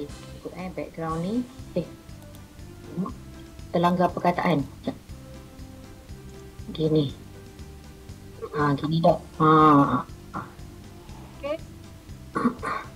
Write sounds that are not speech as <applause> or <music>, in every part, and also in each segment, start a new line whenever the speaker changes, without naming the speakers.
Okey, ikut eh background ni. Eh. Terlanggar perkataan. Sekejap. Gini. Ha, gini dah. Ha.
Okay. <coughs>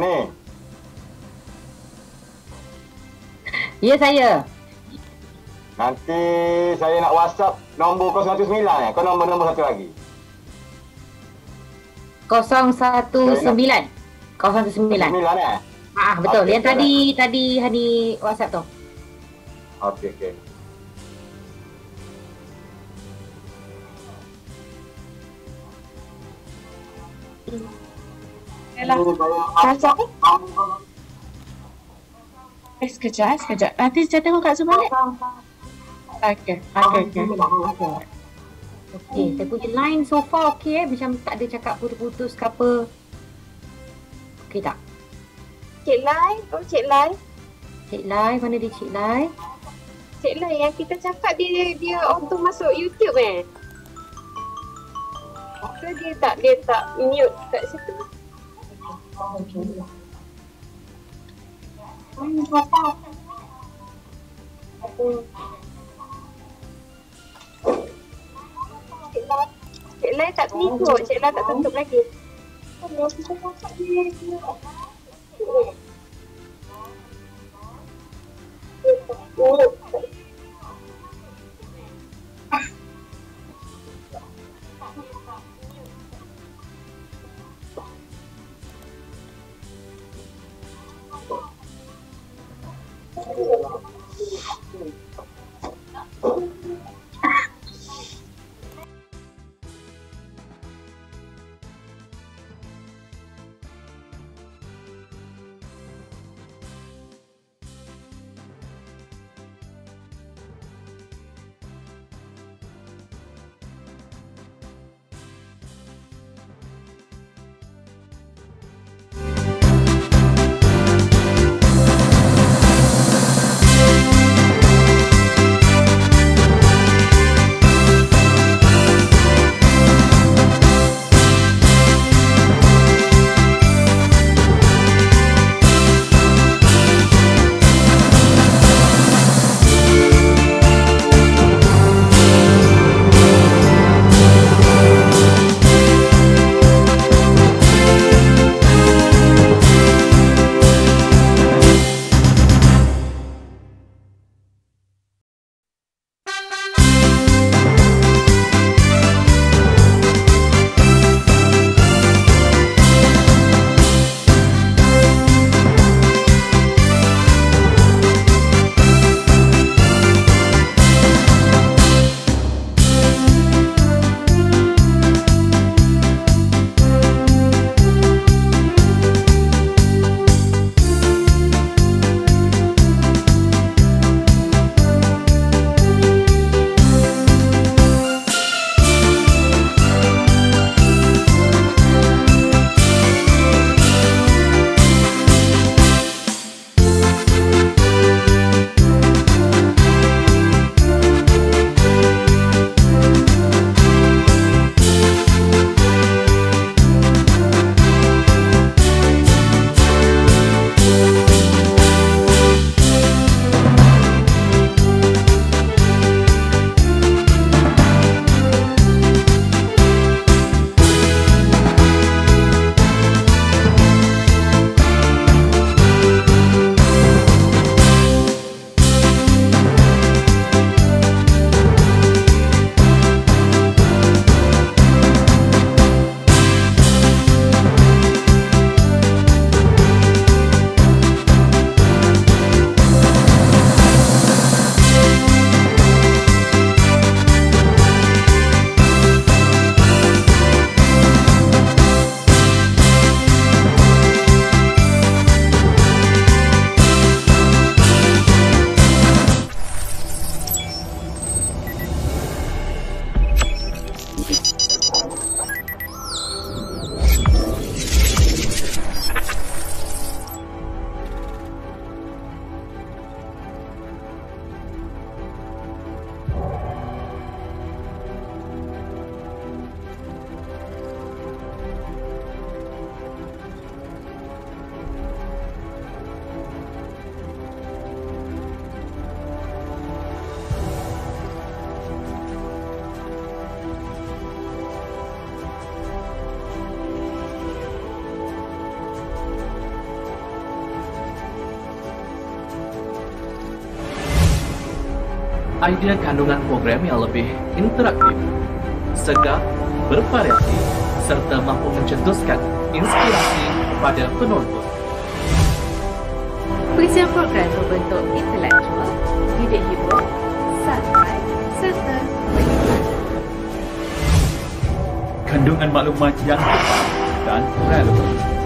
ni?
Ya saya.
Nanti saya nak WhatsApp nombor 019 eh. Kau nombor-nombor satu lagi.
019. 019.
9 eh?
Ah betul.
Okey,
Yang tadi tadi Hani WhatsApp tu.
Okey, okey.
Yalah. Macam Eh, sekejap, eh, sekejap. Nanti saya tengok kat Zoom balik. Okey, okey, okey.
Okey, saya punya line so far okey eh. Macam tak ada cakap putus-putus ke apa. Okey tak?
Cik Lai, oh Cik Lai.
Cik Lai, mana dia Cik Lai?
Cik Lai yang kita cakap dia dia auto masuk YouTube eh. So dia tak dia tak mute kat situ. con hơi chú lại Mình có tao chị lấy cả đi rồi chị lấy cả thân tục lấy kìa Thank you.
Idea kandungan program yang lebih interaktif, segar, bervariasi serta mampu mencetuskan inspirasi pada penonton.
Perisian program berbentuk intelektual, didik hibur, santai serta menikmati.
Kandungan maklumat yang tepat dan relevan.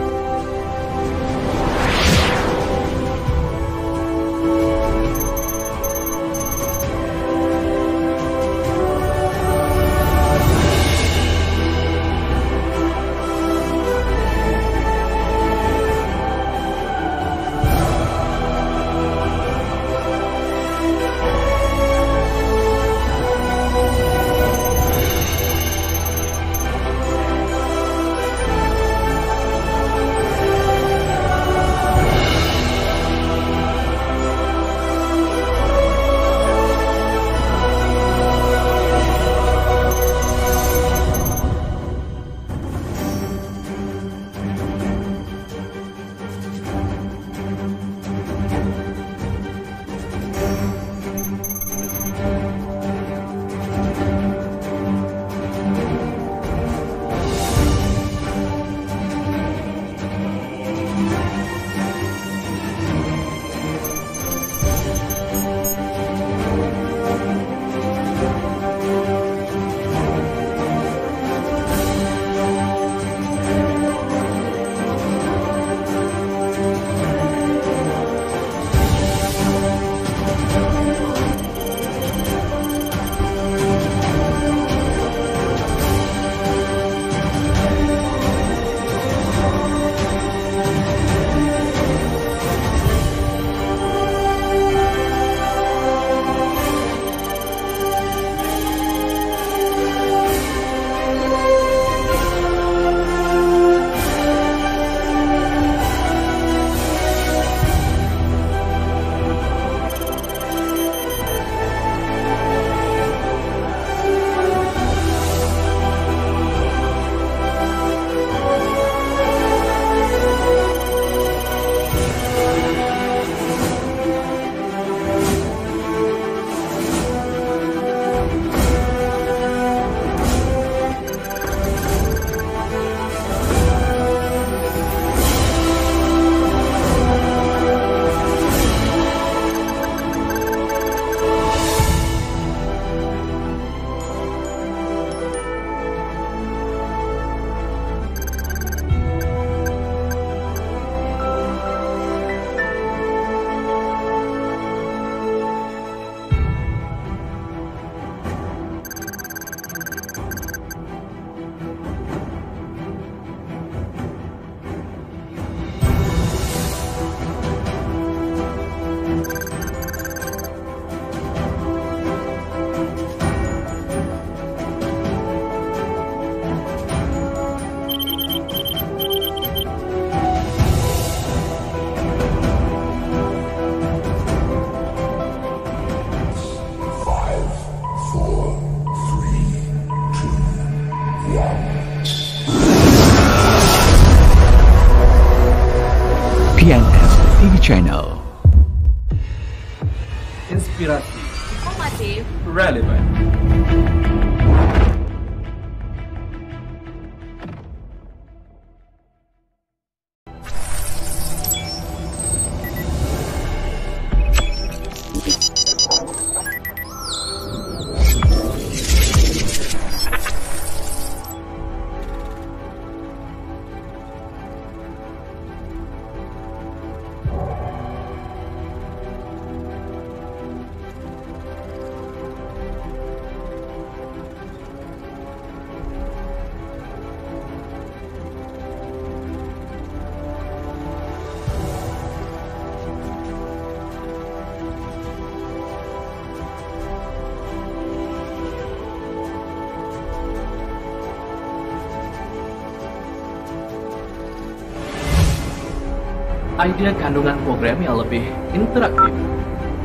Idea kandungan program yang lebih interaktif,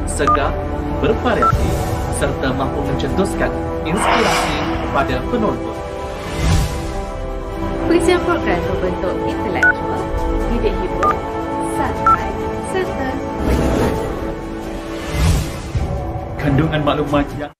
segar, bervariasi serta mampu mencetuskan inspirasi pada penonton.
perisian program berbentuk intelektual, didik hibur, santai serta menikmati.
kandungan maklumat yang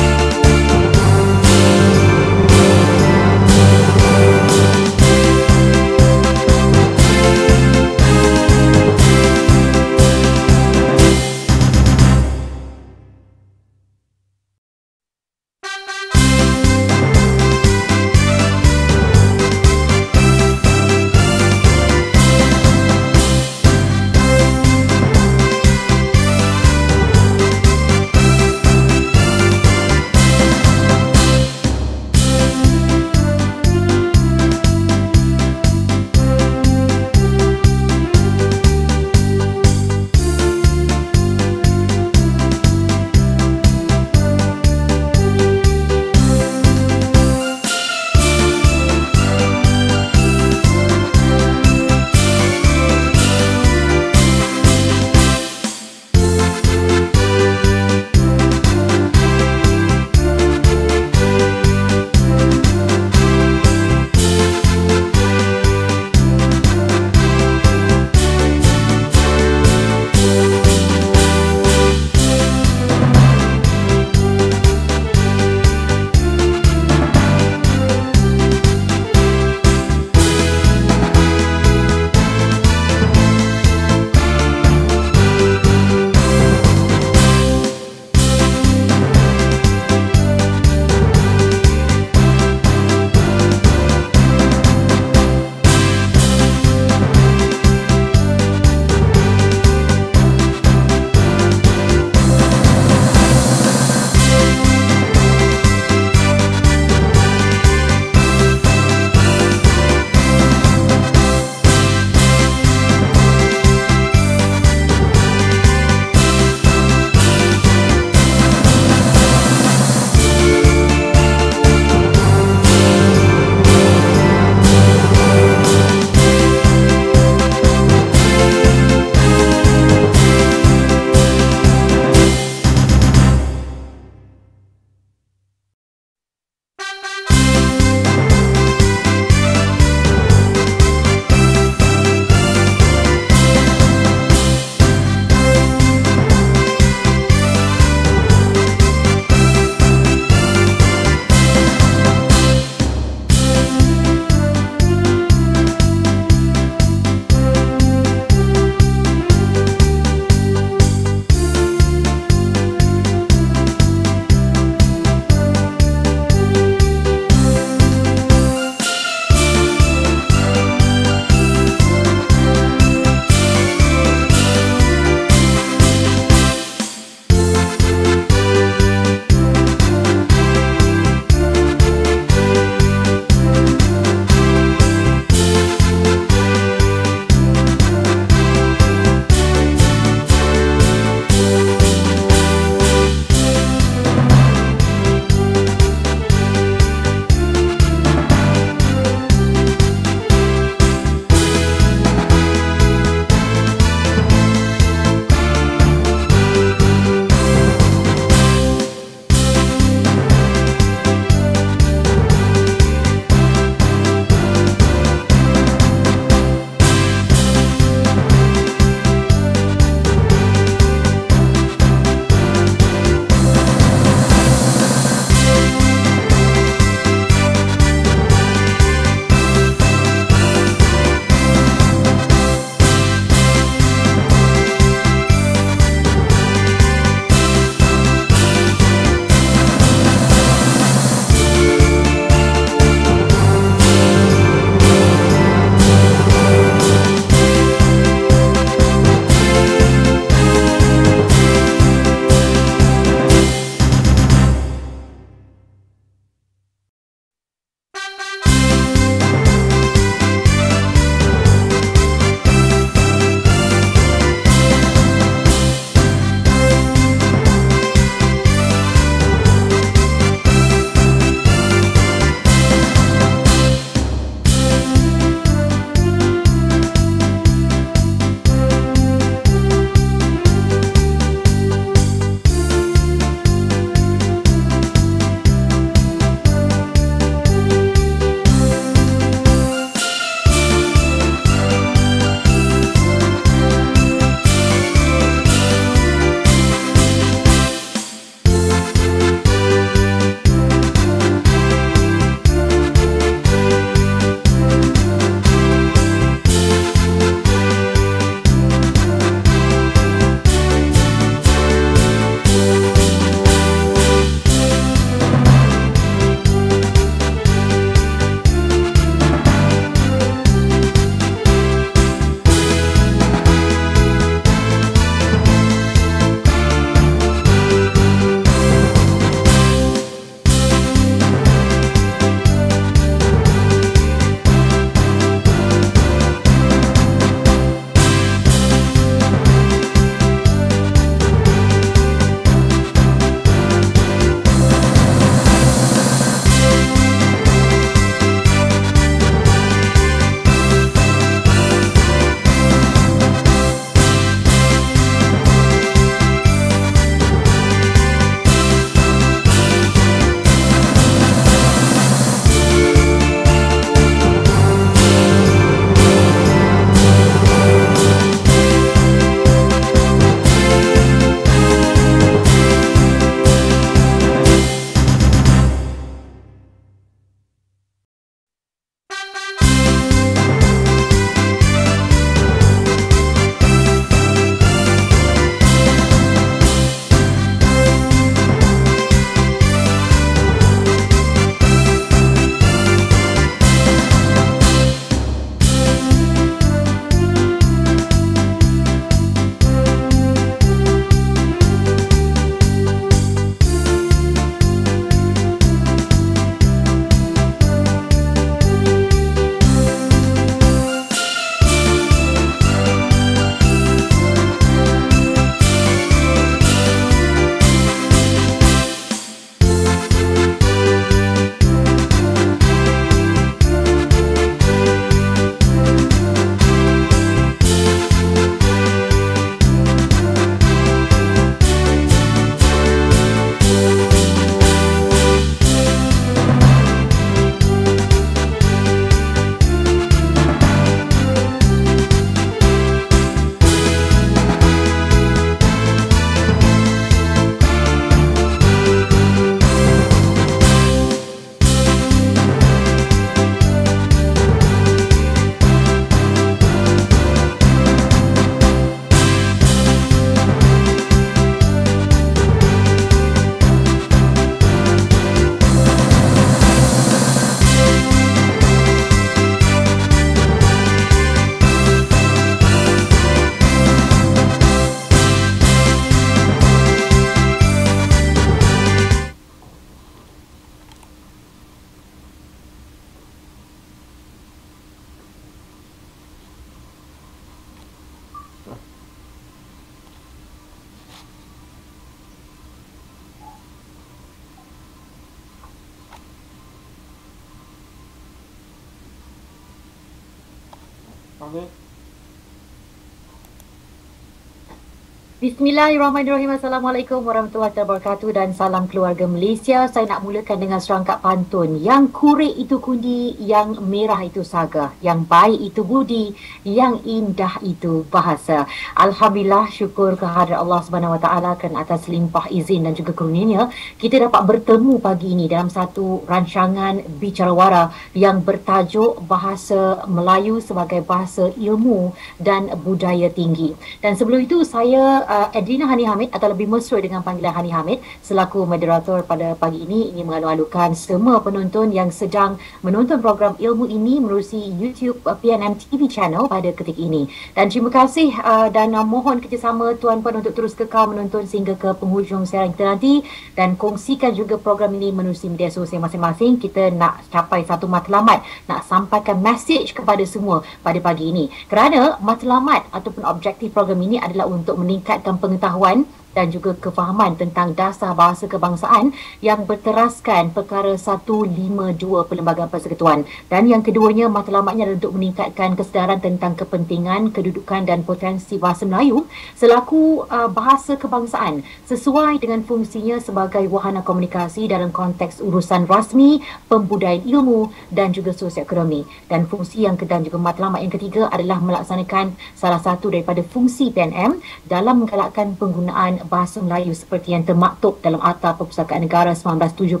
Bismillahirrahmanirrahim. Assalamualaikum warahmatullahi wabarakatuh dan salam keluarga Malaysia. Saya nak mulakan dengan serangkap pantun. Yang kurik itu kundi, yang merah itu saga, yang baik itu budi, yang indah itu bahasa. Alhamdulillah syukur kehadrat Allah Subhanahu Wa Taala kerana atas limpah izin dan juga kurnianya kita dapat bertemu pagi ini dalam satu rancangan bicara wara yang bertajuk bahasa Melayu sebagai bahasa ilmu dan budaya tinggi. Dan sebelum itu saya uh, Edrina Hani Hamid atau lebih mesra dengan panggilan Hani Hamid selaku moderator pada pagi ini ingin mengalu-alukan semua penonton yang sedang menonton program ilmu ini menerusi YouTube uh, PNM TV channel pada ketika ini. Dan terima kasih uh, dan uh, mohon kerjasama tuan-puan untuk terus kekal menonton sehingga ke penghujung siaran kita nanti dan kongsikan juga program ini menerusi media sosial masing-masing. Kita nak capai satu matlamat, nak sampaikan message kepada semua pada pagi ini. Kerana matlamat ataupun objektif program ini adalah untuk meningkat meningkatkan pengetahuan dan juga kefahaman tentang dasar bahasa kebangsaan yang berteraskan perkara 152 Perlembagaan Persekutuan. Dan yang keduanya matlamatnya adalah untuk meningkatkan kesedaran tentang kepentingan, kedudukan dan potensi bahasa Melayu selaku uh, bahasa kebangsaan sesuai dengan fungsinya sebagai wahana komunikasi dalam konteks urusan rasmi, pembudayaan ilmu dan juga sosioekonomi. Dan fungsi yang kedua juga matlamat yang ketiga adalah melaksanakan salah satu daripada fungsi PNM dalam menggalakkan penggunaan Bahasa Melayu seperti yang termaktub dalam Akta Perpustakaan Negara 1972,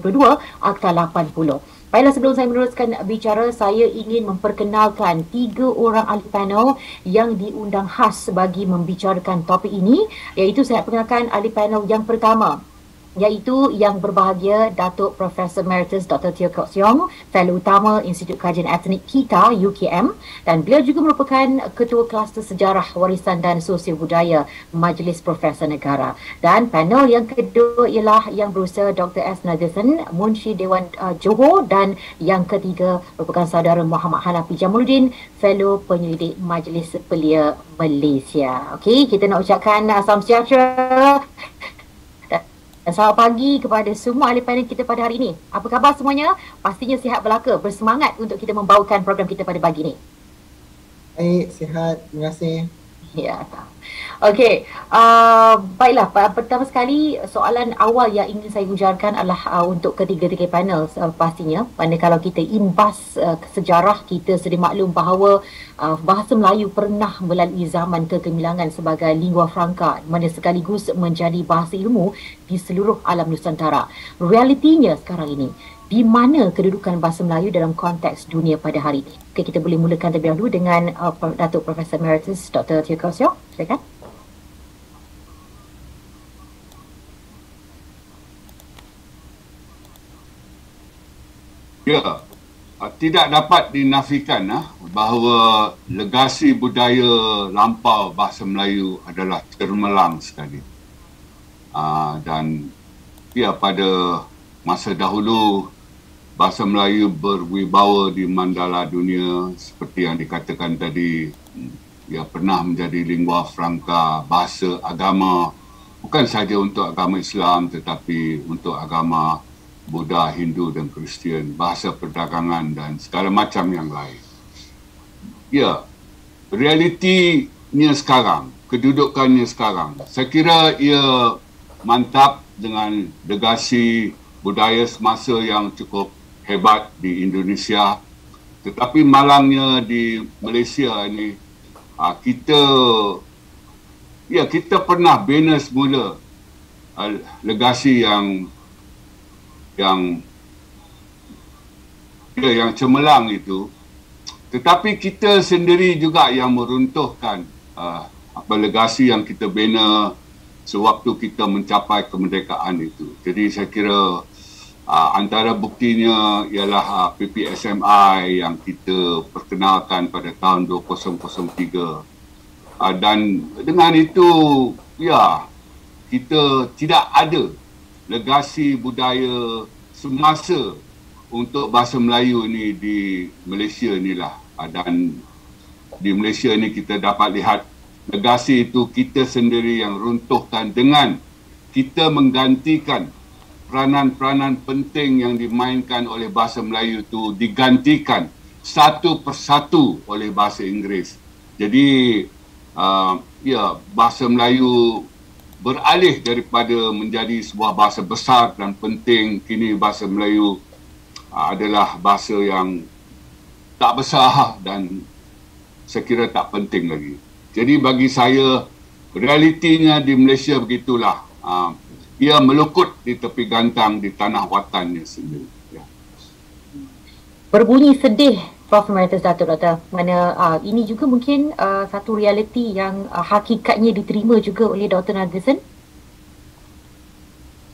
Akta 80. Baiklah sebelum saya meneruskan bicara, saya ingin memperkenalkan tiga orang ahli panel yang diundang khas bagi membicarakan topik ini iaitu saya perkenalkan ahli panel yang pertama iaitu yang berbahagia Datuk Profesor Emeritus Dr. Teo Kok Siong, Fellow Utama Institut Kajian Etnik KITA UKM dan beliau juga merupakan Ketua Kluster Sejarah Warisan dan Sosial Budaya Majlis Profesor Negara. Dan panel yang kedua ialah yang berusaha Dr. S. Nathan, Munshi Dewan uh, Johor dan yang ketiga merupakan saudara Muhammad Hanafi Jamaluddin, Fellow Penyelidik Majlis Belia Malaysia. Okey, kita nak ucapkan uh, salam sejahtera dan selamat pagi kepada semua ahli panel kita pada hari ini. Apa khabar semuanya? Pastinya sihat belaka. Bersemangat untuk kita membawakan program kita pada pagi ini.
Baik, sihat. Terima kasih.
Ya. Okey, uh, baiklah. Pertama sekali, soalan awal yang ingin saya ujarkan adalah uh, untuk ketiga-tiga panel uh, pastinya. Mana kalau kita imbas uh, sejarah, kita sedia maklum bahawa uh, bahasa Melayu pernah melalui zaman kegemilangan sebagai lingua franca mana sekaligus menjadi bahasa ilmu di seluruh alam Nusantara. Realitinya sekarang ini, di mana kedudukan bahasa Melayu dalam konteks dunia pada hari ini? Okay, kita boleh mulakan terlebih dahulu dengan uh, Datuk Profesor Emeritus Dr. Tio Kosio. Silakan.
Ya, ah, tidak dapat dinafikan ah, bahawa legasi budaya lampau bahasa Melayu adalah cermelang sekali. Ah, dan ya pada masa dahulu bahasa Melayu berwibawa di mandala dunia seperti yang dikatakan tadi ia pernah menjadi lingua franca bahasa agama bukan saja untuk agama Islam tetapi untuk agama Buddha, Hindu dan Kristian, bahasa perdagangan dan segala macam yang lain. Ya, realitinya sekarang, kedudukannya sekarang, saya kira ia mantap dengan legasi budaya semasa yang cukup hebat di Indonesia. Tetapi malangnya di Malaysia ini, ah, kita ya kita pernah bina semula ah, legasi yang yang ya, yang cemerlang itu. Tetapi kita sendiri juga yang meruntuhkan uh, apa legasi yang kita bina sewaktu kita mencapai kemerdekaan itu. Jadi saya kira uh, antara buktinya ialah uh, PPSMI yang kita perkenalkan pada tahun 2003 uh, dan dengan itu ya kita tidak ada legasi budaya semasa untuk bahasa Melayu ni di Malaysia ni lah. Ah, dan di Malaysia ni kita dapat lihat legasi itu kita sendiri yang runtuhkan dengan kita menggantikan peranan-peranan penting yang dimainkan oleh bahasa Melayu itu digantikan satu persatu oleh bahasa Inggeris. Jadi uh, ya bahasa Melayu beralih daripada menjadi sebuah bahasa besar dan penting kini bahasa Melayu uh, adalah bahasa yang tak besar dan saya kira tak penting lagi. Jadi bagi saya realitinya di Malaysia begitulah. Uh, ia melukut di tepi gantang di tanah watannya sendiri. Ya.
Berbunyi sedih Prof. Emeritus Datuk Doktor. Mana uh, ini juga mungkin uh, satu realiti yang uh, hakikatnya diterima juga oleh Dr. Naderson.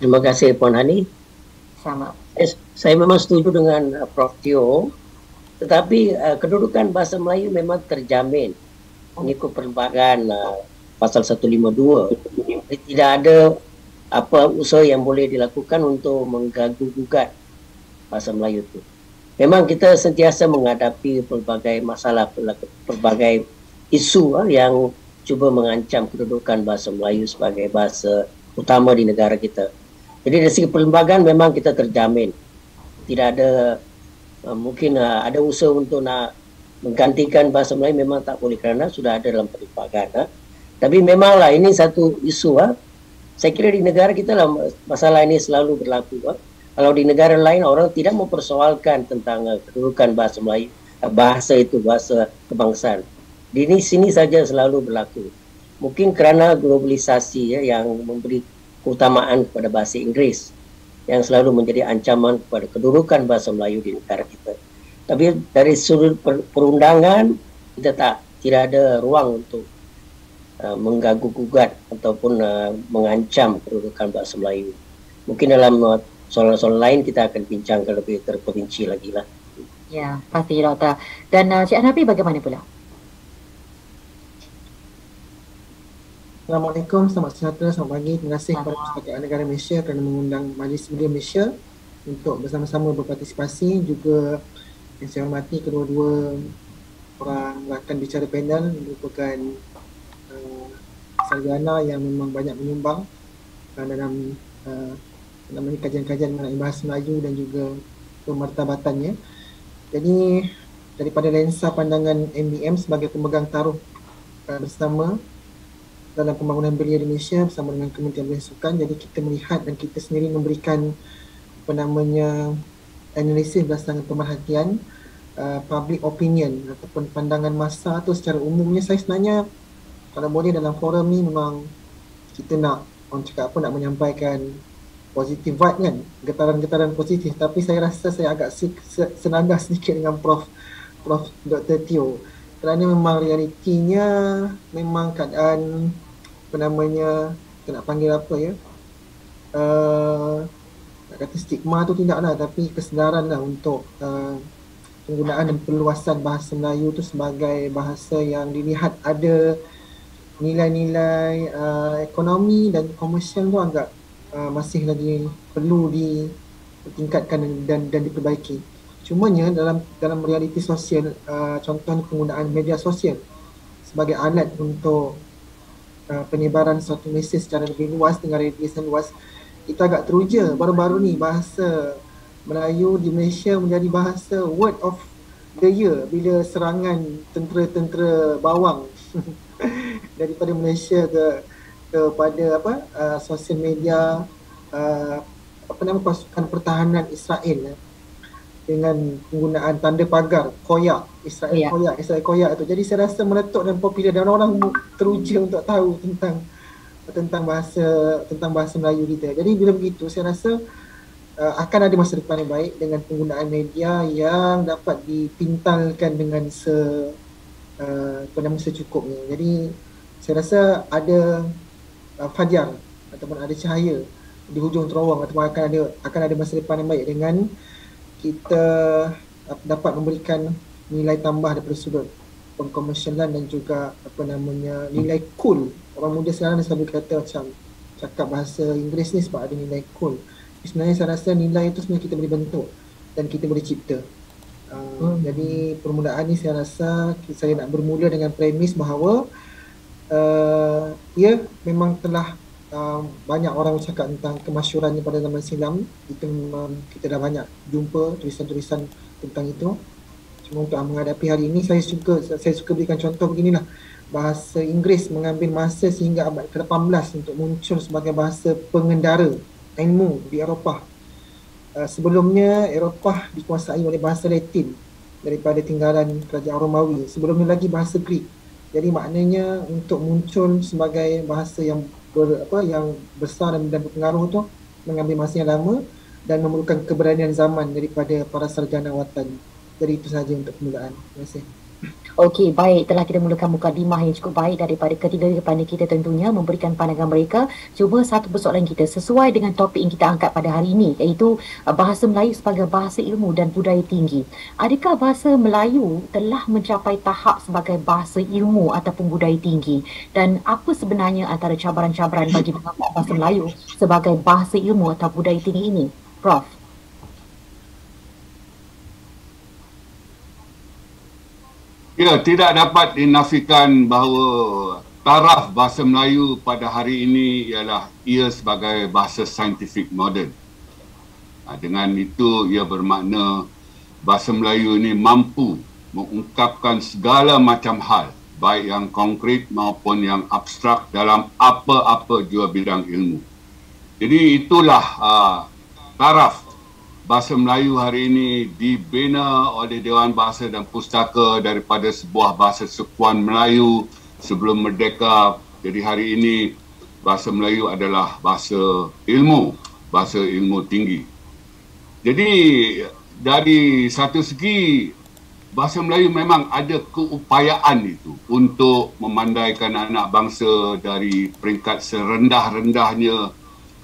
Terima kasih Puan Hani.
Sama.
Yes, saya memang setuju dengan uh, Prof. Tio. Tetapi uh, kedudukan bahasa Melayu memang terjamin mengikut perlembagaan uh, pasal 152. Tidak ada apa usaha yang boleh dilakukan untuk mengganggu gugat bahasa Melayu itu. Memang kita sentiasa menghadapi pelbagai masalah, pelbagai isu uh, yang cuba mengancam kedudukan bahasa Melayu sebagai bahasa utama di negara kita. Jadi dari segi perlembagaan memang kita terjamin. Tidak ada uh, mungkin uh, ada usaha untuk nak menggantikan bahasa Melayu memang tak boleh kerana sudah ada dalam perlembagaan. Tapi memanglah ini satu isu. Saya kira di negara kita lah masalah ini selalu berlaku. Kalau di negara lain orang tidak mempersoalkan tentang uh, kedudukan bahasa Melayu, uh, bahasa itu bahasa kebangsaan. Di sini saja selalu berlaku. Mungkin kerana globalisasi ya, yang memberi keutamaan kepada bahasa Inggeris yang selalu menjadi ancaman kepada kedudukan bahasa Melayu di negara kita. Tapi dari sudut perundangan kita tak tidak ada ruang untuk uh, mengganggu gugat ataupun uh, mengancam kedudukan bahasa Melayu. Mungkin dalam uh, soalan-soalan lain kita akan bincangkan lebih terperinci lagi lah.
Ya, pasti doktor. Dan uh, Cik Hanafi bagaimana pula?
Assalamualaikum, selamat sejahtera, selamat pagi. Terima kasih kepada Perpustakaan Negara Malaysia kerana mengundang Majlis Media Malaysia untuk bersama-sama berpartisipasi. Juga yang saya hormati kedua-dua orang rakan bicara panel merupakan uh, sarjana yang memang banyak menyumbang uh, dalam uh, namanya kajian-kajian mengenai bahasa Melayu dan juga pemartabatannya. Jadi daripada lensa pandangan MBM sebagai pemegang taruh uh, bersama dalam pembangunan belia di Malaysia bersama dengan Kementerian Belia Sukan. Jadi kita melihat dan kita sendiri memberikan apa namanya analisis berdasarkan pemerhatian uh, public opinion ataupun pandangan masa tu secara umumnya saya sebenarnya kalau boleh dalam forum ni memang kita nak orang cakap apa nak menyampaikan positif vibe kan? Getaran-getaran positif. Tapi saya rasa saya agak senaga sedikit dengan Prof Prof Dr. Tio kerana memang realitinya memang keadaan apa namanya kita nak panggil apa ya? Uh, nak kata stigma tu tidak lah. Tapi kesedaran lah untuk uh, penggunaan dan perluasan bahasa Melayu tu sebagai bahasa yang dilihat ada nilai-nilai uh, ekonomi dan komersial tu agak uh, masih lagi perlu ditingkatkan dan, dan, diperbaiki. Cumanya dalam dalam realiti sosial, uh, contohnya penggunaan media sosial sebagai alat untuk uh, penyebaran suatu mesej secara lebih luas dengan radiusan luas kita agak teruja baru-baru ni bahasa Melayu di Malaysia menjadi bahasa word of the year bila serangan tentera-tentera bawang <laughs> daripada Malaysia ke kepada apa uh, sosial media uh, apa nama pasukan pertahanan Israel uh, dengan penggunaan tanda pagar koyak Israel yeah. koyak Israel koyak itu jadi saya rasa meletup dan popular dan orang teruja untuk tahu tentang tentang bahasa tentang bahasa Melayu kita. Jadi bila begitu saya rasa uh, akan ada masa depan yang baik dengan penggunaan media yang dapat dipintalkan dengan se uh, apa nama secukupnya. Jadi saya rasa ada uh, fajar ataupun ada cahaya di hujung terowong ataupun akan ada akan ada masa depan yang baik dengan kita dapat memberikan nilai tambah daripada sudut pengkomersialan dan juga apa namanya nilai cool. Orang muda sekarang selalu kata macam cakap bahasa Inggeris ni sebab ada nilai cool. Sebenarnya saya rasa nilai itu sebenarnya kita boleh bentuk dan kita boleh cipta. Uh, hmm. jadi permulaan ni saya rasa saya nak bermula dengan premis bahawa uh, ia memang telah um, banyak orang bercakap tentang kemasyurannya pada zaman silam itu memang kita dah banyak jumpa tulisan-tulisan tentang itu Cuma untuk menghadapi hari ini saya suka saya suka berikan contoh beginilah. Bahasa Inggeris mengambil masa sehingga abad ke-18 untuk muncul sebagai bahasa pengendara ilmu di Eropah. Uh, sebelumnya Eropah dikuasai oleh bahasa Latin daripada tinggalan kerajaan Romawi. Sebelumnya lagi bahasa Greek. Jadi maknanya untuk muncul sebagai bahasa yang ber, apa yang besar dan, dan berpengaruh tu mengambil masa yang lama dan memerlukan keberanian zaman daripada para sarjana watan. Jadi itu sahaja untuk permulaan. Terima kasih.
Okey, baik. Telah kita mulakan mukadimah yang cukup baik daripada ketiga panel kita tentunya memberikan pandangan mereka. Cuma satu persoalan kita sesuai dengan topik yang kita angkat pada hari ini iaitu uh, bahasa Melayu sebagai bahasa ilmu dan budaya tinggi. Adakah bahasa Melayu telah mencapai tahap sebagai bahasa ilmu ataupun budaya tinggi? Dan apa sebenarnya antara cabaran-cabaran bagi mengangkat bahasa Melayu sebagai bahasa ilmu atau budaya tinggi ini? Prof.
Ya, tidak dapat dinafikan bahawa taraf bahasa Melayu pada hari ini ialah ia sebagai bahasa saintifik moden. Ha, dengan itu ia bermakna bahasa Melayu ini mampu mengungkapkan segala macam hal baik yang konkret maupun yang abstrak dalam apa-apa jua bidang ilmu. Jadi itulah uh, taraf bahasa Melayu hari ini dibina oleh Dewan Bahasa dan Pustaka daripada sebuah bahasa sekuan Melayu sebelum merdeka. Jadi hari ini bahasa Melayu adalah bahasa ilmu, bahasa ilmu tinggi. Jadi dari satu segi bahasa Melayu memang ada keupayaan itu untuk memandaikan anak bangsa dari peringkat serendah-rendahnya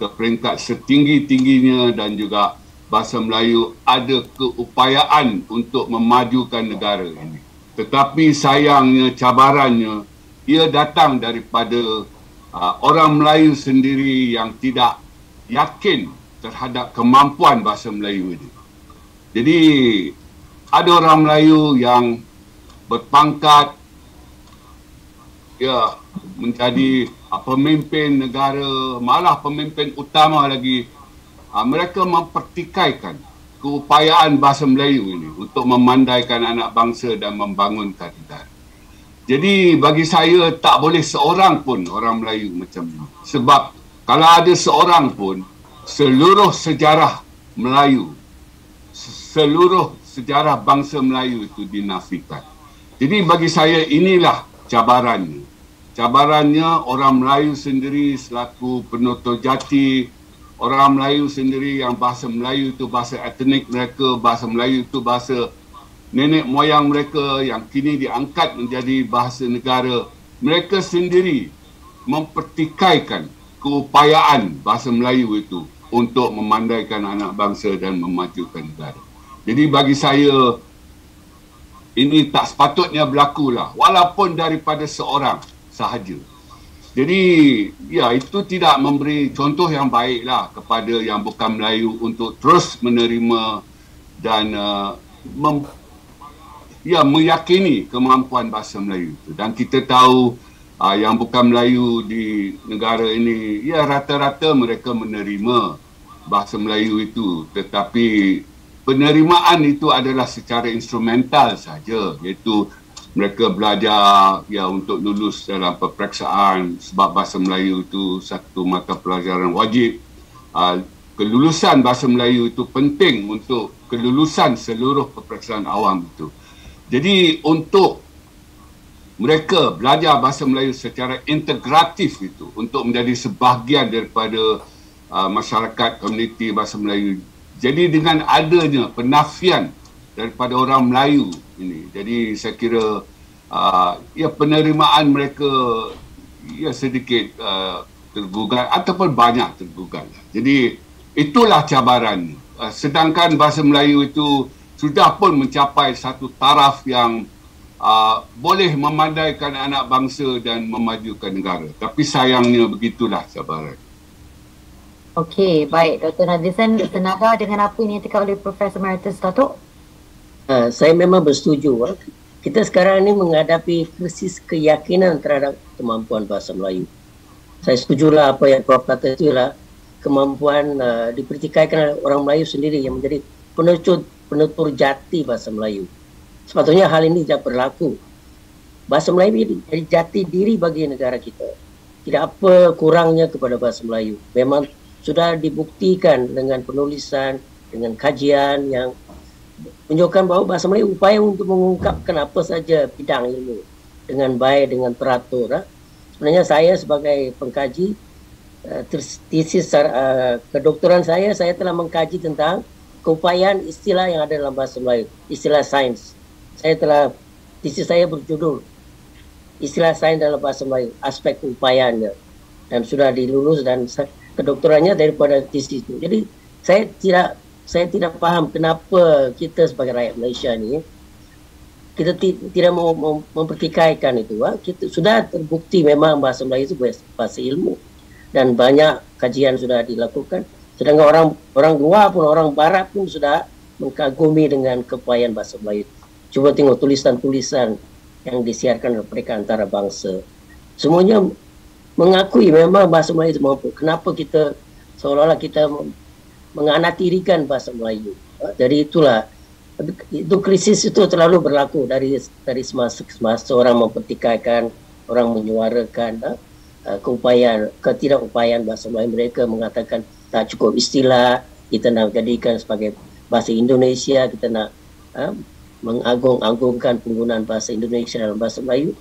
ke peringkat setinggi-tingginya dan juga bahasa Melayu ada keupayaan untuk memajukan negara ini. Tetapi sayangnya, cabarannya, ia datang daripada uh, orang Melayu sendiri yang tidak yakin terhadap kemampuan bahasa Melayu ini. Jadi, ada orang Melayu yang berpangkat ya menjadi uh, pemimpin negara, malah pemimpin utama lagi uh, mereka mempertikaikan keupayaan bahasa Melayu ini untuk memandaikan anak bangsa dan membangunkan negara. Jadi bagi saya tak boleh seorang pun orang Melayu macam ini. Sebab kalau ada seorang pun seluruh sejarah Melayu seluruh sejarah bangsa Melayu itu dinafikan. Jadi bagi saya inilah cabarannya. Cabarannya orang Melayu sendiri selaku penutur jati orang Melayu sendiri yang bahasa Melayu itu bahasa etnik mereka, bahasa Melayu itu bahasa nenek moyang mereka yang kini diangkat menjadi bahasa negara. Mereka sendiri mempertikaikan keupayaan bahasa Melayu itu untuk memandaikan anak bangsa dan memajukan negara. Jadi bagi saya ini tak sepatutnya berlaku lah walaupun daripada seorang sahaja. Jadi ya itu tidak memberi contoh yang baik lah kepada yang bukan Melayu untuk terus menerima dan uh, mem, ya meyakini kemampuan bahasa Melayu itu. Dan kita tahu uh, yang bukan Melayu di negara ini ya rata-rata mereka menerima bahasa Melayu itu tetapi penerimaan itu adalah secara instrumental saja iaitu mereka belajar ya untuk lulus dalam peperiksaan sebab bahasa Melayu itu satu mata pelajaran wajib. Uh, kelulusan bahasa Melayu itu penting untuk kelulusan seluruh peperiksaan awam itu. Jadi untuk mereka belajar bahasa Melayu secara integratif itu untuk menjadi sebahagian daripada uh, masyarakat komuniti bahasa Melayu. Jadi dengan adanya penafian daripada orang Melayu ini. Jadi saya kira uh, ya penerimaan mereka ya sedikit uh, tergugat ataupun banyak tergugat. Jadi itulah cabaran. Uh, sedangkan bahasa Melayu itu sudah pun mencapai satu taraf yang uh, boleh memandaikan anak bangsa dan memajukan negara. Tapi sayangnya begitulah cabaran.
Okey, baik Dr. Nadisan, senaga dengan apa ini yang oleh Profesor Emeritus Datuk?
Uh, saya memang bersetuju. Uh. Kita sekarang ini menghadapi krisis keyakinan terhadap kemampuan bahasa Melayu. Saya setujulah apa yang Prof kata itu adalah kemampuan uh, dipertikaikan oleh orang Melayu sendiri yang menjadi penutur, penutur jati bahasa Melayu. sepatutnya hal ini tidak berlaku. Bahasa Melayu jadi jati diri bagi negara kita. Tidak apa kurangnya kepada bahasa Melayu. Memang sudah dibuktikan dengan penulisan, dengan kajian yang menunjukkan bahawa bahasa Melayu upaya untuk mengungkapkan apa saja bidang ilmu dengan baik, dengan teratur. Sebenarnya saya sebagai pengkaji, uh, tesis uh, kedoktoran saya, saya telah mengkaji tentang keupayaan istilah yang ada dalam bahasa Melayu, istilah sains. Saya telah, tesis saya berjudul istilah sains dalam bahasa Melayu, aspek keupayaannya. Dan sudah dilulus dan kedoktorannya daripada tesis itu. Jadi saya tidak saya tidak faham kenapa kita sebagai rakyat Malaysia ni kita tidak mau mempertikaikan itu. Ha? Kita sudah terbukti memang bahasa Melayu itu bahasa ilmu dan banyak kajian sudah dilakukan. Sedangkan orang orang luar pun orang barat pun sudah mengagumi dengan kepayaan bahasa Melayu. Cuba tengok tulisan-tulisan yang disiarkan oleh mereka antara bangsa. Semuanya mengakui memang bahasa Melayu itu mampu. Kenapa kita seolah-olah kita menganatirikan bahasa Melayu. Jadi itulah itu krisis itu terlalu berlaku dari dari semasa, semasa orang mempertikaikan, orang menyuarakan uh, keupayaan, ketidakupayaan bahasa Melayu mereka mengatakan tak cukup istilah, kita nak jadikan sebagai bahasa Indonesia, kita nak uh, mengagung-agungkan penggunaan bahasa Indonesia dalam bahasa Melayu.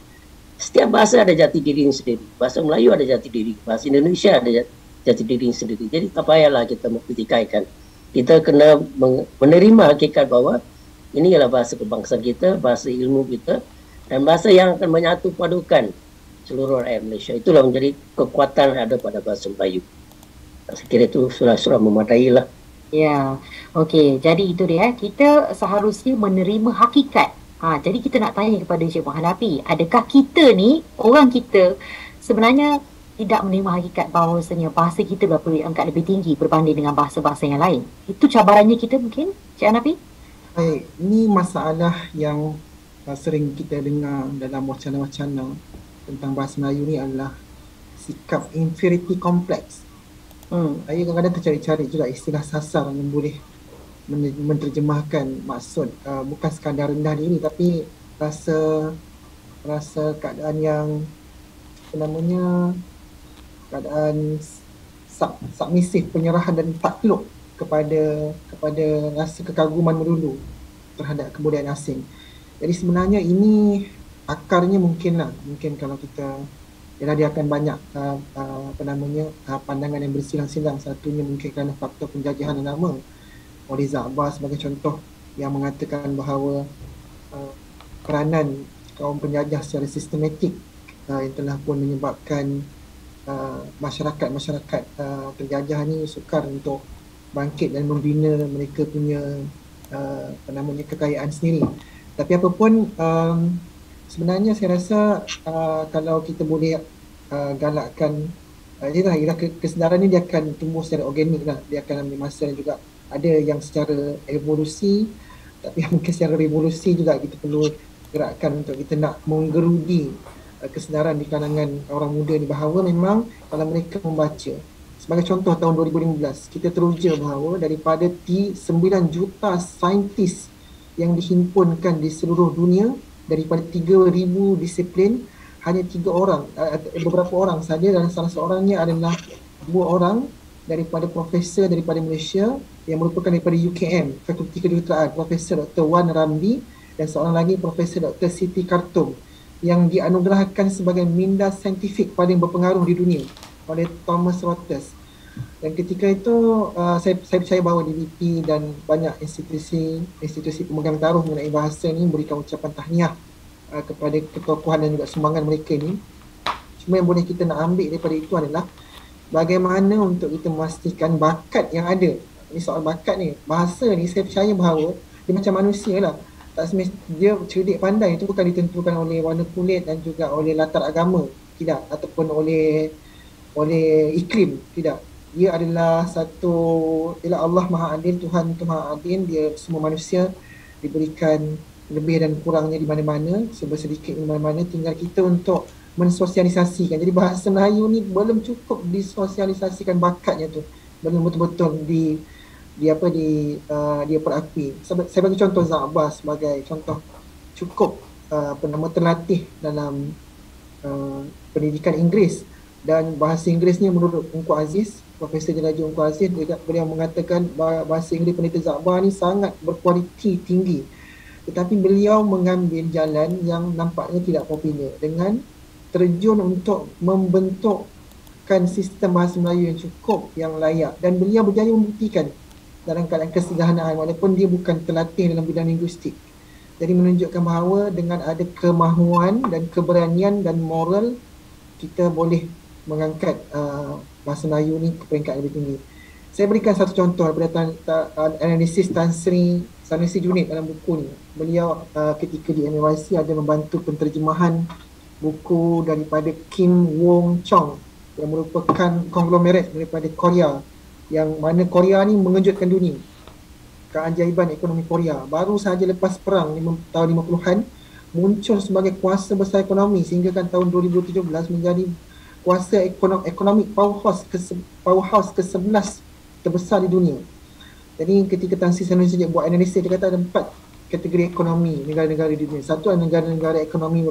Setiap bahasa ada jati diri sendiri. Bahasa Melayu ada jati diri, bahasa Indonesia ada jati jati diri sendiri. Jadi tak payahlah kita mempertikaikan. Kita kena menerima hakikat bahawa ini ialah bahasa kebangsaan kita, bahasa ilmu kita dan bahasa yang akan menyatu padukan seluruh rakyat Malaysia. Itulah menjadi kekuatan yang ada pada bahasa Melayu. Saya kira itu sudah-sudah memadai lah.
Ya, okey. Jadi itu dia. Kita seharusnya menerima hakikat. Ha, jadi kita nak tanya kepada Encik Muhammad adakah kita ni, orang kita sebenarnya tidak menerima hakikat bahawasanya bahasa kita berapa angkat lebih tinggi berbanding dengan bahasa-bahasa yang lain. Itu cabarannya kita mungkin, Cik Anafi?
Baik, ini masalah yang uh, sering kita dengar dalam wacana-wacana tentang bahasa Melayu ni adalah sikap inferiority complex. Hmm. Saya kadang-kadang tercari-cari juga istilah sasar yang boleh menterjemahkan maksud uh, bukan sekadar rendah diri tapi rasa rasa keadaan yang namanya keadaan sub, submisif penyerahan dan takluk kepada kepada rasa kekaguman dulu terhadap kebudayaan asing. Jadi sebenarnya ini akarnya mungkinlah mungkin kalau kita ialah dia akan banyak uh, uh, apa namanya uh, pandangan yang bersilang-silang. Satunya mungkin kerana faktor penjajahan yang lama. Oleh Zabah sebagai contoh yang mengatakan bahawa uh, peranan kaum penjajah secara sistematik uh, yang telah pun menyebabkan Uh, masyarakat-masyarakat uh, penjajah ni sukar untuk bangkit dan membina mereka punya uh, apa namanya kekayaan sendiri. Tapi apapun um, sebenarnya saya rasa uh, kalau kita boleh uh, galakkan uh, lah, ialah kesedaran ni dia akan tumbuh secara organik lah. Dia akan ambil masa dan juga ada yang secara evolusi tapi <laughs> mungkin secara revolusi juga kita perlu gerakkan untuk kita nak menggerudi Uh, kesedaran di kalangan orang muda ni bahawa memang kalau mereka membaca sebagai contoh tahun 2015 kita teruja bahawa daripada T 9 juta saintis yang dihimpunkan di seluruh dunia daripada 3000 disiplin hanya tiga orang uh, beberapa orang saja dan salah seorangnya adalah dua orang daripada profesor daripada Malaysia yang merupakan daripada UKM Fakulti Kejuruteraan Profesor Dr. Wan Ramli dan seorang lagi Profesor Dr. Siti Kartum yang dianugerahkan sebagai minda saintifik paling berpengaruh di dunia oleh Thomas Reuters. Dan ketika itu uh, saya, saya percaya bahawa DBP dan banyak institusi institusi pemegang taruh mengenai bahasa ini memberikan ucapan tahniah uh, kepada ketokohan dan juga sumbangan mereka ini. Cuma yang boleh kita nak ambil daripada itu adalah bagaimana untuk kita memastikan bakat yang ada. Ini soal bakat ni. Bahasa ni saya percaya bahawa dia macam manusia lah tak semestinya dia cerdik pandai itu bukan ditentukan oleh warna kulit dan juga oleh latar agama. Tidak. Ataupun oleh oleh iklim. Tidak. Dia adalah satu ialah Allah Maha Adil Tuhan itu Maha Adil. Dia semua manusia diberikan lebih dan kurangnya di mana-mana serba sedikit di mana-mana. Tinggal kita untuk mensosialisasikan. Jadi bahasa Melayu ni belum cukup disosialisasikan bakatnya tu. Belum betul-betul di dia apa di uh, dia perakui. Saya, saya bagi contoh Zabah sebagai contoh cukup uh, apa nama terlatih dalam uh, pendidikan Inggeris. Dan bahasa Inggerisnya menurut Ungku Aziz Profesor Jelajah Ungku Aziz dia, beliau mengatakan bahasa Inggeris Pendeta Zakbar ni sangat berkualiti tinggi. Tetapi beliau mengambil jalan yang nampaknya tidak popular dengan terjun untuk membentukkan sistem bahasa Melayu yang cukup yang layak. Dan beliau berjaya membuktikan dalam keadaan kesederhanaan walaupun dia bukan terlatih dalam bidang linguistik. Jadi menunjukkan bahawa dengan ada kemahuan dan keberanian dan moral kita boleh mengangkat uh, bahasa Melayu ni ke peringkat lebih tinggi. Saya berikan satu contoh daripada analisis Tan Sri Sanusi Junid dalam buku ni. Beliau uh, ketika di MYC ada membantu penterjemahan buku daripada Kim Wong Chong yang merupakan konglomerat daripada Korea yang mana Korea ni mengejutkan dunia. Keajaiban ekonomi Korea baru sahaja lepas perang tahun 50-an muncul sebagai kuasa besar ekonomi sehingga kan tahun 2017 menjadi kuasa ekonomi, ekonomi powerhouse ke powerhouse ke-11 terbesar di dunia. Jadi ketika Tan Sri Sanusi buat analisis dia kata ada empat kategori ekonomi negara-negara di dunia. Satu adalah negara-negara ekonomi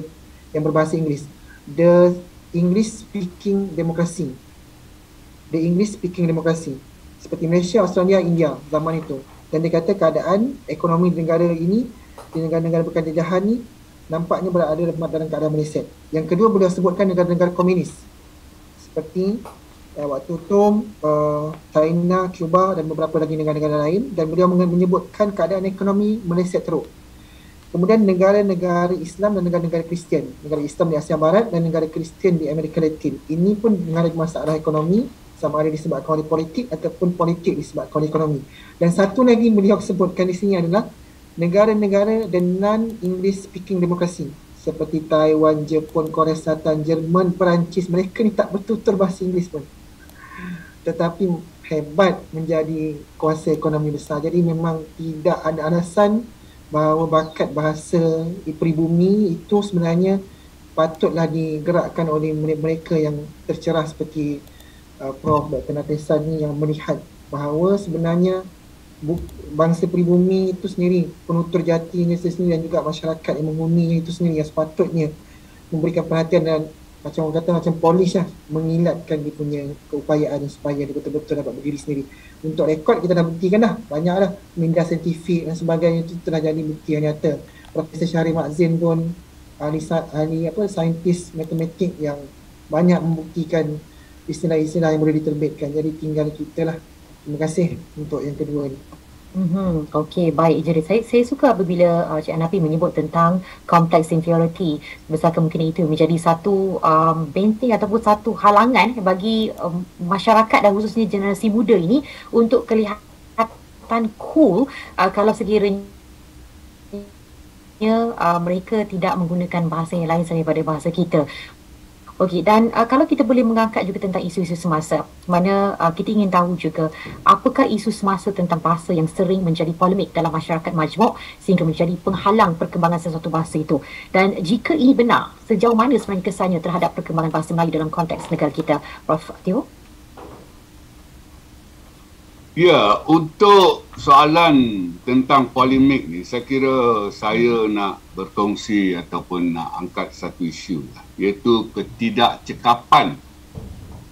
yang berbahasa Inggeris. The English speaking democracy. The English speaking democracy. Seperti Malaysia, Australia, India zaman itu. Dan dia kata keadaan ekonomi di negara ini di negara-negara bekas jajahan ni nampaknya berada dalam keadaan meleset. Yang kedua boleh sebutkan negara-negara komunis. Seperti uh, waktu itu uh, China, Cuba dan beberapa lagi negara-negara lain dan beliau menyebutkan keadaan ekonomi meleset teruk. Kemudian negara-negara Islam dan negara-negara Kristian, negara Islam di Asia Barat dan negara Kristian di Amerika Latin. Ini pun mengalami masalah ekonomi sama ada disebabkan oleh politik ataupun politik disebabkan oleh ekonomi. Dan satu lagi beliau sebutkan di sini adalah negara-negara dan non-English speaking demokrasi seperti Taiwan, Jepun, Korea Selatan, Jerman, Perancis. Mereka ni tak bertutur bahasa Inggeris pun tetapi hebat menjadi kuasa ekonomi besar. Jadi memang tidak ada alasan bahawa bakat bahasa pribumi itu sebenarnya patutlah digerakkan oleh mereka yang tercerah seperti uh, Prof. Dr. Natesan ni yang melihat bahawa sebenarnya bangsa pribumi itu sendiri, penutur jatinya sendiri dan juga masyarakat yang menghuninya itu sendiri yang sepatutnya memberikan perhatian dan macam orang kata macam polish lah mengilatkan dia punya keupayaan supaya dia betul-betul dapat berdiri sendiri untuk rekod kita dah buktikan dah banyak lah minda saintifik dan sebagainya itu telah jadi bukti yang nyata Profesor Syarif Makzin pun ahli, ahli apa saintis matematik yang banyak membuktikan istilah-istilah yang boleh diterbitkan jadi tinggal kita lah terima kasih untuk yang kedua ni
Mm-hmm. Okey, baik Jadi Saya, saya suka apabila uh, Cik Anafi menyebut tentang complex inferiority. Besar kemungkinan itu menjadi satu um, benteng ataupun satu halangan bagi um, masyarakat dan khususnya generasi muda ini untuk kelihatan cool uh, kalau sekiranya uh, mereka tidak menggunakan bahasa yang lain selain daripada bahasa kita. Okey dan uh, kalau kita boleh mengangkat juga tentang isu-isu semasa mana uh, kita ingin tahu juga apakah isu semasa tentang bahasa yang sering menjadi polemik dalam masyarakat majmuk sehingga menjadi penghalang perkembangan sesuatu bahasa itu dan jika ini benar sejauh mana sebenarnya kesannya terhadap perkembangan bahasa Melayu dalam konteks negara kita Prof. Tio?
Ya, untuk soalan tentang polemik ni, saya kira saya nak berkongsi ataupun nak angkat satu isu lah, iaitu ketidakcekapan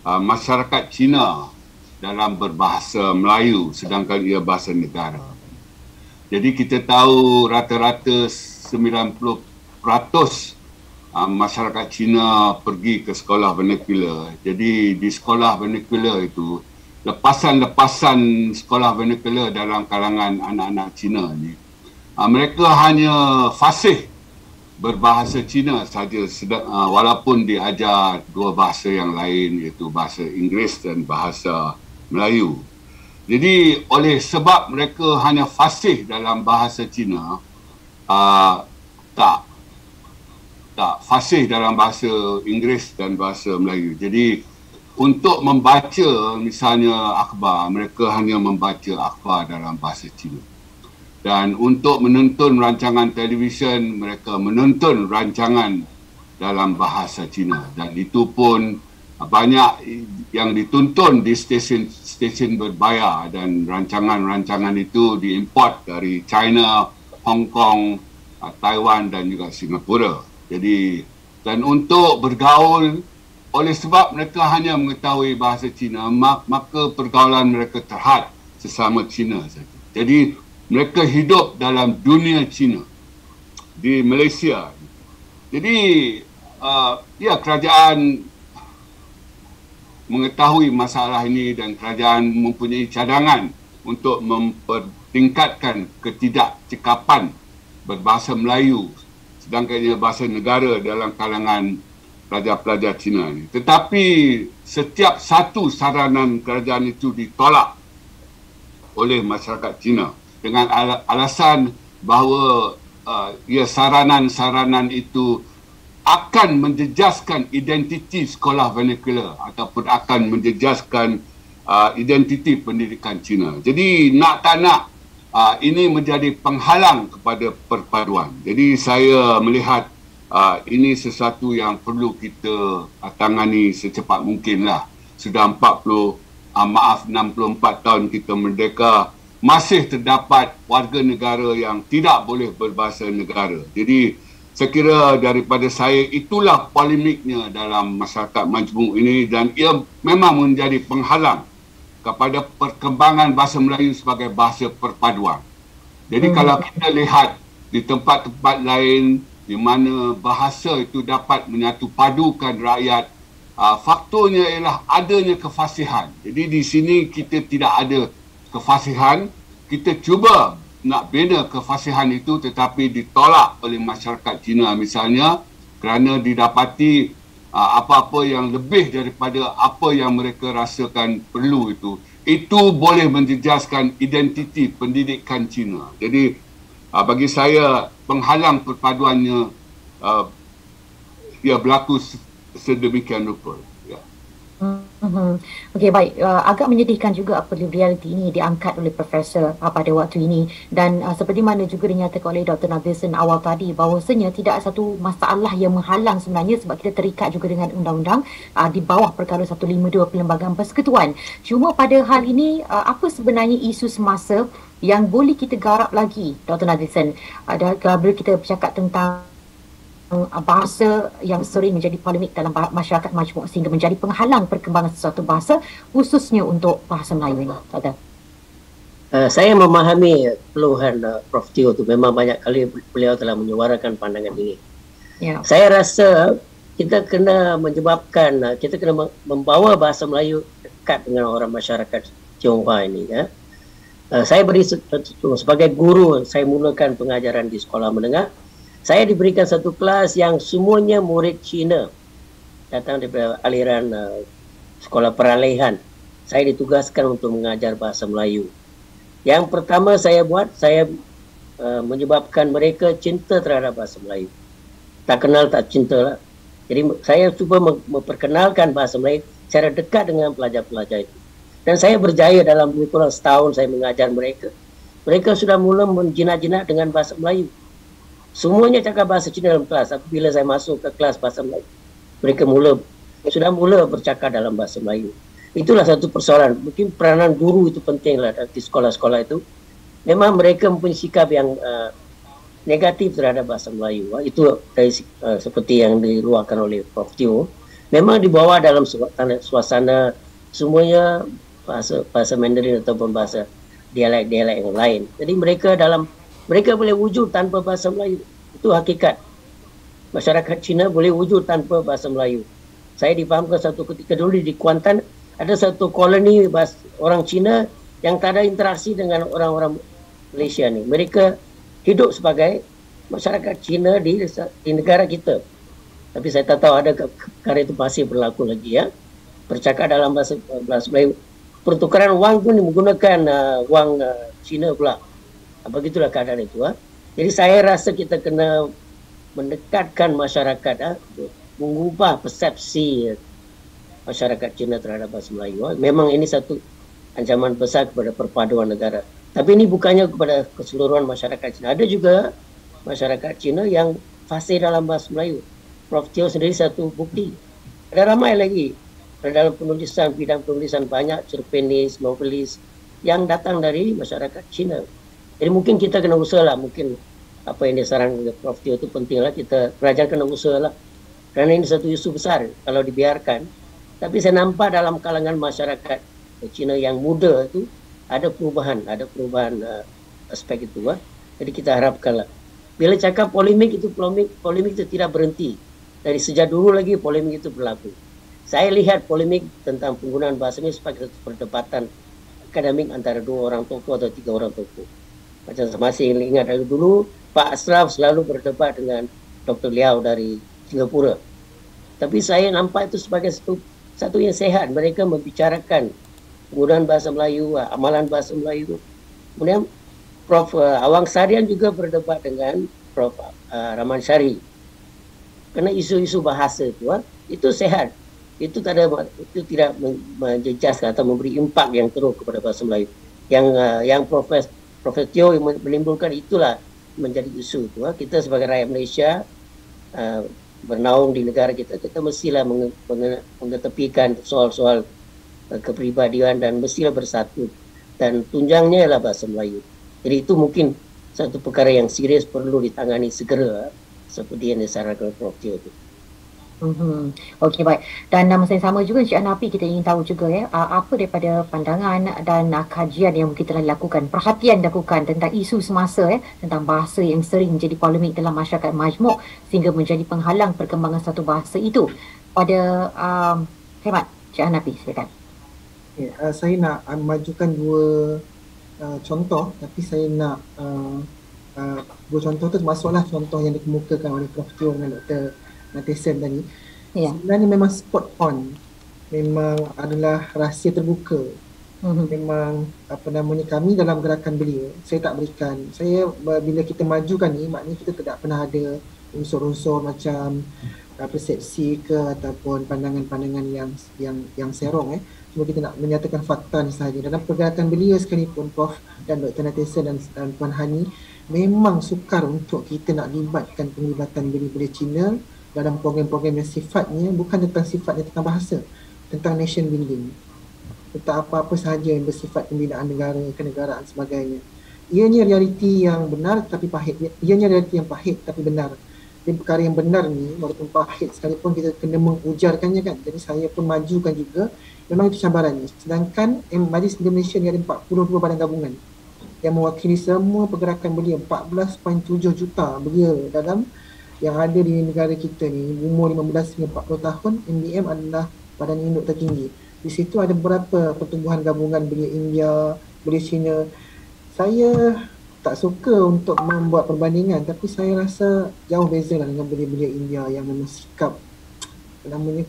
uh, masyarakat Cina dalam berbahasa Melayu sedangkan ia bahasa negara. Jadi kita tahu rata-rata 90% uh, masyarakat Cina pergi ke sekolah vernacular. Jadi di sekolah vernacular itu lepasan-lepasan sekolah vernacular dalam kalangan anak-anak Cina ni. Uh, mereka hanya fasih berbahasa Cina saja uh, walaupun diajar dua bahasa yang lain iaitu bahasa Inggeris dan bahasa Melayu. Jadi oleh sebab mereka hanya fasih dalam bahasa Cina uh, tak tak fasih dalam bahasa Inggeris dan bahasa Melayu. Jadi untuk membaca misalnya akhbar mereka hanya membaca akhbar dalam bahasa Cina. Dan untuk menonton rancangan televisyen mereka menonton rancangan dalam bahasa Cina. Dan itu pun banyak yang ditonton di stesen-stesen berbayar. Dan rancangan-rancangan itu diimport dari China, Hong Kong Taiwan dan juga Singapura. Jadi dan untuk bergaul oleh sebab mereka hanya mengetahui bahasa Cina maka pergaulan mereka terhad sesama Cina saja. Jadi mereka hidup dalam dunia Cina di Malaysia. Jadi uh, ya kerajaan mengetahui masalah ini dan kerajaan mempunyai cadangan untuk mempertingkatkan ketidakcekapan berbahasa Melayu sedangkan ia bahasa negara dalam kalangan pelajar-pelajar Cina ini. Tetapi setiap satu saranan kerajaan itu ditolak oleh masyarakat Cina dengan al- alasan bahawa uh, ya saranan-saranan itu akan menjejaskan identiti sekolah vernacular ataupun akan menjejaskan uh, identiti pendidikan Cina. Jadi nak tak nak uh, ini menjadi penghalang kepada perpaduan. Jadi saya melihat uh, ini sesuatu yang perlu kita uh, tangani secepat mungkin lah. Sudah 40, uh, maaf 64 tahun kita merdeka, masih terdapat warga negara yang tidak boleh berbahasa negara. Jadi saya kira daripada saya itulah polemiknya dalam masyarakat majmuk ini dan ia memang menjadi penghalang kepada perkembangan bahasa Melayu sebagai bahasa perpaduan. Jadi hmm. kalau kita lihat di tempat-tempat lain di mana bahasa itu dapat menyatu padukan rakyat, uh, faktornya ialah adanya kefasihan. Jadi di sini kita tidak ada kefasihan, kita cuba nak bina kefasihan itu tetapi ditolak oleh masyarakat Cina misalnya kerana didapati uh, apa-apa yang lebih daripada apa yang mereka rasakan perlu itu itu boleh menjejaskan identiti pendidikan Cina. Jadi uh, bagi saya penghalang perpaduannya uh, ia berlaku sedemikian rupa.
Mm-hmm. Okey baik uh, agak menyedihkan juga apabila realiti ini diangkat oleh profesor uh, pada waktu ini dan uh, seperti mana juga dinyatakan oleh Dr. Nabilson awal tadi bahawasanya tidak satu masalah yang menghalang sebenarnya sebab kita terikat juga dengan undang-undang uh, di bawah perkara 152 Perlembagaan Persekutuan. Cuma pada hal ini uh, apa sebenarnya isu semasa yang boleh kita garap lagi Dr. Nabilson ada bila kita bercakap tentang Uh, bahasa yang sering menjadi polemik dalam masyarakat majmuk sehingga menjadi penghalang perkembangan sesuatu bahasa khususnya untuk bahasa Melayu ini. Ada.
Uh, saya memahami keluhan uh, Prof. Tio tu memang banyak kali beliau telah menyuarakan pandangan ini. Ya. Saya rasa kita kena menyebabkan uh, kita kena membawa bahasa Melayu dekat dengan orang masyarakat Tionghoa ini ya. Uh, saya beri sebagai guru saya mulakan pengajaran di sekolah menengah saya diberikan satu kelas yang semuanya murid Cina datang daripada aliran uh, sekolah peralihan. Saya ditugaskan untuk mengajar bahasa Melayu. Yang pertama saya buat, saya uh, menyebabkan mereka cinta terhadap bahasa Melayu. Tak kenal tak cinta lah. Jadi saya cuba memperkenalkan bahasa Melayu secara dekat dengan pelajar-pelajar itu. Dan saya berjaya dalam lebih kurang setahun saya mengajar mereka. Mereka sudah mula menjinak-jinak dengan bahasa Melayu. Semuanya cakap bahasa Cina dalam kelas. Tapi bila saya masuk ke kelas bahasa Melayu, mereka mula sudah mula bercakap dalam bahasa Melayu. Itulah satu persoalan. Mungkin peranan guru itu pentinglah di sekolah-sekolah itu. Memang mereka mempunyai sikap yang uh, negatif terhadap bahasa Melayu. Itu dari, uh, seperti yang diluahkan oleh Prof. Tio. Memang dibawa dalam suasana semuanya bahasa, bahasa Mandarin ataupun bahasa dialek-dialek yang lain. Jadi mereka dalam mereka boleh wujud tanpa bahasa Melayu. Itu hakikat. Masyarakat Cina boleh wujud tanpa bahasa Melayu. Saya difahamkan satu ketika dulu di Kuantan ada satu koloni bahasa orang Cina yang tak ada interaksi dengan orang-orang Malaysia ni. Mereka hidup sebagai masyarakat Cina di, di negara kita. Tapi saya tak tahu ada perkara itu masih berlaku lagi ya. Bercakap dalam bahasa, bahasa Melayu. Pertukaran wang pun menggunakan uh, wang uh, Cina pula. Begitulah keadaan itu. Ha? Jadi saya rasa kita kena mendekatkan masyarakat, ha? mengubah persepsi masyarakat Cina terhadap bahasa Melayu. Ha? Memang ini satu ancaman besar kepada perpaduan negara. Tapi ini bukannya kepada keseluruhan masyarakat Cina. Ada juga masyarakat Cina yang fasih dalam bahasa Melayu. Prof. Tio sendiri satu bukti. Ada ramai lagi dalam penulisan, bidang penulisan banyak cerpenis, novelis yang datang dari masyarakat Cina. Jadi mungkin kita kena usaha lah mungkin apa yang disarankan oleh Prof Tio itu pentinglah kita belajar kena usaha lah. Kerana ini satu isu besar kalau dibiarkan. Tapi saya nampak dalam kalangan masyarakat Cina yang muda itu ada perubahan, ada perubahan uh, aspek itu. Uh. Jadi kita harapkanlah. Bila cakap polemik itu polemik, polemik itu tidak berhenti. Dari sejak dulu lagi polemik itu berlaku. Saya lihat polemik tentang penggunaan bahasa ini sebagai satu perdebatan akademik antara dua orang tokoh atau tiga orang tokoh. Macam saya masih ingat dari dulu, Pak Asraf selalu berdebat dengan Dr. Liao dari Singapura. Tapi saya nampak itu sebagai satu, satu yang sehat. Mereka membicarakan penggunaan bahasa Melayu, amalan bahasa Melayu. Kemudian Prof. Uh, Awang Sarian juga berdebat dengan Prof. Uh, Rahman Syari. Kerana isu-isu bahasa itu, uh, itu sehat. Itu tak ada, itu tidak menjejaskan atau memberi impak yang teruk kepada bahasa Melayu. Yang uh, yang Prof. Prof. Tio menimbulkan itulah menjadi isu itu. Uh. Kita sebagai rakyat Malaysia uh, bernaung di negara kita, kita mestilah mengetepikan soal-soal uh, kepribadian dan mestilah bersatu. Dan tunjangnya ialah bahasa Melayu. Jadi itu mungkin satu perkara yang serius perlu ditangani segera seperti yang disarankan Prof. Itu.
Mm-hmm. Okey baik. Dan masa yang sama juga Encik Anapi kita ingin tahu juga ya apa daripada pandangan dan kajian yang mungkin telah dilakukan, perhatian dilakukan tentang isu semasa ya tentang bahasa yang sering menjadi polemik dalam masyarakat majmuk sehingga menjadi penghalang perkembangan satu bahasa itu. Pada um, hemat Encik Anapi silakan.
Ya, uh, saya nak uh, majukan dua uh, contoh tapi saya nak uh, uh, dua contoh tu termasuklah contoh yang dikemukakan oleh Prof. Tio dengan Dr. Nathan tadi. Ya. Sebenarnya memang spot on. Memang adalah rahsia terbuka. Mm-hmm. Memang apa namanya kami dalam gerakan belia, saya tak berikan. Saya bila kita majukan ni, maknanya kita tidak pernah ada unsur-unsur macam uh, persepsi ke ataupun pandangan-pandangan yang yang yang serong eh. Cuma kita nak menyatakan fakta ni sahaja. Dalam pergerakan belia sekalipun Prof dan Dr. Nathan dan, dan Puan Hani memang sukar untuk kita nak libatkan penglibatan belia-belia Cina dalam program-program yang sifatnya bukan tentang sifatnya tentang bahasa tentang nation building. Tentang apa-apa sahaja yang bersifat pembinaan negara, kenegaraan sebagainya. Ianya realiti yang benar tapi pahit. Ianya realiti yang pahit tapi benar. Dan perkara yang benar ni walaupun pahit sekalipun kita kena mengujarkannya kan. Jadi saya pun majukan juga memang itu cabarannya sedangkan Majlis Indonesia ni ada 42 badan gabungan yang mewakili semua pergerakan belia. 14.7 juta belia dalam yang ada di negara kita ni umur 15 hingga 40 tahun MBM adalah badan induk tertinggi. Di situ ada beberapa pertumbuhan gabungan belia India belia China. Saya tak suka untuk membuat perbandingan tapi saya rasa jauh beza lah dengan belia-belia India yang memang sikap namanya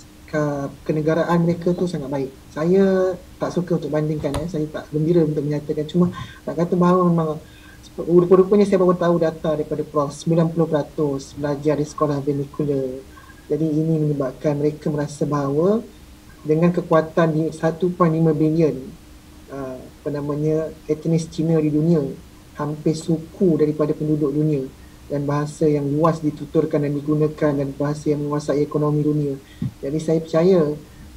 sikap kenegaraan mereka tu sangat baik. Saya tak suka untuk bandingkan eh. saya tak gembira untuk menyatakan. Cuma nak kata bahawa memang rupa-rupanya saya baru tahu data daripada Prof 90% belajar di sekolah vernacular. Jadi ini menyebabkan mereka merasa bahawa dengan kekuatan di 1.5 bilion uh, apa namanya etnis Cina di dunia hampir suku daripada penduduk dunia dan bahasa yang luas dituturkan dan digunakan dan bahasa yang menguasai ekonomi dunia. Jadi saya percaya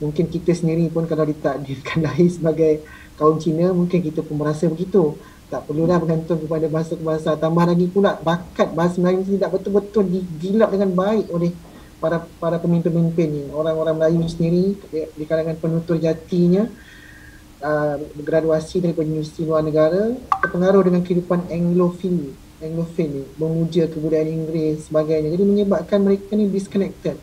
mungkin kita sendiri pun kalau ditakdirkan <laughs> lahir sebagai kaum Cina mungkin kita pun merasa begitu tak perlulah bergantung kepada bahasa bahasa tambah lagi pula bakat bahasa Melayu tidak betul-betul digilap dengan baik oleh para para pemimpin-pemimpin ni. Orang-orang Melayu sendiri di, di kalangan penutur jatinya uh, graduasi daripada universiti luar negara terpengaruh dengan kehidupan Anglophile Anglophile ni memuja kebudayaan Inggeris sebagainya. Jadi menyebabkan mereka ni disconnected.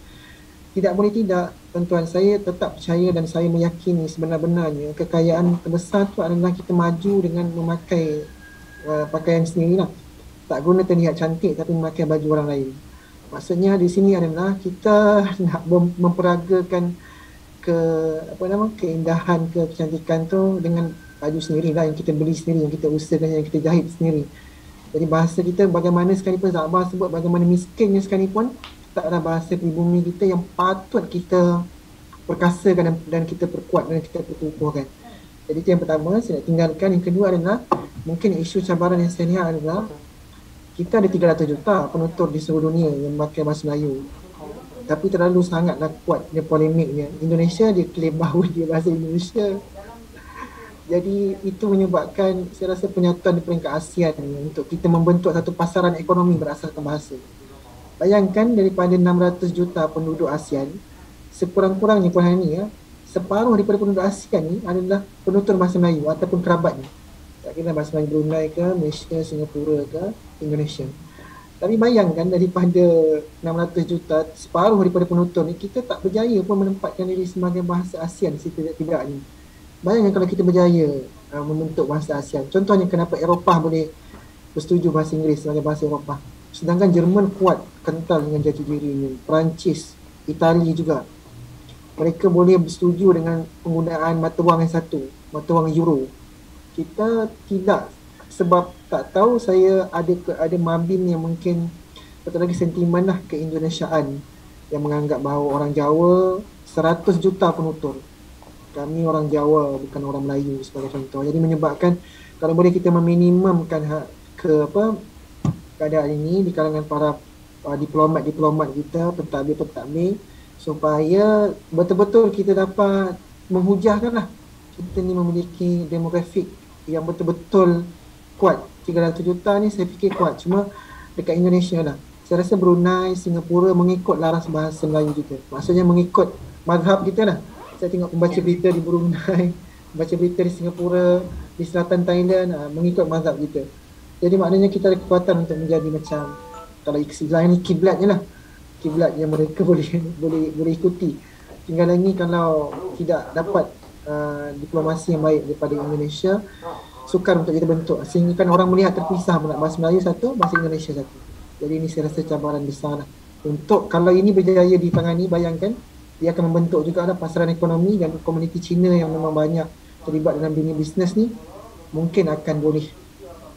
Tidak boleh tidak tuan-tuan saya tetap percaya dan saya meyakini sebenar-benarnya kekayaan terbesar tu adalah kita maju dengan memakai uh, pakaian sendiri lah. Tak guna terlihat cantik tapi memakai baju orang lain. Maksudnya di sini adalah kita <laughs> nak memperagakan ke apa nama keindahan ke kecantikan tu dengan baju sendiri lah yang kita beli sendiri yang kita usahakan yang kita jahit sendiri. Jadi bahasa kita bagaimana sekalipun Zabah sebut bagaimana miskinnya sekalipun tak ada bahasa di bumi kita yang patut kita perkasakan dan, dan kita perkuat dan kita perkukuhkan. Jadi itu yang pertama saya nak tinggalkan. Yang kedua adalah mungkin isu cabaran yang saya lihat adalah kita ada 300 juta penutur di seluruh dunia yang memakai bahasa Melayu. Tapi terlalu sangatlah kuat dia polemiknya. Indonesia dia klaim bahawa dia bahasa Indonesia. Jadi itu menyebabkan saya rasa penyatuan di peringkat ASEAN untuk kita membentuk satu pasaran ekonomi berasaskan bahasa. Bayangkan daripada 600 juta penduduk ASEAN, sekurang-kurangnya pun hari ni ya, separuh daripada penduduk ASEAN ni adalah penutur bahasa Melayu ataupun kerabatnya. Tak kira bahasa Melayu Brunei ke, Malaysia, Singapura ke, Indonesia. Tapi bayangkan daripada 600 juta, separuh daripada penutur ni, kita tak berjaya pun menempatkan diri sebagai bahasa ASEAN setidak-tidak ni. Bayangkan kalau kita berjaya uh, membentuk bahasa ASEAN. Contohnya kenapa Eropah boleh bersetuju bahasa Inggeris sebagai bahasa Eropah. Sedangkan Jerman kuat, kental dengan jati dirinya. Perancis, Itali juga. Mereka boleh bersetuju dengan penggunaan mata wang yang satu, mata wang euro. Kita tidak sebab tak tahu saya ada ada mabim yang mungkin betul lagi sentimen lah ke Indonesiaan yang menganggap bahawa orang Jawa 100 juta penutur kami orang Jawa bukan orang Melayu sebagai contoh jadi menyebabkan kalau boleh kita meminimumkan ha, ke apa keadaan ini di kalangan para uh, diplomat-diplomat kita pentadbir-pentadbir supaya betul-betul kita dapat menghujahkan lah kita ni memiliki demografik yang betul-betul kuat. 300 juta ni saya fikir kuat cuma dekat Indonesia lah. Saya rasa Brunei, Singapura mengikut laras bahasa Melayu kita. Maksudnya mengikut madhab kita lah. Saya tengok pembaca ya. berita di Brunei <laughs> baca berita di Singapura di selatan Thailand uh, mengikut mazhab kita jadi maknanya kita ada kekuatan untuk menjadi macam kalau istilah ni kiblat je lah. Kiblat yang mereka <laughs> boleh boleh boleh ikuti. Tinggal lagi kalau tidak dapat uh, diplomasi yang baik daripada Indonesia sukar untuk kita bentuk. Sehingga kan orang melihat terpisah pula. Bahasa Melayu satu bahasa Indonesia satu. Jadi ini saya rasa cabaran besar lah. Untuk kalau ini berjaya ditangani bayangkan dia akan membentuk juga ada pasaran ekonomi dan komuniti Cina yang memang banyak terlibat dalam dunia bisnes ni mungkin akan boleh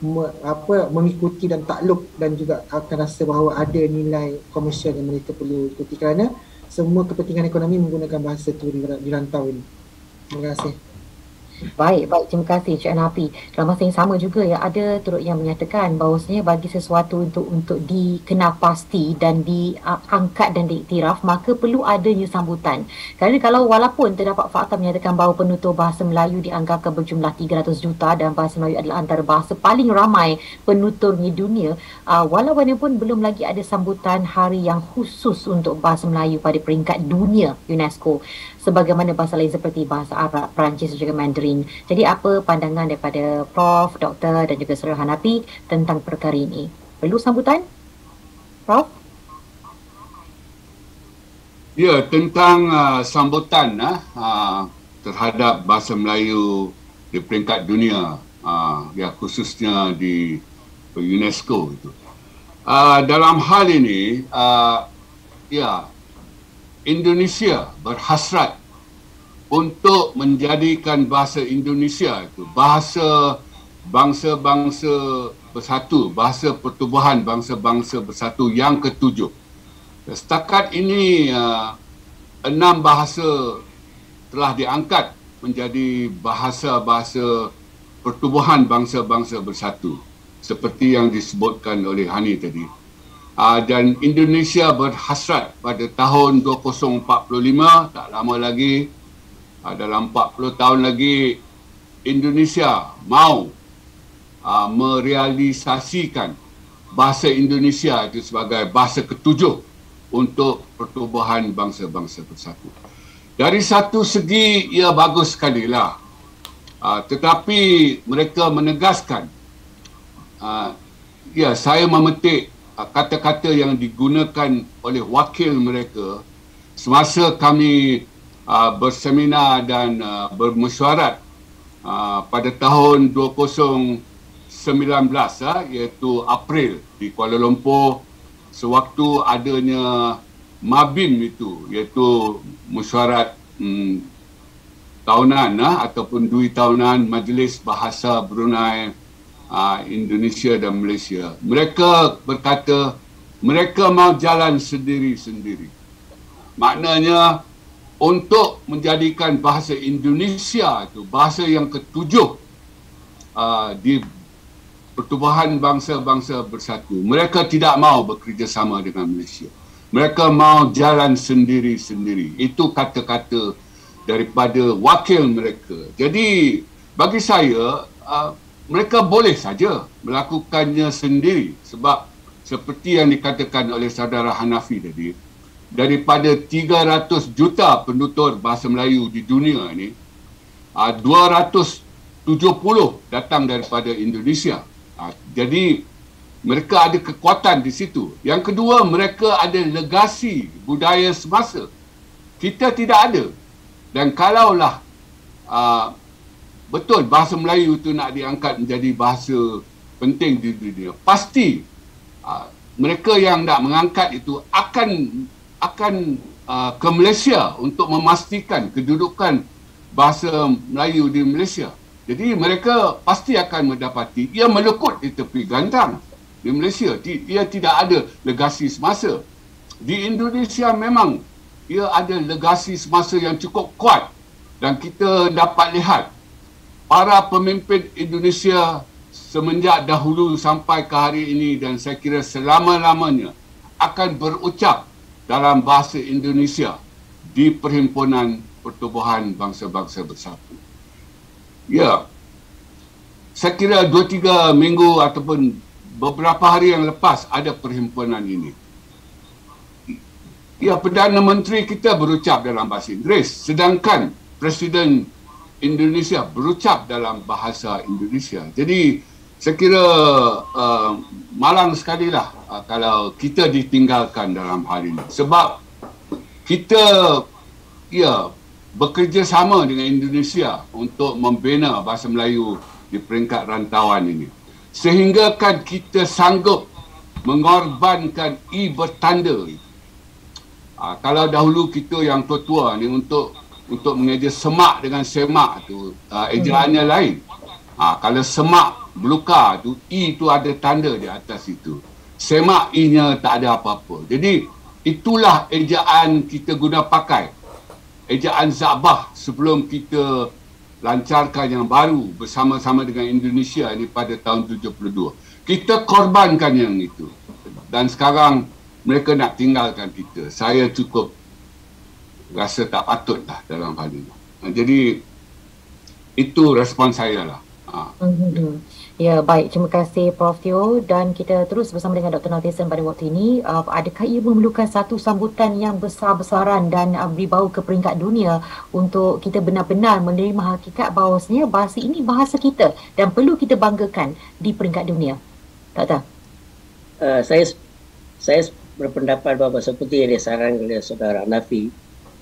me, apa mengikuti dan takluk dan juga akan rasa bahawa ada nilai komersial yang mereka perlu ikuti kerana semua kepentingan ekonomi menggunakan bahasa tu di, rantau ini. Terima kasih.
Baik, baik. Terima kasih Cik Nafi. Dalam masa yang sama juga ya ada turut yang menyatakan bahawasanya bagi sesuatu untuk untuk dikenal pasti dan diangkat dan diiktiraf maka perlu adanya sambutan. Kerana kalau walaupun terdapat fakta menyatakan bahawa penutur bahasa Melayu dianggapkan berjumlah 300 juta dan bahasa Melayu adalah antara bahasa paling ramai penutur di dunia, uh, walaupun belum lagi ada sambutan hari yang khusus untuk bahasa Melayu pada peringkat dunia UNESCO sebagaimana bahasa lain seperti bahasa Arab, Perancis dan juga Mandarin. Jadi apa pandangan daripada Prof, Doktor dan juga Saudara Hanapi tentang perkara ini? Perlu sambutan? Prof?
Ya, tentang uh, sambutan uh, terhadap bahasa Melayu di peringkat dunia, uh, ya khususnya di UNESCO itu. Uh, dalam hal ini, uh, ya Indonesia berhasrat untuk menjadikan bahasa Indonesia itu bahasa bangsa-bangsa bersatu, bahasa pertubuhan bangsa-bangsa bersatu yang ketujuh. Setakat ini uh, enam bahasa telah diangkat menjadi bahasa-bahasa pertubuhan bangsa-bangsa bersatu seperti yang disebutkan oleh Hani tadi uh, dan Indonesia berhasrat pada tahun 2045 tak lama lagi uh, dalam 40 tahun lagi Indonesia mau uh, merealisasikan bahasa Indonesia itu sebagai bahasa ketujuh untuk pertubuhan bangsa-bangsa bersatu. Dari satu segi ia bagus sekali lah. Uh, tetapi mereka menegaskan uh, ya saya memetik kata-kata yang digunakan oleh wakil mereka semasa kami uh, berseminar dan uh, bermesyuarat uh, pada tahun 2019 uh, iaitu April di Kuala Lumpur sewaktu adanya MABIM itu iaitu mesyuarat um, tahunan uh, ataupun dui tahunan Majlis Bahasa Brunei uh, Indonesia dan Malaysia. Mereka berkata mereka mau jalan sendiri-sendiri. Maknanya untuk menjadikan bahasa Indonesia itu bahasa yang ketujuh uh, di pertubuhan bangsa-bangsa bersatu. Mereka tidak mau bekerjasama dengan Malaysia. Mereka mau jalan sendiri-sendiri. Itu kata-kata daripada wakil mereka. Jadi bagi saya uh, mereka boleh saja melakukannya sendiri sebab seperti yang dikatakan oleh saudara Hanafi tadi daripada 300 juta penutur bahasa Melayu di dunia ini uh, 270 datang daripada Indonesia uh, jadi mereka ada kekuatan di situ. Yang kedua, mereka ada legasi budaya semasa. Kita tidak ada. Dan kalaulah uh, betul bahasa Melayu itu nak diangkat menjadi bahasa penting di dunia, pasti uh, mereka yang nak mengangkat itu akan akan uh, ke Malaysia untuk memastikan kedudukan bahasa Melayu di Malaysia. Jadi mereka pasti akan mendapati ia melekut di tepi gantang di Malaysia. Ia tidak ada legasi semasa. Di Indonesia memang ia ada legasi semasa yang cukup kuat dan kita dapat lihat para pemimpin Indonesia semenjak dahulu sampai ke hari ini dan saya kira selama-lamanya akan berucap dalam bahasa Indonesia di Perhimpunan Pertubuhan Bangsa-Bangsa Bersatu. Ya, saya kira dua tiga minggu ataupun beberapa hari yang lepas ada perhimpunan ini. Ya, Perdana Menteri kita berucap dalam bahasa Inggeris sedangkan Presiden Indonesia berucap dalam bahasa Indonesia. Jadi saya kira uh, malang sekali lah uh, kalau kita ditinggalkan dalam hal ini. Sebab kita ya bekerjasama dengan Indonesia untuk membina bahasa Melayu di peringkat rantauan ini sehingga kan kita sanggup mengorbankan i bertanda ha, kalau dahulu kita yang tua-tua ni untuk untuk mengeja semak dengan semak tu uh, ejaannya hmm. lain ha, kalau semak belukar tu i tu ada tanda di atas itu semak i nya tak ada apa-apa jadi itulah ejaan kita guna pakai ejaan zabah sebelum kita lancarkan yang baru bersama-sama dengan Indonesia ini pada tahun 72. Kita korbankan yang itu. Dan sekarang mereka nak tinggalkan kita. Saya cukup rasa tak patutlah dalam hal ini. Jadi itu respon saya lah. Ha.
Mm-hmm. Ya, baik. Terima kasih Prof. Teo dan kita terus bersama dengan Dr. Nathan pada waktu ini. Uh, adakah ia memerlukan satu sambutan yang besar-besaran dan uh, berbau ke peringkat dunia untuk kita benar-benar menerima hakikat bahawasanya bahasa ini bahasa kita dan perlu kita banggakan di peringkat dunia? Tak tahu.
Uh, saya saya berpendapat bahawa seperti yang disarankan oleh saudara Nafi,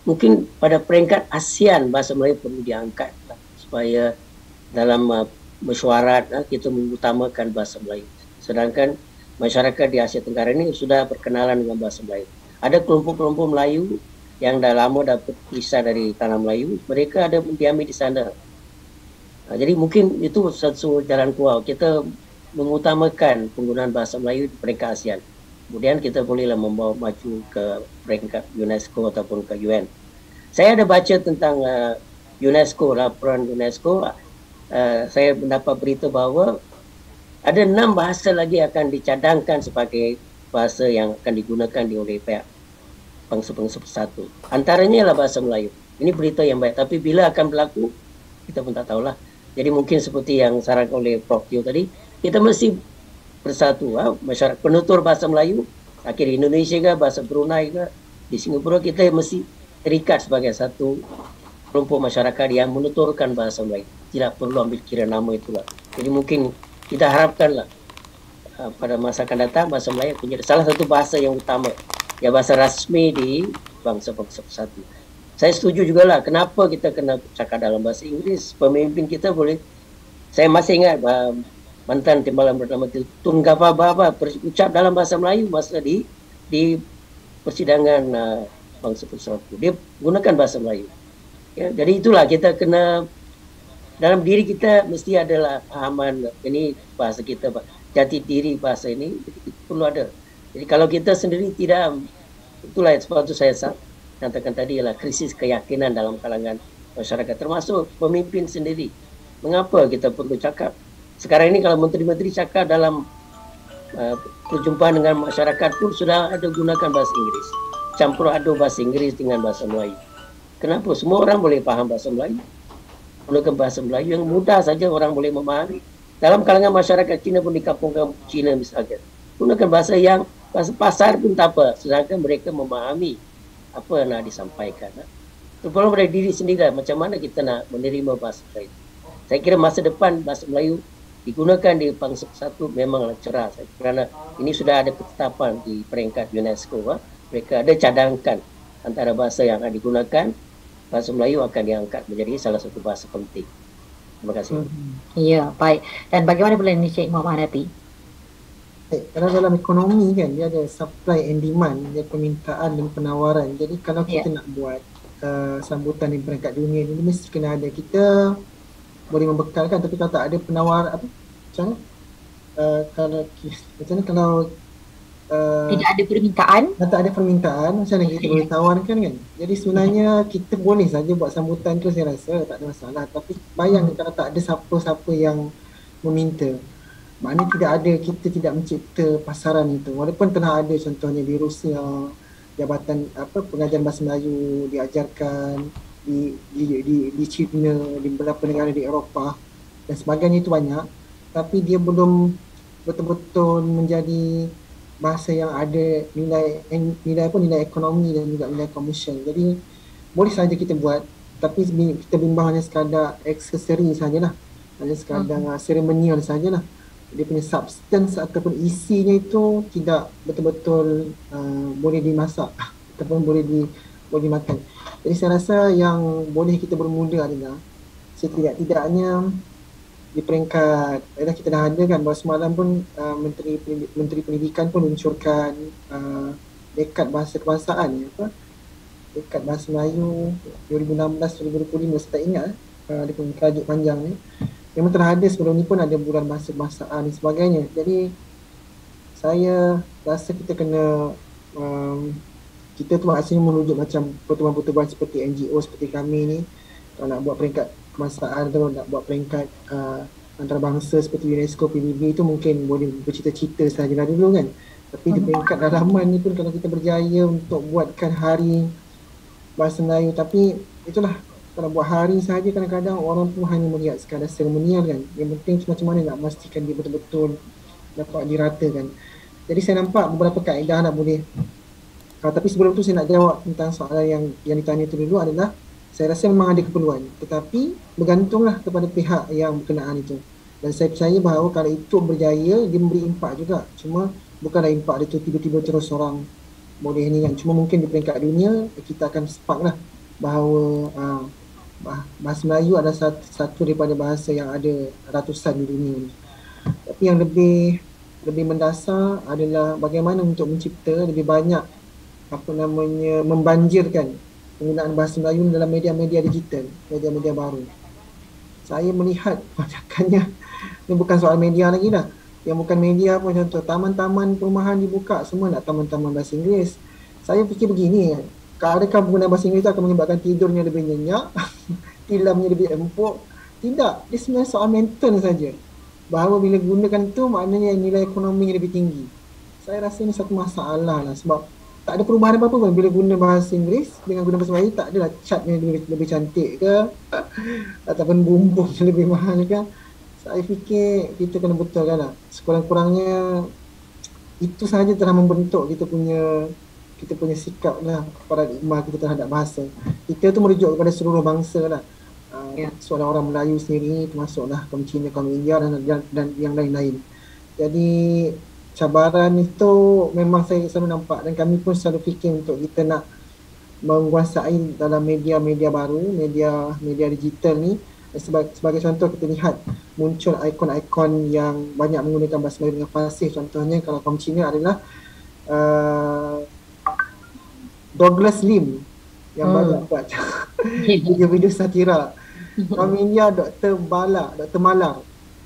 mungkin pada peringkat ASEAN bahasa Melayu perlu diangkat supaya dalam uh, mesyuarat eh, kita mengutamakan bahasa Melayu. Sedangkan masyarakat di Asia Tenggara ini sudah berkenalan dengan bahasa Melayu. Ada kelompok-kelompok Melayu yang dah lama dapat visa dari tanah Melayu, mereka ada mendiami di sana. Nah, jadi mungkin itu satu jalan keluar. Kita mengutamakan penggunaan bahasa Melayu di peringkat ASEAN. Kemudian kita bolehlah membawa maju ke peringkat UNESCO ataupun ke UN. Saya ada baca tentang uh, UNESCO, laporan UNESCO uh, saya mendapat berita bahawa ada enam bahasa lagi akan dicadangkan sebagai bahasa yang akan digunakan di oleh pihak bangsa-bangsa bersatu. Antaranya adalah bahasa Melayu. Ini berita yang baik. Tapi bila akan berlaku, kita pun tak tahulah. Jadi mungkin seperti yang sarankan oleh Prof. Tio tadi, kita mesti bersatu. Ha? Masyarakat penutur bahasa Melayu, akhir Indonesia ke, bahasa Brunei ke, di Singapura kita mesti terikat sebagai satu kelompok masyarakat yang menuturkan bahasa Melayu. Tidak perlu ambil kira nama itulah. Jadi mungkin kita harapkanlah uh, pada masa akan datang bahasa Melayu punya salah satu bahasa yang utama. Ya bahasa rasmi di bangsa-bangsa satu. Saya setuju juga lah kenapa kita kena cakap dalam bahasa Inggeris. Pemimpin kita boleh saya masih ingat uh, mantan timbalan bernama Tun Gapa Baba berucap dalam bahasa Melayu masa di di persidangan uh, bangsa persatu. Dia gunakan bahasa Melayu. Ya, jadi itulah kita kena dalam diri kita mesti adalah pahaman ini bahasa kita jati diri bahasa ini perlu ada. Jadi kalau kita sendiri tidak itulah sebab itu saya katakan tadi ialah krisis keyakinan dalam kalangan masyarakat termasuk pemimpin sendiri. Mengapa kita perlu cakap? Sekarang ini kalau menteri-menteri cakap dalam uh, perjumpaan dengan masyarakat pun sudah ada gunakan bahasa Inggeris. Campur aduk bahasa Inggeris dengan bahasa Melayu. Kenapa? Semua orang boleh faham bahasa Melayu. gunakan bahasa Melayu yang mudah saja orang boleh memahami. Dalam kalangan masyarakat Cina pun di kampung-kampung Cina misalnya. Gunakan bahasa yang bahasa pasar pun tak apa. Sedangkan mereka memahami apa yang nak disampaikan. Perlu pada diri sendiri lah, macam mana kita nak menerima bahasa Melayu. Saya kira masa depan bahasa Melayu digunakan di bangsa satu memanglah cerah saya kerana ini sudah ada ketetapan di peringkat UNESCO ha? mereka ada cadangkan antara bahasa yang akan digunakan bahasa Melayu akan diangkat menjadi salah satu bahasa penting terima kasih
Hmm. Ya, baik. Dan bagaimana pula ni Cik Muhammad Hanafi?
Eh, Kalau dalam ekonomi kan dia ada supply and demand, dia permintaan dan penawaran. Jadi kalau kita
Ya.
nak buat uh, sambutan di peringkat dunia ni mesti kena ada kita boleh membekalkan tapi kalau tak ada penawar apa macam mana? Uh, kalau macam mana kalau uh,
Tidak ada permintaan?
kalau tak ada permintaan macam mana kita boleh tawarkan kan? Jadi sebenarnya kita boleh saja buat sambutan tu saya rasa tak ada masalah. Tapi bayangkan kalau tak ada siapa-siapa yang meminta. Maknanya tidak ada kita tidak mencipta pasaran itu. Walaupun telah ada contohnya di Rusia jabatan apa pengajian bahasa Melayu diajarkan di di di, di China di beberapa negara di Eropah dan sebagainya itu banyak tapi dia belum betul-betul menjadi bahasa yang ada nilai nilai apa nilai ekonomi dan juga nilai komersial. Jadi boleh saja kita buat tapi kita bimbang hanya sekadar aksesori sajalah. Hanya sekadar uh seremonial sajalah. Dia punya substance ataupun isinya itu tidak betul-betul uh, boleh dimasak ataupun boleh di boleh dimakan. Jadi saya rasa yang boleh kita bermula adalah setidak-tidaknya di peringkat adalah kita dah ada kan bahawa semalam pun uh, menteri menteri pendidikan pun luncurkan uh, dekat bahasa kebangsaan ya apa? Dekat bahasa Melayu 2016 2025 saya tak ingat uh, dia punya kerajuk panjang ni. Memang telah ada sebelum ni pun ada bulan bahasa kebangsaan dan sebagainya. Jadi saya rasa kita kena um, kita tu maksudnya menuju macam pertubuhan-pertubuhan seperti NGO seperti kami ni. Kalau nak buat peringkat kebangsaan atau nak buat peringkat uh, antarabangsa seperti UNESCO, PBB itu mungkin boleh bercita-cita sahaja. Dulu kan? Tapi di peringkat dalaman ni pun kalau kita berjaya untuk buatkan hari bahasa Melayu. Tapi itulah kalau buat hari sahaja kadang-kadang orang pun hanya melihat sekadar seremonial kan? Yang penting macam mana nak memastikan dia betul-betul dapat diratakan. Jadi saya nampak beberapa kaedah lah boleh Uh, tapi sebelum tu saya nak jawab tentang soalan yang yang ditanya tu dulu adalah saya rasa memang ada keperluan tetapi bergantunglah kepada pihak yang berkenaan itu. Dan saya percaya bahawa kalau itu berjaya dia memberi impak juga. Cuma bukanlah impak dia tu tiba-tiba terus orang boleh ni kan. Cuma mungkin di peringkat dunia kita akan sepak lah bahawa uh, bah- bahasa Melayu adalah satu, satu daripada bahasa yang ada ratusan di dunia ni. Tapi yang lebih lebih mendasar adalah bagaimana untuk mencipta lebih banyak apa namanya membanjirkan penggunaan bahasa Melayu dalam media-media digital, media-media baru. Saya melihat kebanyakannya <laughs> ini bukan soal media lagi dah. Yang bukan media pun contoh taman-taman perumahan dibuka semua nak taman-taman bahasa Inggeris. Saya fikir begini kan. Adakah penggunaan bahasa Inggeris akan menyebabkan tidurnya lebih nyenyak, <laughs> tilamnya lebih empuk? Tidak, dia sebenarnya soal mental saja. Bahawa bila gunakan itu maknanya nilai ekonominya lebih tinggi. Saya rasa ini satu masalah lah sebab tak ada perubahan apa-apa pun. Bila guna bahasa Inggeris dengan guna bahasa Melayu tak adalah catnya lebih, lebih cantik ke <laughs> ataupun bumbungnya lebih mahal ke. Saya fikir kita kena betulkan lah. Sekurang-kurangnya itu sahaja telah membentuk kita punya kita punya sikap lah paradigma kita terhadap bahasa. Kita tu merujuk kepada seluruh bangsa lah. Uh,
Ya.
soalan orang Melayu sendiri termasuklah kaum Cina, kaum India dan, dan, dan yang lain-lain. Jadi cabaran itu memang saya selalu nampak dan kami pun selalu fikir untuk kita nak menguasai dalam media-media baru, media media digital ni sebagai, sebagai contoh kita lihat muncul ikon-ikon yang banyak menggunakan bahasa Melayu dengan fasih contohnya kalau kaum Cina adalah uh, Douglas Lim yang
Hmm.
banyak buat <laughs> video-video satira kaum India Dr. Bala, Dr. Malar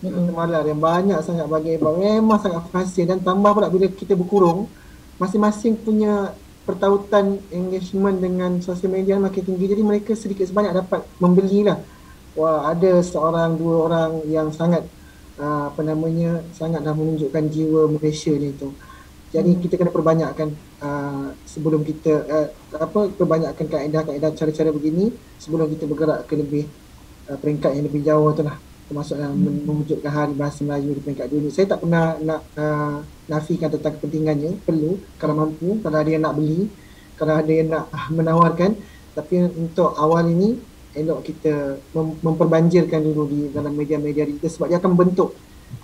Dr. Malar yang banyak sangat bagi memang sangat fasih. Dan tambah pula bila kita berkurung masing-masing punya pertautan engagement dengan sosial media makin tinggi. Jadi mereka sedikit sebanyak dapat membelilah. Wah ada seorang dua orang yang sangat uh, apa namanya sangatlah menunjukkan jiwa Malaysia ni tu. Jadi kita kena perbanyakkan uh, sebelum kita uh, apa perbanyakkan kaedah-kaedah cara-cara begini sebelum kita bergerak ke lebih uh, peringkat yang lebih jauh tu lah termasuk dalam hmm. mewujudkan hari bahasa Melayu di peringkat dunia. Saya tak pernah nak uh, nafikan tentang kepentingannya, perlu kalau mampu, kalau ada yang nak beli, kalau ada yang nak <laughs> menawarkan. Tapi untuk awal ini, elok kita mem- memperbanjirkan dulu di dalam media-media kita sebab dia akan membentuk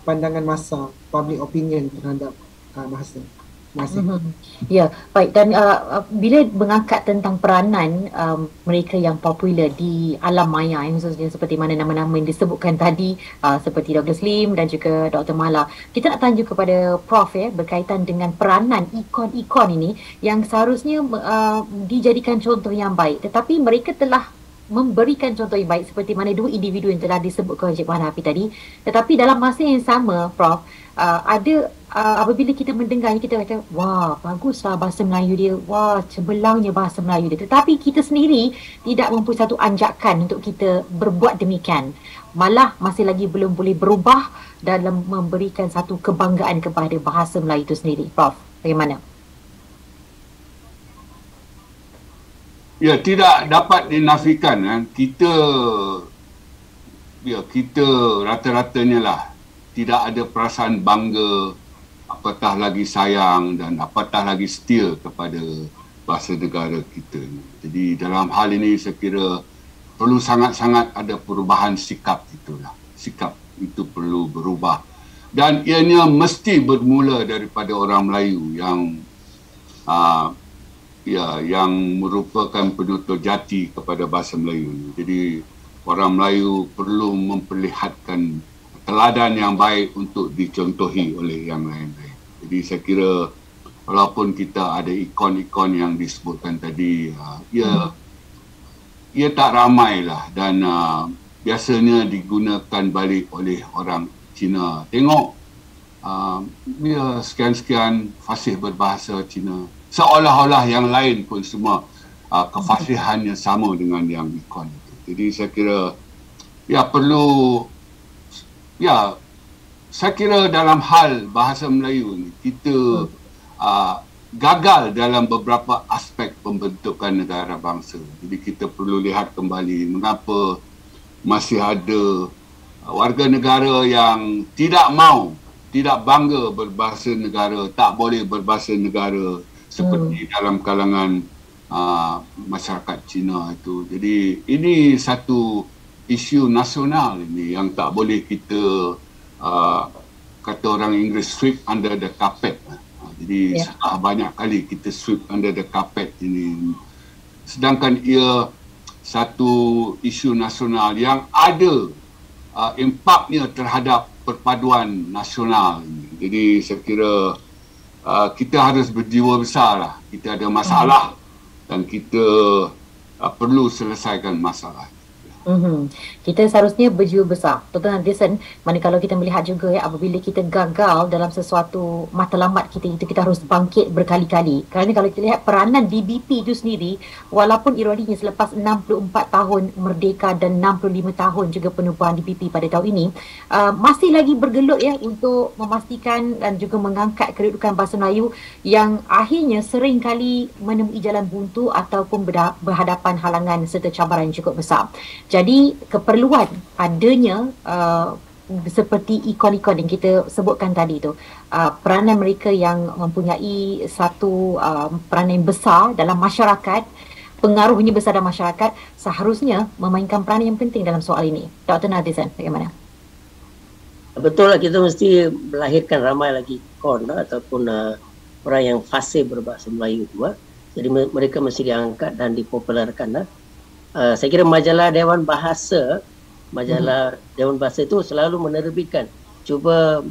pandangan masa, public opinion terhadap uh, bahasa.
Mm-hmm. Ya, baik dan uh, uh, bila mengangkat tentang peranan um, mereka yang popular di alam maya yang khususnya seperti mana nama-nama yang disebutkan tadi uh, seperti Dr. Slim dan juga Dr. Mala. Kita nak tanya kepada Prof ya berkaitan dengan peranan ikon-ikon ini yang seharusnya uh, dijadikan contoh yang baik tetapi mereka telah memberikan contoh yang baik seperti mana dua individu yang telah disebutkan oleh Cik Puan Hafi tadi tetapi dalam masa yang sama Prof uh, ada uh, apabila kita mendengarnya kita kata wah baguslah bahasa Melayu dia. Wah cemerlangnya bahasa Melayu dia. Tetapi kita sendiri tidak mempunyai satu anjakan untuk kita berbuat demikian. Malah masih lagi belum boleh berubah dalam memberikan satu kebanggaan kepada bahasa Melayu itu sendiri. Prof bagaimana?
Ya, tidak dapat dinafikan kan. Kita ya kita rata-ratanya lah tidak ada perasaan bangga apatah lagi sayang dan apatah lagi setia kepada bahasa negara kita Jadi dalam hal ini saya kira perlu sangat-sangat ada perubahan sikap itulah. Sikap itu perlu berubah. Dan ianya mesti bermula daripada orang Melayu yang uh, ya yang merupakan penutur jati kepada bahasa Melayu. Jadi orang Melayu perlu memperlihatkan teladan yang baik untuk dicontohi oleh yang lain-lain. Jadi saya kira walaupun kita ada ikon-ikon yang disebutkan tadi, uh, ia hmm. ia tak ramai lah dan uh, biasanya digunakan balik oleh orang Cina. Tengok uh, dia sekian-sekian fasih berbahasa Cina. Seolah-olah yang lain pun semua uh, kefasihannya sama dengan yang ikon itu. Jadi saya kira ya perlu ya saya kira dalam hal bahasa Melayu ni kita hmm. uh, gagal dalam beberapa aspek pembentukan negara bangsa. Jadi kita perlu lihat kembali mengapa masih ada uh, warga negara yang tidak mau, tidak bangga berbahasa negara, tak boleh berbahasa negara seperti hmm. dalam kalangan uh, masyarakat Cina itu. Jadi ini satu isu nasional ini yang tak boleh kita uh, kata orang Inggeris sweep under the carpet. Uh, jadi yeah. setelah banyak kali kita sweep under the carpet ini. Sedangkan ia satu isu nasional yang ada uh, impaknya terhadap perpaduan nasional ini. Jadi saya kira uh, kita harus berjiwa besar lah. Kita ada masalah hmm. dan kita uh, perlu selesaikan masalah.
Mm-hmm. Kita seharusnya berjiwa besar. Dr. Anderson, mana kalau kita melihat juga ya apabila kita gagal dalam sesuatu matlamat kita itu kita harus bangkit berkali-kali. Kerana kalau kita lihat peranan DBP itu sendiri walaupun ironinya selepas 64 tahun merdeka dan 65 tahun juga penubuhan DBP pada tahun ini uh, masih lagi bergelut ya untuk memastikan dan juga mengangkat kedudukan bahasa Melayu yang akhirnya sering kali menemui jalan buntu ataupun berhadapan halangan serta cabaran yang cukup besar. Jadi keperluan adanya uh, seperti ikon-ikon yang kita sebutkan tadi tu uh, peranan mereka yang mempunyai satu uh, peranan yang besar dalam masyarakat pengaruhnya besar dalam masyarakat seharusnya memainkan peranan yang penting dalam soal ini. Dr. Nadizan, bagaimana?
Betul lah kita mesti melahirkan ramai lagi ikon lah, ataupun uh, orang yang fasih berbahasa Melayu tu. Uh. Jadi mereka mesti diangkat dan dipopularkan lah uh, saya kira majalah Dewan Bahasa majalah hmm. Dewan Bahasa itu selalu menerbitkan cuba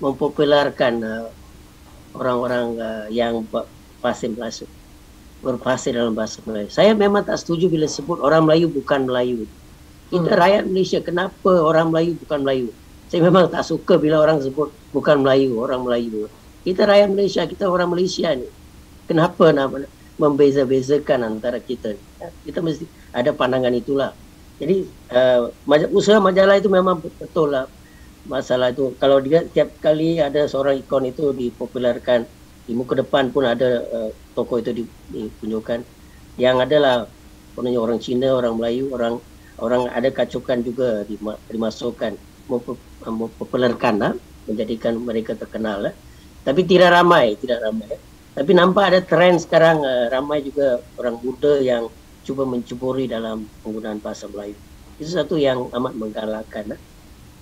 mempopularkan uh, orang-orang uh, yang fasih Melayu berfasih dalam bahasa Melayu. Saya memang tak setuju bila sebut orang Melayu bukan Melayu. Kita hmm. rakyat Malaysia, kenapa orang Melayu bukan Melayu? Saya memang tak suka bila orang sebut bukan Melayu, orang Melayu. Kita rakyat Malaysia, kita orang Malaysia ni. Kenapa nak membeza-bezakan antara kita? Kita mesti ada pandangan itulah. Jadi uh, usaha majalah itu memang betul lah masalah itu. Kalau dia tiap kali ada seorang ikon itu dipopularkan di muka depan pun ada uh, tokoh itu ditunjukkan yang adalah orang Cina, orang Melayu, orang orang ada kacukan juga dima- dimasukkan mempo- mempopularkan lah, menjadikan mereka terkenal lah. Tapi tidak ramai, tidak ramai. Tapi nampak ada trend sekarang uh, ramai juga orang muda yang cuba mencuburi dalam penggunaan bahasa Melayu. Itu satu yang amat menggalakkan.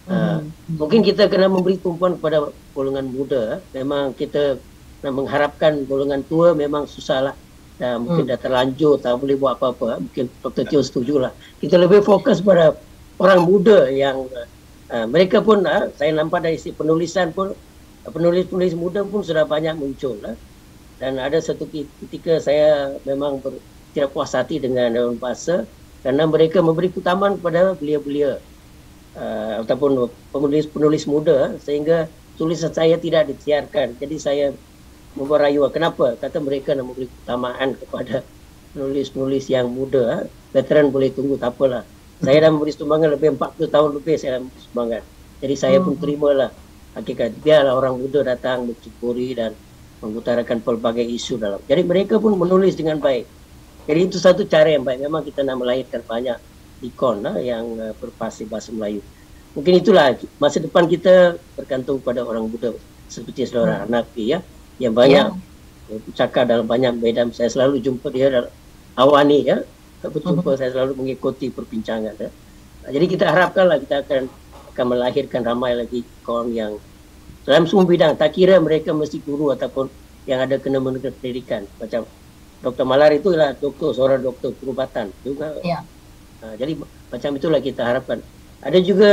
Uh, mungkin kita kena memberi tumpuan kepada golongan muda. Memang kita mengharapkan golongan tua memang susah lah. Dah, mungkin dah terlanjur, tak boleh buat apa-apa. Mungkin Dr. Teo setuju lah. Kita lebih fokus pada orang muda yang uh, mereka pun, uh, saya nampak dari si penulisan pun, uh, penulis-penulis muda pun sudah banyak muncul lah. Dan ada satu ketika saya memang ber, tidak puas hati dengan Dewan Bahasa kerana mereka memberi keutamaan kepada belia-belia uh, ataupun penulis-penulis muda sehingga tulisan saya tidak disiarkan. Jadi saya membuat. Kenapa? Kata mereka nak memberi keutamaan kepada penulis-penulis yang muda. Ha? Veteran boleh tunggu, tak apalah. Saya dah memberi sumbangan lebih 40 tahun lebih saya dah memberi sumbangan. Jadi saya pun terimalah hakikat. Biarlah orang muda datang mencukuri dan mengutarakan pelbagai isu dalam. Jadi mereka pun menulis dengan baik. Jadi itu satu cara yang baik. Memang kita nak melahirkan banyak ikon lah, yang uh, bahasa Melayu. Mungkin itulah masa depan kita bergantung pada orang muda seperti saudara Hanafi ya yang banyak yeah. cakap dalam banyak medan saya selalu jumpa dia dalam awani ya berjumpa uh-huh. saya selalu mengikuti perbincangan ya. jadi kita harapkanlah kita akan akan melahirkan ramai lagi kaum yang dalam semua bidang tak kira mereka mesti guru ataupun yang ada kena mengenai pendidikan macam Dr. Malar itu adalah doktor seorang doktor perubatan juga
Ya.
Ha, jadi macam itulah kita harapkan. Ada juga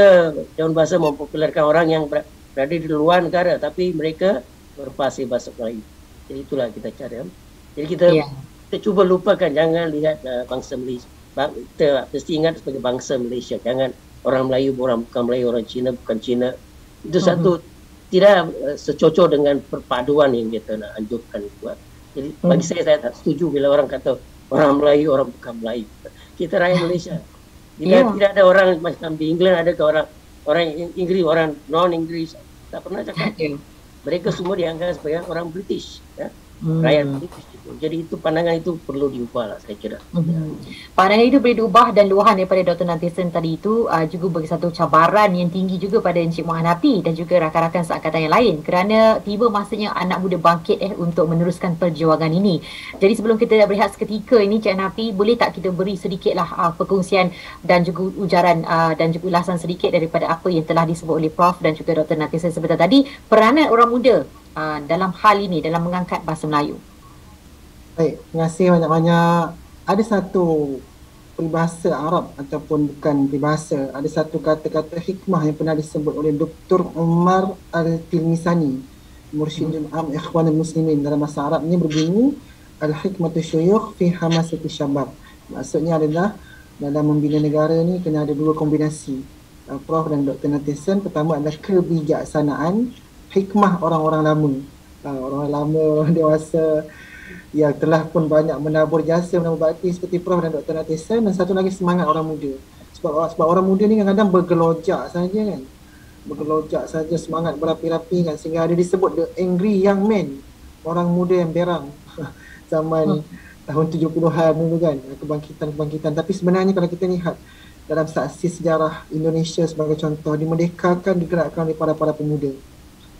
Dewan Bahasa mempopularkan orang yang ber- berada di luar negara tapi mereka berfasih bahasa Melayu. Jadi itulah kita cari. ya. Jadi kita
Ya.
kita cuba lupakan jangan lihat uh, bangsa Malaysia. Bang, kita mesti ingat sebagai bangsa Malaysia. Jangan orang Melayu orang bukan Melayu, orang Cina bukan Cina. Itu
Mhm.
satu tidak uh, secocok dengan perpaduan yang kita nak anjurkan buat. Jadi bagi saya saya tak setuju bila orang kata orang Melayu orang bukan Melayu. Kita rakyat <laughs> Malaysia. Tidak
Ya.
tidak ada orang macam di England ada ke orang orang In- Inggeris, orang non Inggeris tak pernah cakap. <laughs>
Ya.
Mereka semua dianggap sebagai orang British, ya.
Hmm.
Rakyat British. Jadi itu pandangan itu perlu diubah lah saya kira.
Mhm. Pandangan itu boleh diubah dan luahan daripada Dr. Nantisan tadi itu uh, juga bagi satu cabaran yang tinggi juga pada Encik Hafi dan juga rakan-rakan seangkatan yang lain kerana tiba masanya anak muda bangkit eh untuk meneruskan perjuangan ini. Jadi sebelum kita berehat seketika ini Cik Hafi boleh tak kita beri sedikitlah uh, perkongsian dan juga ujaran uh, dan juga ulasan sedikit daripada apa yang telah disebut oleh Prof dan juga Dr. Nantisan sebentar tadi peranan orang muda uh, dalam hal ini dalam mengangkat bahasa Melayu.
Baik, terima kasih banyak-banyak. Ada satu peribahasa Arab ataupun bukan peribahasa, ada satu kata-kata hikmah yang pernah disebut oleh Dr. Umar Al-Tilmisani, Mursyidul Am Ikhwanul Muslimin dalam bahasa Arab ni berbunyi Al-Hikmatu Syuyukh fi Hamasati Syabab. Maksudnya adalah dalam membina negara ni kena ada dua kombinasi. Uh, Prof dan Dr. Nathan pertama adalah kebijaksanaan hikmah orang-orang lama. Uh, orang lama, orang <laughs> dewasa yang telah pun banyak menabur jasa menabur bakti seperti Prof dan Dr. Nathan dan satu lagi semangat orang muda. Sebab sebab orang muda ni kadang-kadang bergelojak saja kan. Bergelojak saja semangat berapi-api kan sehingga ada disebut the angry young man. Orang muda yang berang <laughs> zaman tahun 70-an dulu kan kebangkitan-kebangkitan tapi sebenarnya kalau kita lihat dalam saksi sejarah Indonesia sebagai contoh dimerdekakan digerakkan oleh para-para pemuda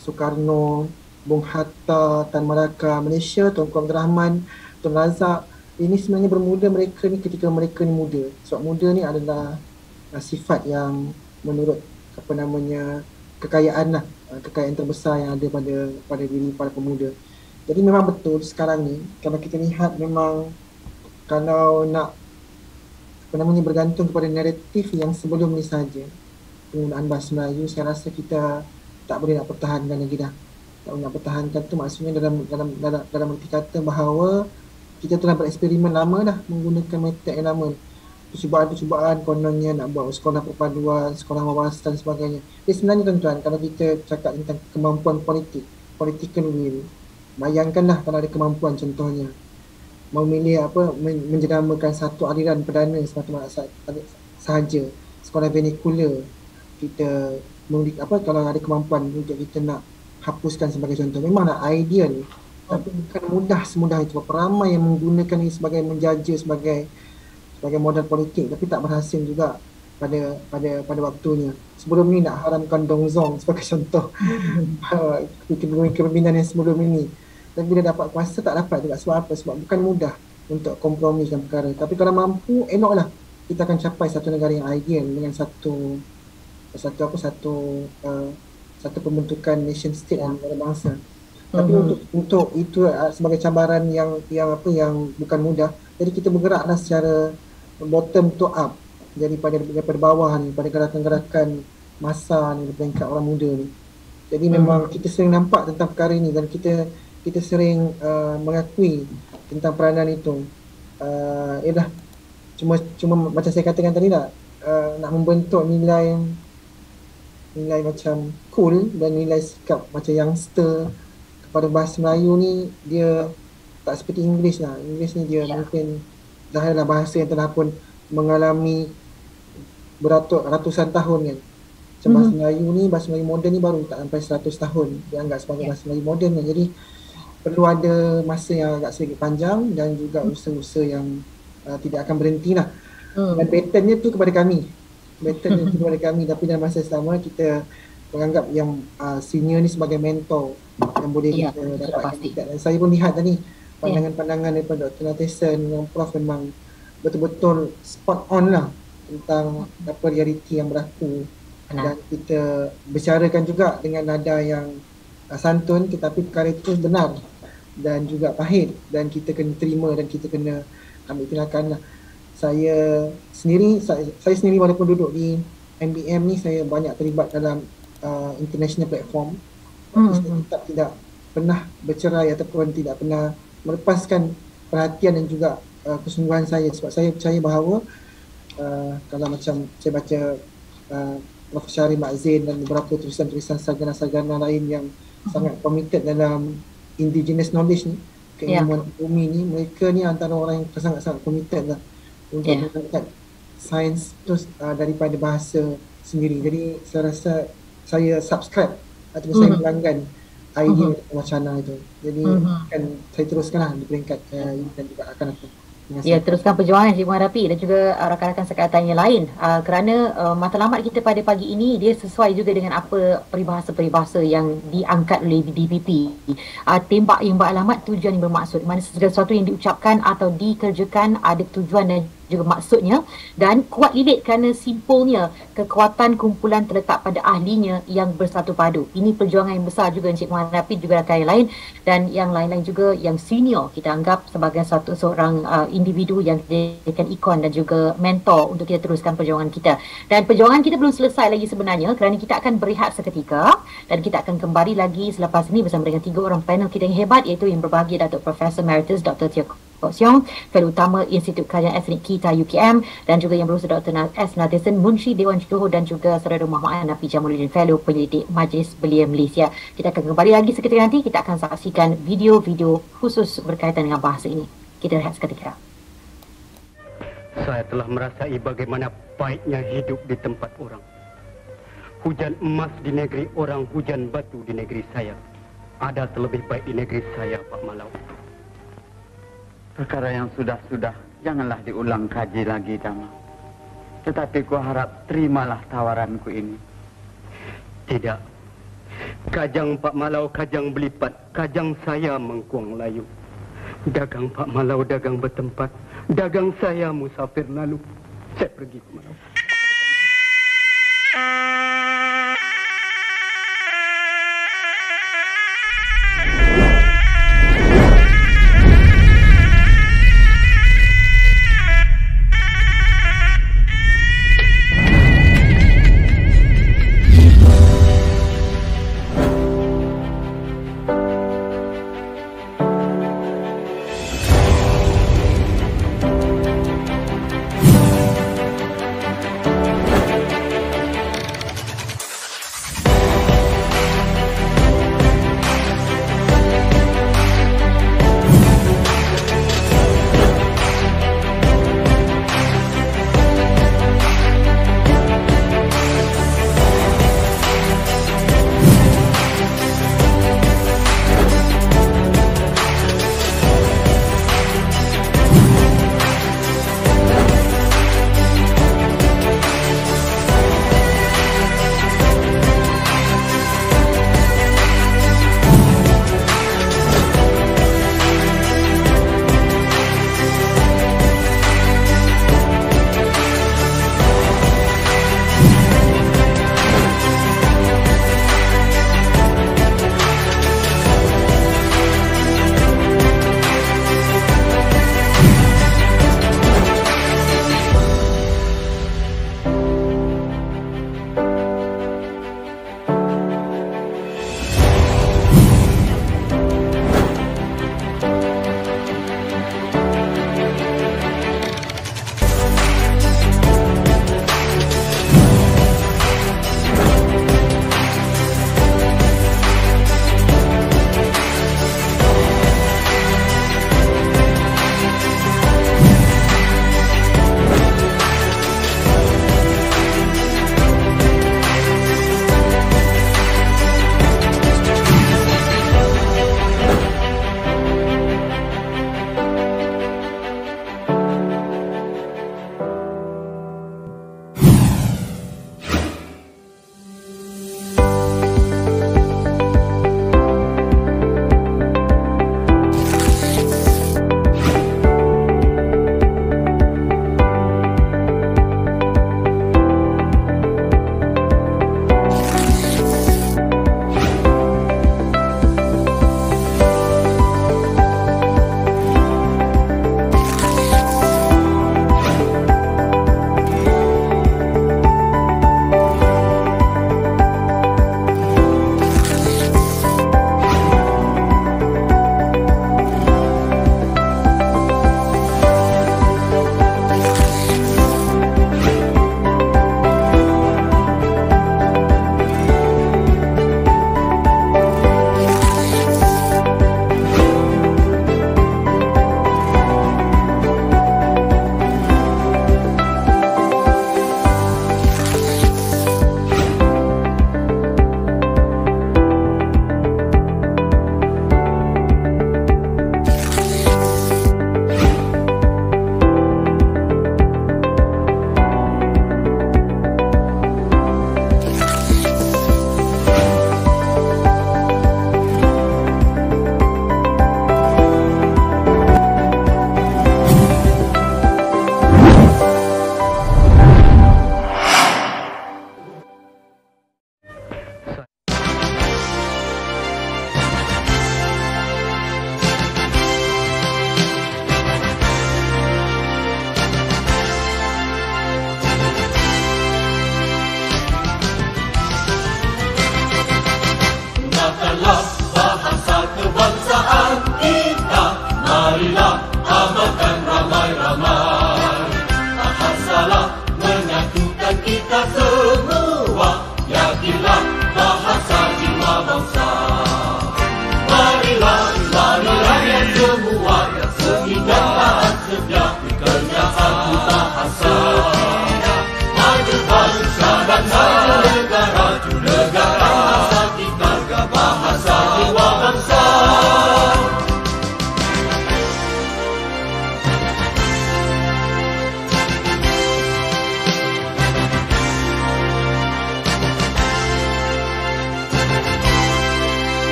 Soekarno, Bung Hatta, Tan Malaka, Malaysia, Tuan Abdul Rahman, Tuan Razak ini sebenarnya bermula mereka ni ketika mereka ni muda. Sebab muda ni adalah uh, sifat yang menurut apa namanya kekayaan lah. Uh, kekayaan terbesar yang ada pada pada diri para pemuda. Jadi memang betul sekarang ni kalau kita lihat memang kalau nak apa namanya bergantung kepada naratif yang sebelum ni saja penggunaan bahasa Melayu saya rasa kita tak boleh nak pertahankan lagi dah boleh nak pertahankan tu maksudnya dalam dalam dalam dalam erti kata bahawa kita telah bereksperimen lama dah menggunakan metod yang lama. Percubaan-percubaan kononnya nak buat sekolah perpaduan, sekolah wawasan dan sebagainya. Jadi sebenarnya tuan-tuan kalau kita cakap tentang kemampuan politik, political will, bayangkanlah kalau ada kemampuan contohnya. Memilih apa men- menjenamakan satu aliran perdana semata-mata sahaja. Sekolah vernacular kita memberi apa kalau ada kemampuan untuk kita nak hapuskan sebagai contoh memanglah ideal tapi bukan mudah semudah itu Berapa ramai yang menggunakan ini sebagai menjaja sebagai sebagai modal politik tapi tak berhasil juga pada pada pada waktunya. Sebelum ni nak haramkan dongzong sebagai <laughs> contoh kepimpinan yang sebelum ini. Dan bila dapat kuasa tak dapat juga sebab apa? Sebab bukan mudah untuk kompromikan perkara. Tapi kalau mampu, eloklah kita akan capai satu negara yang ideal dengan satu satu apa satu uh, satu pembentukan nation state yang negara bangsa. Tapi
Mhm.
untuk untuk itu uh, sebagai cabaran yang yang apa yang bukan mudah. Jadi kita bergeraklah secara bottom to up daripada daripada bawah ni pada gerakan-gerakan masa ni peringkat orang muda ni. Jadi memang kita sering nampak tentang perkara ini dan kita kita sering uh, mengakui tentang peranan itu. Uh, ialah cuma cuma macam saya katakan tadi lah uh, nak membentuk nilai nilai macam cool dan nilai sikap macam youngster kepada bahasa Melayu ni dia tak seperti English lah. English ni dia
Ya.
mungkin dah adalah bahasa yang telah pun mengalami beratus ratusan tahun kan. Macam bahasa Melayu ni, bahasa Melayu moden ni baru tak sampai 100 tahun dianggap sebagai bahasa Melayu moden kan. Jadi perlu ada masa yang agak sedikit panjang dan juga usaha-usaha yang uh, tidak akan berhenti lah.
Hmm.
Dan patternnya tu kepada kami. Patternnya tu kepada kami tapi dalam masa yang sama kita menganggap yang uh, senior ni sebagai mentor yang boleh
Ya,
kita dapatkan
pasti.
dekat. Dan saya pun lihat tadi pandangan-pandangan daripada Dr. Nathan yang Prof memang betul-betul spot on lah tentang apa realiti yang berlaku
Benar.
dan kita bicarakan juga dengan nada yang uh, santun tetapi perkara itu benar dan juga pahit dan kita kena terima dan kita kena ambil tindakan lah. Saya sendiri, saya, saya sendiri walaupun duduk di MBM ni saya banyak terlibat dalam uh, international platform tapi
Hmm.
saya tetap tidak pernah bercerai ataupun tidak pernah melepaskan perhatian dan juga uh, kesungguhan saya sebab saya percaya bahawa uh, kalau macam saya baca uh, Prof. Syari Mak Zain dan beberapa tulisan-tulisan sarjana-sarjana lain yang sangat committed dalam indigenous knowledge ni keilmuan bumi ni mereka ni antara orang yang sangat-sangat committed lah untuk
Ya.
mengangkat sains terus uh, daripada bahasa sendiri jadi saya rasa saya subscribe ataupun saya
Mhm.
melanggan idea wacana itu jadi
Mhm.
akan saya teruskanlah di peringkat uh, dan juga akan aku
Ya, teruskan perjuangan Cikgu Harapi dan juga uh, rakan-rakan sekatan yang lain uh, kerana uh, matlamat kita pada pagi ini dia sesuai juga dengan apa peribahasa-peribahasa yang diangkat oleh DPP. Uh, tembak yang beralamat tujuan yang bermaksud. Mana segala sesuatu yang diucapkan atau dikerjakan ada tujuan dan juga maksudnya dan kuat lilit kerana simpulnya kekuatan kumpulan terletak pada ahlinya yang bersatu padu. Ini perjuangan yang besar juga Encik Muhammad Nafi juga rakan yang lain dan yang lain-lain juga yang senior kita anggap sebagai satu seorang uh, individu yang dijadikan ikon dan juga mentor untuk kita teruskan perjuangan kita. Dan perjuangan kita belum selesai lagi sebenarnya kerana kita akan berehat seketika dan kita akan kembali lagi selepas ini bersama dengan tiga orang panel kita yang hebat iaitu yang berbahagia Datuk Profesor Emeritus Dr. Tio Kok Siong, Fellow Utama Institut Kajian Etnik Kita UKM dan juga yang berusaha Dr. S. Nathan Munshi Dewan Johor dan juga Saudara Muhammad Nafi Jamaluddin Fellow Penyelidik Majlis Belia Malaysia. Kita akan kembali lagi seketika nanti, kita akan saksikan video-video khusus berkaitan dengan bahasa ini. Kita rehat seketika.
Saya telah merasai bagaimana baiknya hidup di tempat orang. Hujan emas di negeri orang, hujan batu di negeri saya. Ada terlebih baik di negeri saya, Pak Malau.
Perkara yang sudah-sudah janganlah diulang kaji lagi, Dama. Tetapi ku harap terimalah tawaranku ini.
Tidak. Kajang Pak Malau, kajang belipat, kajang saya mengkuang layu. Dagang Pak Malau, dagang bertempat. Dagang saya musafir lalu. Saya pergi Pak Malau. <laughs>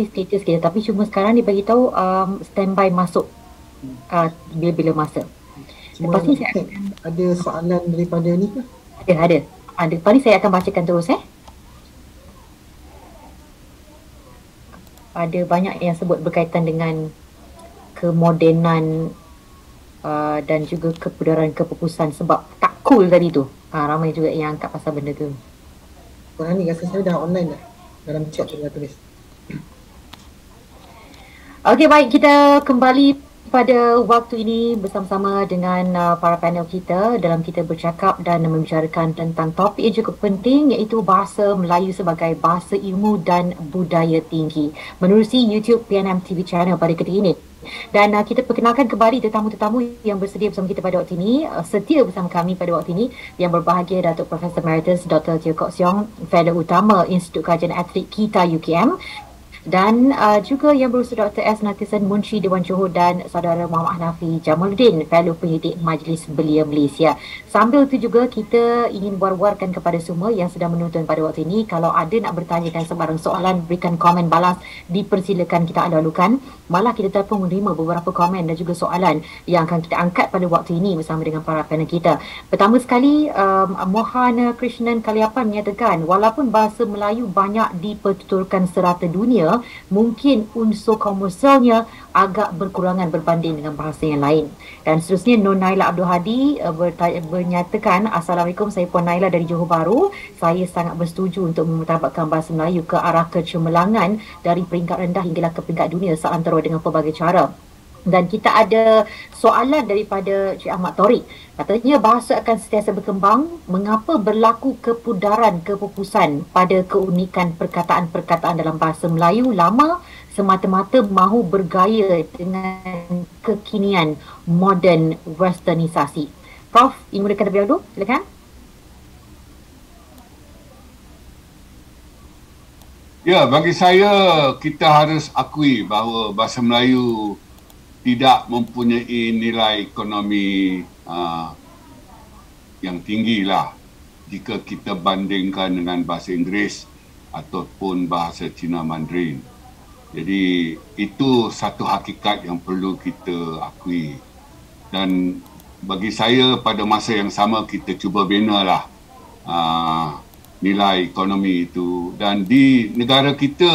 pasti status kita tapi cuma sekarang dia bagi tahu um, standby masuk uh, bila-bila masa.
Semua
Lepas ni saya
check. ada soalan daripada ni ke?
Ada, ada. Ada. Lepas ni saya akan bacakan terus eh. Ada banyak yang sebut berkaitan dengan kemodenan uh, dan juga kepudaran kepupusan sebab tak cool tadi tu. Uh, ramai juga yang angkat pasal benda tu.
Farhani rasa saya dah online dah. Dalam chat tu dah tulis.
Okey baik kita kembali pada waktu ini bersama-sama dengan uh, para panel kita dalam kita bercakap dan membicarakan tentang topik yang cukup penting iaitu bahasa Melayu sebagai bahasa ilmu dan budaya tinggi menerusi YouTube PNM TV channel pada ketika ini. Dan uh, kita perkenalkan kembali tetamu-tetamu yang bersedia bersama kita pada waktu ini, uh, setia bersama kami pada waktu ini yang berbahagia Datuk Profesor Emeritus Dr. Teo Kok Siong, Fellow Utama Institut Kajian Atlet KITA UKM dan uh, juga yang berusaha Dr. S. Natisan Munshi Dewan Johor dan saudara Muhammad Hanafi Jamaluddin Fellow Penyidik Majlis Belia Malaysia. Sambil itu juga kita ingin war-warkan kepada semua yang sedang menonton pada waktu ini kalau ada nak bertanyakan sebarang soalan berikan komen balas dipersilakan kita alu-alukan. Malah kita telah menerima beberapa komen dan juga soalan yang akan kita angkat pada waktu ini bersama dengan para panel kita. Pertama sekali um, Mohana Krishnan Kaliapan menyatakan walaupun bahasa Melayu banyak dipertuturkan serata dunia mungkin unsur komersialnya agak berkurangan berbanding dengan bahasa yang lain. Dan seterusnya Nur Naila Abdul Hadi uh, bertanya, menyatakan Assalamualaikum saya Puan Naila dari Johor Bahru. Saya sangat bersetuju untuk memutabakkan bahasa Melayu ke arah kecemerlangan dari peringkat rendah hinggalah ke peringkat dunia seantara dengan pelbagai cara. Dan kita ada soalan daripada Cik Ahmad Torik. Katanya bahasa akan sentiasa berkembang. Mengapa berlaku kepudaran kepupusan pada keunikan perkataan-perkataan dalam bahasa Melayu lama semata-mata mahu bergaya dengan kekinian modern westernisasi. Prof, ingin mulakan terlebih dahulu? Silakan.
Ya, bagi saya kita harus akui bahawa bahasa Melayu tidak mempunyai nilai ekonomi uh, yang tinggi lah jika kita bandingkan dengan bahasa Inggeris ataupun bahasa Cina Mandarin. Jadi itu satu hakikat yang perlu kita akui. Dan bagi saya pada masa yang sama kita cuba bina lah uh, nilai ekonomi itu. Dan di negara kita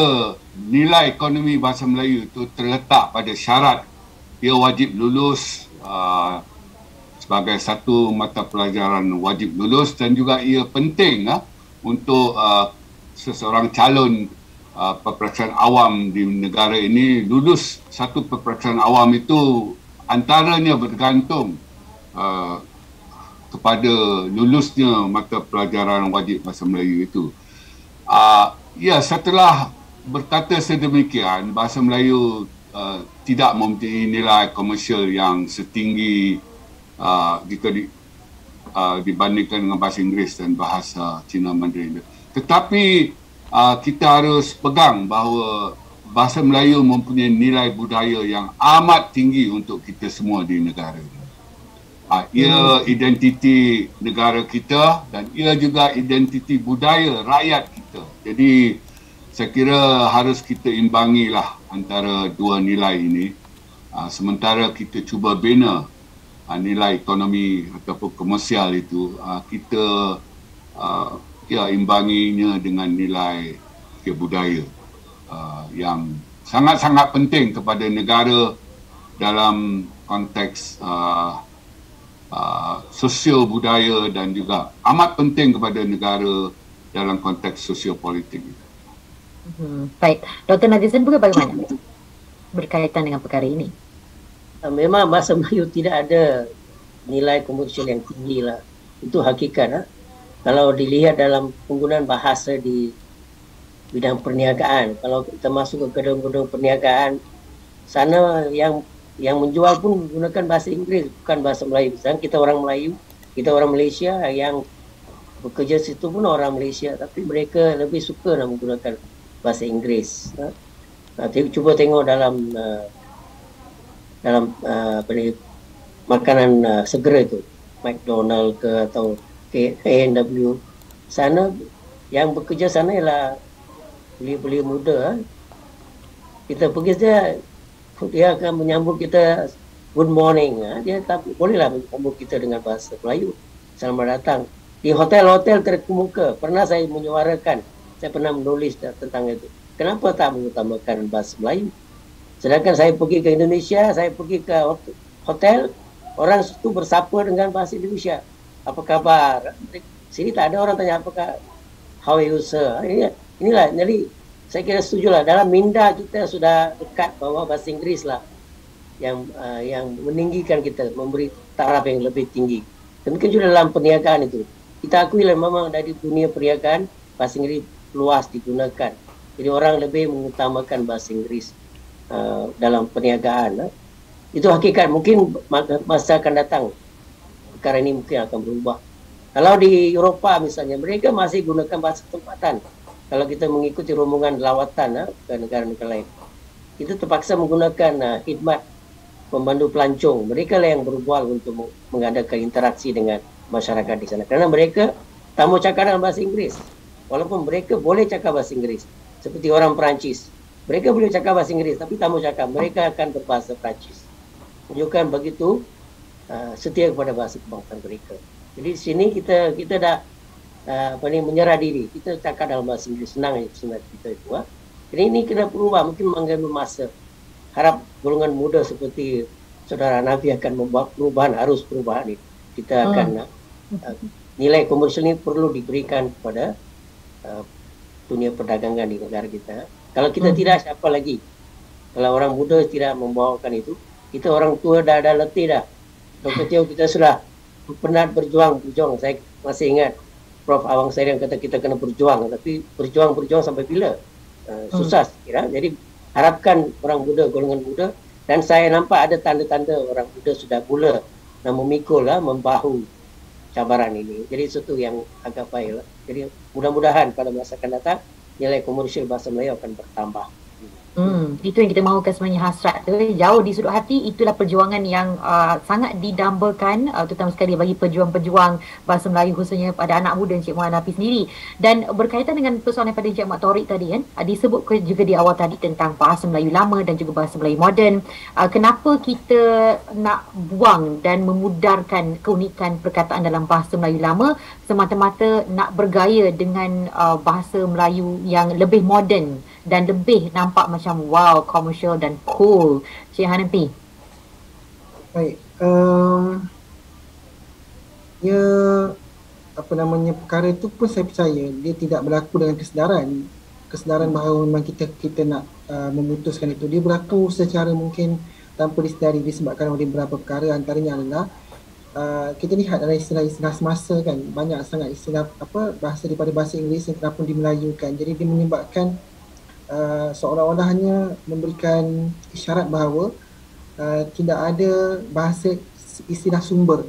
nilai ekonomi bahasa Melayu itu terletak pada syarat dia wajib lulus uh, sebagai satu mata pelajaran wajib lulus dan juga ia penting uh, untuk uh, seseorang calon peperiksaan awam di negara ini lulus satu peperiksaan awam itu antaranya bergantung kepada lulusnya mata pelajaran wajib bahasa Melayu itu. Ya setelah berkata sedemikian bahasa Melayu uh, tidak mempunyai nilai komersial yang setinggi uh, jika di, uh, dibandingkan dengan bahasa Inggeris dan bahasa Cina Mandarin. Tetapi uh, kita harus pegang bahawa bahasa Melayu mempunyai nilai budaya yang amat tinggi untuk kita semua di negara ini. Uh, ia hmm. identiti negara kita dan ia juga identiti budaya rakyat kita. Jadi saya kira harus kita imbangilah antara dua nilai ini. Uh, sementara kita cuba bina uh, nilai ekonomi ataupun komersial itu, uh, kita uh, ya imbanginya dengan nilai ya, budaya uh, yang sangat-sangat penting kepada negara dalam konteks uh, uh, sosio budaya dan juga amat penting kepada negara dalam konteks sosio politik.
Hmm, baik. Dr. Nazizan juga bagaimana berkaitan dengan perkara ini?
Uh, memang bahasa Melayu tidak ada nilai komersial yang tinggi lah. Itu hakikat. Ha? Kalau dilihat dalam penggunaan bahasa di bidang perniagaan, kalau kita masuk ke gedung-gedung perniagaan, sana yang yang menjual pun menggunakan bahasa Inggeris bukan bahasa Melayu. Sekarang kita orang Melayu, kita orang Malaysia yang bekerja situ pun orang Malaysia tapi mereka lebih suka nak menggunakan bahasa Inggeris. Nanti cuba tengok dalam uh, dalam uh, apa ni makanan uh, segera tu. McDonald ke atau A&W sana yang bekerja sana ialah beli-beli muda ha? kita pergi saja dia akan menyambut kita good morning dia tak bolehlah menyambut kita dengan bahasa Melayu. Selamat datang. Di hotel-hotel terkemuka pernah saya menyuarakan saya pernah menulis tentang itu. Kenapa tak mengutamakan bahasa Melayu? Sedangkan saya pergi ke Indonesia saya pergi ke hotel orang itu bersapa dengan bahasa Indonesia. Apa khabar? Sini tak ada orang tanya apakah how you sir? Ini inilah jadi saya kira setuju lah dalam minda kita sudah dekat bahawa bahasa Inggeris lah. Yang uh, yang meninggikan kita memberi taraf yang lebih tinggi. Demikian juga dalam perniagaan itu. Kita akui lah memang dari dunia perniagaan bahasa Inggeris luas digunakan. Jadi orang lebih mengutamakan bahasa Inggeris uh, dalam perniagaan lah. itu hakikat. Mungkin masa akan datang perkara ini mungkin akan berubah. Kalau di Eropah misalnya mereka masih gunakan bahasa tempatan. Kalau kita mengikuti rombongan lawatan ha, ke negara-negara lain. Kita terpaksa menggunakan uh, khidmat pembantu pelancong. Mereka lah yang berbual untuk mengadakan interaksi dengan masyarakat di sana. Kerana mereka tak cakap dalam bahasa Inggeris walaupun mereka boleh cakap bahasa Inggeris seperti orang Perancis mereka boleh cakap bahasa Inggeris tapi tak mau cakap mereka akan berbahasa Perancis menunjukkan begitu uh, setia kepada bahasa kebangsaan mereka jadi di sini kita kita dah uh, apa ni menyerah diri. Kita cakap dalam bahasa Inggeris senang ya senang kita itu. Ha? Jadi ini kena berubah mungkin mengambil masa. Harap golongan muda seperti saudara Nabi akan membuat perubahan arus perubahan ini. Kita akan hmm. uh, nilai komersial ini perlu diberikan kepada uh, dunia perdagangan di negara kita. Kalau kita hmm. tidak siapa lagi? Kalau orang muda tidak membawakan itu, kita orang tua dah dah letih dah. Dr. Teo <coughs> kita sudah pernah berjuang berjuang. Saya masih ingat Prof Awang Sarian kata kita kena berjuang tapi berjuang berjuang sampai bila uh, susah hmm. kira jadi harapkan orang muda golongan muda dan saya nampak ada tanda-tanda orang muda sudah mula nak memikul lah membahu cabaran ini jadi sesuatu yang agak baik lah. jadi mudah-mudahan pada masa akan datang nilai komersial bahasa Melayu akan bertambah
Hmm, itu yang kita mahukan sebenarnya hasrat tu. Jauh di sudut hati itulah perjuangan yang uh, sangat didambakan uh, terutama sekali bagi pejuang-pejuang bahasa Melayu khususnya pada anak muda Encik Muhammad Hafiz sendiri. Dan berkaitan dengan persoalan pada Encik Mat Torik tadi kan uh, disebut juga di awal tadi tentang bahasa Melayu lama dan juga bahasa Melayu moden. Uh, kenapa kita nak buang dan memudarkan keunikan perkataan dalam bahasa Melayu lama semata-mata nak bergaya dengan uh, bahasa Melayu yang lebih moden dan lebih nampak macam wow, commercial dan cool. Cik Hanapi.
Baik. Um, ya, apa namanya, perkara itu pun saya percaya dia tidak berlaku dengan kesedaran. Kesedaran bahawa memang kita kita nak uh, memutuskan itu. Dia berlaku secara mungkin tanpa disedari disebabkan oleh beberapa perkara antaranya adalah uh, kita lihat dalam istilah-istilah semasa kan banyak sangat istilah apa bahasa daripada bahasa Inggeris yang telah pun dimelayukan jadi dia menyebabkan uh, seolah-olah hanya memberikan isyarat bahawa uh, tidak ada bahasa istilah sumber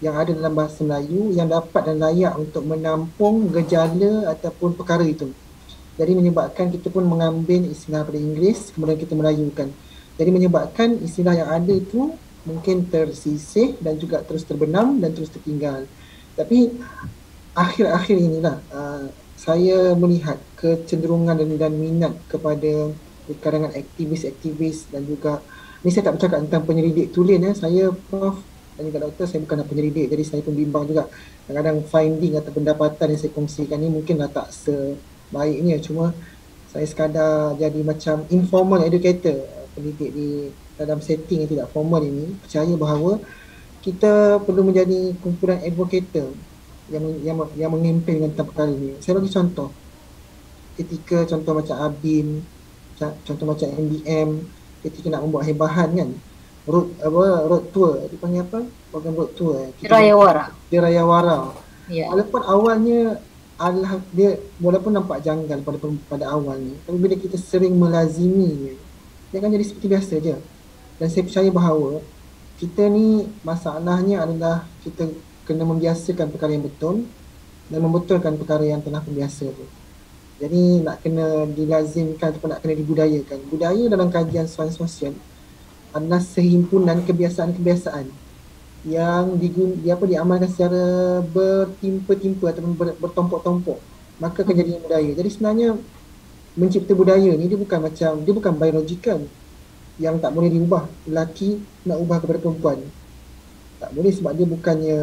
yang ada dalam bahasa Melayu yang dapat dan layak untuk menampung gejala ataupun perkara itu. Jadi menyebabkan kita pun mengambil istilah dari Inggeris kemudian kita melayukan. Jadi menyebabkan istilah yang ada itu mungkin tersisih dan juga terus terbenam dan terus tertinggal. Tapi akhir-akhir inilah uh, saya melihat kecenderungan dan, dan minat kepada kalangan aktivis-aktivis dan juga ni saya tak bercakap tentang penyelidik tulen ya. Saya prof dan juga doktor saya bukanlah penyelidik jadi saya pun bimbang juga. Kadang-kadang finding atau pendapatan yang saya kongsikan ni mungkinlah tak sebaiknya cuma saya sekadar jadi macam informal educator pendidik di dalam setting yang tidak formal ini percaya bahawa kita perlu menjadi kumpulan advocator yang yang yang mengimpin dengan tentang perkara ini. Saya bagi contoh. ketika contoh macam ABIM, contoh macam MBM, ketika nak membuat hebahan kan, road apa road tour, dipanggil apa? Program road tour. eh. Kita-
Raya Wara.
Dia Raya Wara.
Ya.
Walaupun awalnya adalah dia walaupun nampak janggal pada pada awalnya, tapi bila kita sering melaziminya, dia akan jadi seperti biasa je. Dan saya percaya bahawa kita ni masalahnya adalah kita kena membiasakan perkara yang betul dan membetulkan perkara yang telah biasa tu. Jadi nak kena dilazimkan ataupun nak kena dibudayakan. Budaya dalam kajian sains sosial adalah sehimpunan kebiasaan-kebiasaan yang digun, dia apa diamalkan secara bertimpa-timpa ataupun ber, bertompok-tompok maka akan jadi budaya. Jadi sebenarnya mencipta budaya ni dia bukan macam dia bukan biological yang tak boleh diubah. Lelaki nak ubah kepada perempuan. Tak boleh sebab dia bukannya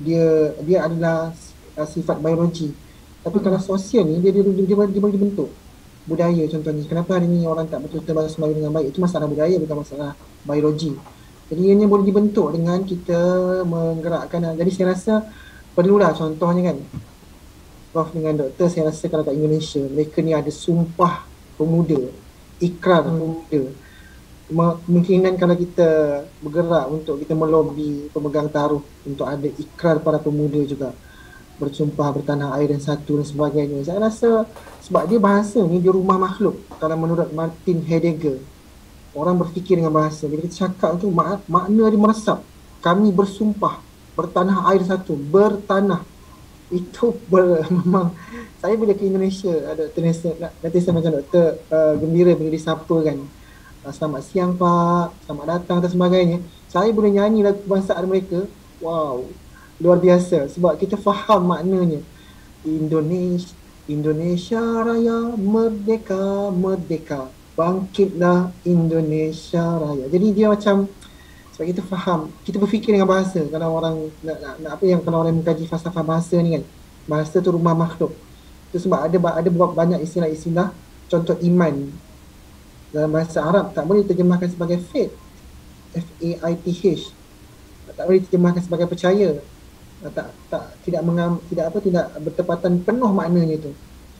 dia dia adalah uh, sifat biologi. Tapi kalau sosial ni dia dia dia, dia, dia boleh dibentuk. Budaya contohnya. Kenapa hari ni orang tak betul-betul bahasa Melayu dengan baik? Itu masalah budaya bukan masalah biologi. Jadi ianya boleh dibentuk dengan kita menggerakkan. Jadi saya rasa perlulah contohnya kan. Prof dengan doktor saya rasa kalau kat Indonesia mereka ni ada sumpah pemuda, ikrar hmm. pemuda. Kemungkinan kalau kita bergerak untuk kita melobi pemegang taruh untuk ada ikrar para pemuda juga bersumpah bertanah air dan satu dan sebagainya. Saya rasa sebab dia bahasa ni dia rumah makhluk. Kalau menurut Martin Heidegger, orang berfikir dengan bahasa. Bila kita cakap tu mak- makna dia meresap. Kami bersumpah bertanah air satu, bertanah. Itu ber, <laughs> memang saya bila ke Indonesia ada Dr. Saya macam doktor uh, gembira bila disapa kan. Uh, selamat siang Pak, selamat datang dan sebagainya. Saya boleh nyanyi lagu kebangsaan mereka. Wow, luar biasa sebab kita faham maknanya. Indonesia Indonesia Raya merdeka merdeka bangkitlah Indonesia Raya. Jadi dia macam sebab kita faham, kita berfikir dengan bahasa kalau orang nak, nak, nak apa yang kalau orang mengkaji falsafah bahasa ni kan. Bahasa tu rumah makhluk. Itu sebab ada ada banyak istilah-istilah contoh iman dalam bahasa Arab tak boleh terjemahkan sebagai faith. F A I T H. Tak boleh terjemahkan sebagai percaya. Tak tak tidak mengam, tidak apa tidak bertepatan penuh maknanya tu.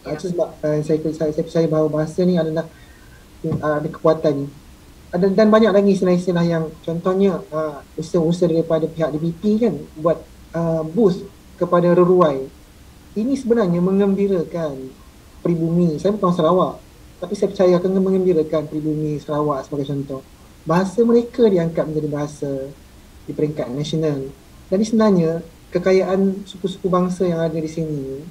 Ya. Itu sebab uh, saya, saya saya percaya bahawa bahasa ni adalah uh, ada kekuatan ni. Ada dan banyak lagi istilah-istilah yang contohnya uh, usaha-usaha daripada pihak DPP kan buat uh, boost kepada reruai. Ini sebenarnya mengembirakan pribumi. Saya bukan Sarawak tapi saya percaya akan mengembirakan pribumi Sarawak sebagai contoh. Bahasa mereka diangkat menjadi bahasa di peringkat nasional. Jadi sebenarnya kekayaan suku-suku bangsa yang ada di sini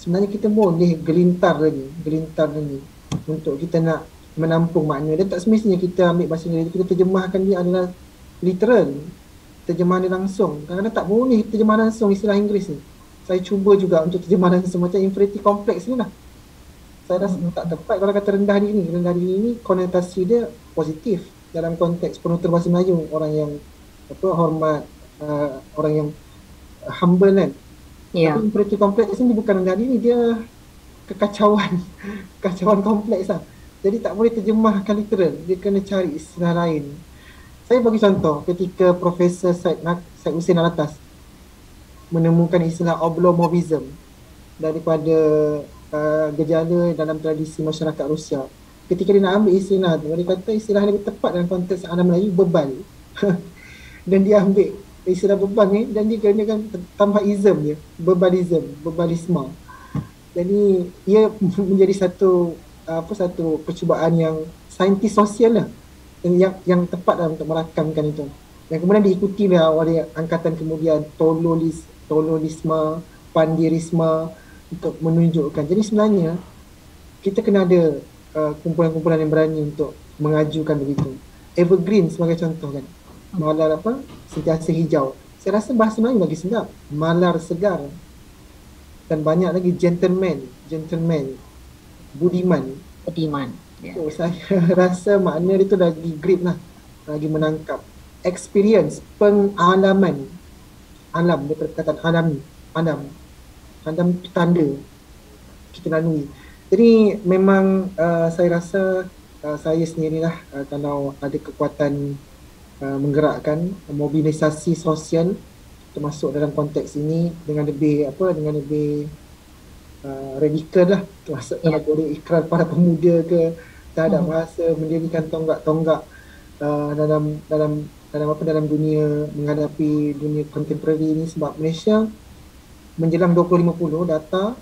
sebenarnya kita boleh gelintar lagi, gelintar lagi untuk kita nak menampung makna dan tak semestinya kita ambil bahasa Inggeris kita terjemahkan dia adalah literal. Terjemahan dia langsung. Kadang-kadang tak boleh terjemahan langsung istilah Inggeris ni. Saya cuba juga untuk terjemahan langsung macam infinitive complex ni lah saya rasa tak tepat kalau kata rendah diri rendah diri ni konotasi dia positif. Dalam konteks penutur bahasa Melayu orang yang apa hormat uh, orang yang humble kan.
Ya.
tapi infinitive complex ni bukan rendah diri dia kekacauan. <laughs> Kekacauan kompleks lah. Jadi tak boleh terjemahkan literal. Dia kena cari istilah lain. Saya bagi contoh ketika Profesor Nak- Said Hussein Alatas menemukan istilah oblomorphism daripada gejala dalam tradisi masyarakat Rusia. Ketika dia nak ambil istilah tu dia kata istilah ni tepat dalam konteks anak Melayu bebal <laughs> dan dia ambil istilah bebal ni dan dia gunakan tambah ism dia bebalism bebalisma jadi ia <laughs> menjadi satu apa satu percubaan yang saintis sosial lah yang yang, yang tepat lah untuk merakamkan itu. Dan kemudian diikuti lah oleh angkatan kemudian tololis tololisma pandirisma untuk menunjukkan. Jadi sebenarnya kita kena ada uh, kumpulan-kumpulan yang berani untuk mengajukan begitu. Evergreen sebagai contoh kan. Malar apa? Sentiasa hijau. Saya rasa bahasa Melayu lagi sedap. Malar segar. Dan banyak lagi gentleman gentleman. Budiman.
Budiman. Yeah.
so saya <laughs> rasa makna dia tu lagi grip lah. Lagi menangkap. Experience pengalaman. Alam dia perkataan alami. Alam tu tanda kita lalui jadi memang uh, saya rasa uh, saya sendirilah uh, kalau ada kekuatan uh, menggerakkan mobilisasi sosial termasuk dalam konteks ini dengan lebih apa dengan lebih uh, radikal lah. Termasuk dalam boleh ikrar para pemuda ke terhadap
Hmm.
bahasa mendirikan tonggak-tonggak uh, dalam dalam dalam apa dalam dunia menghadapi dunia contemporary ni sebab Malaysia menjelang 2050 data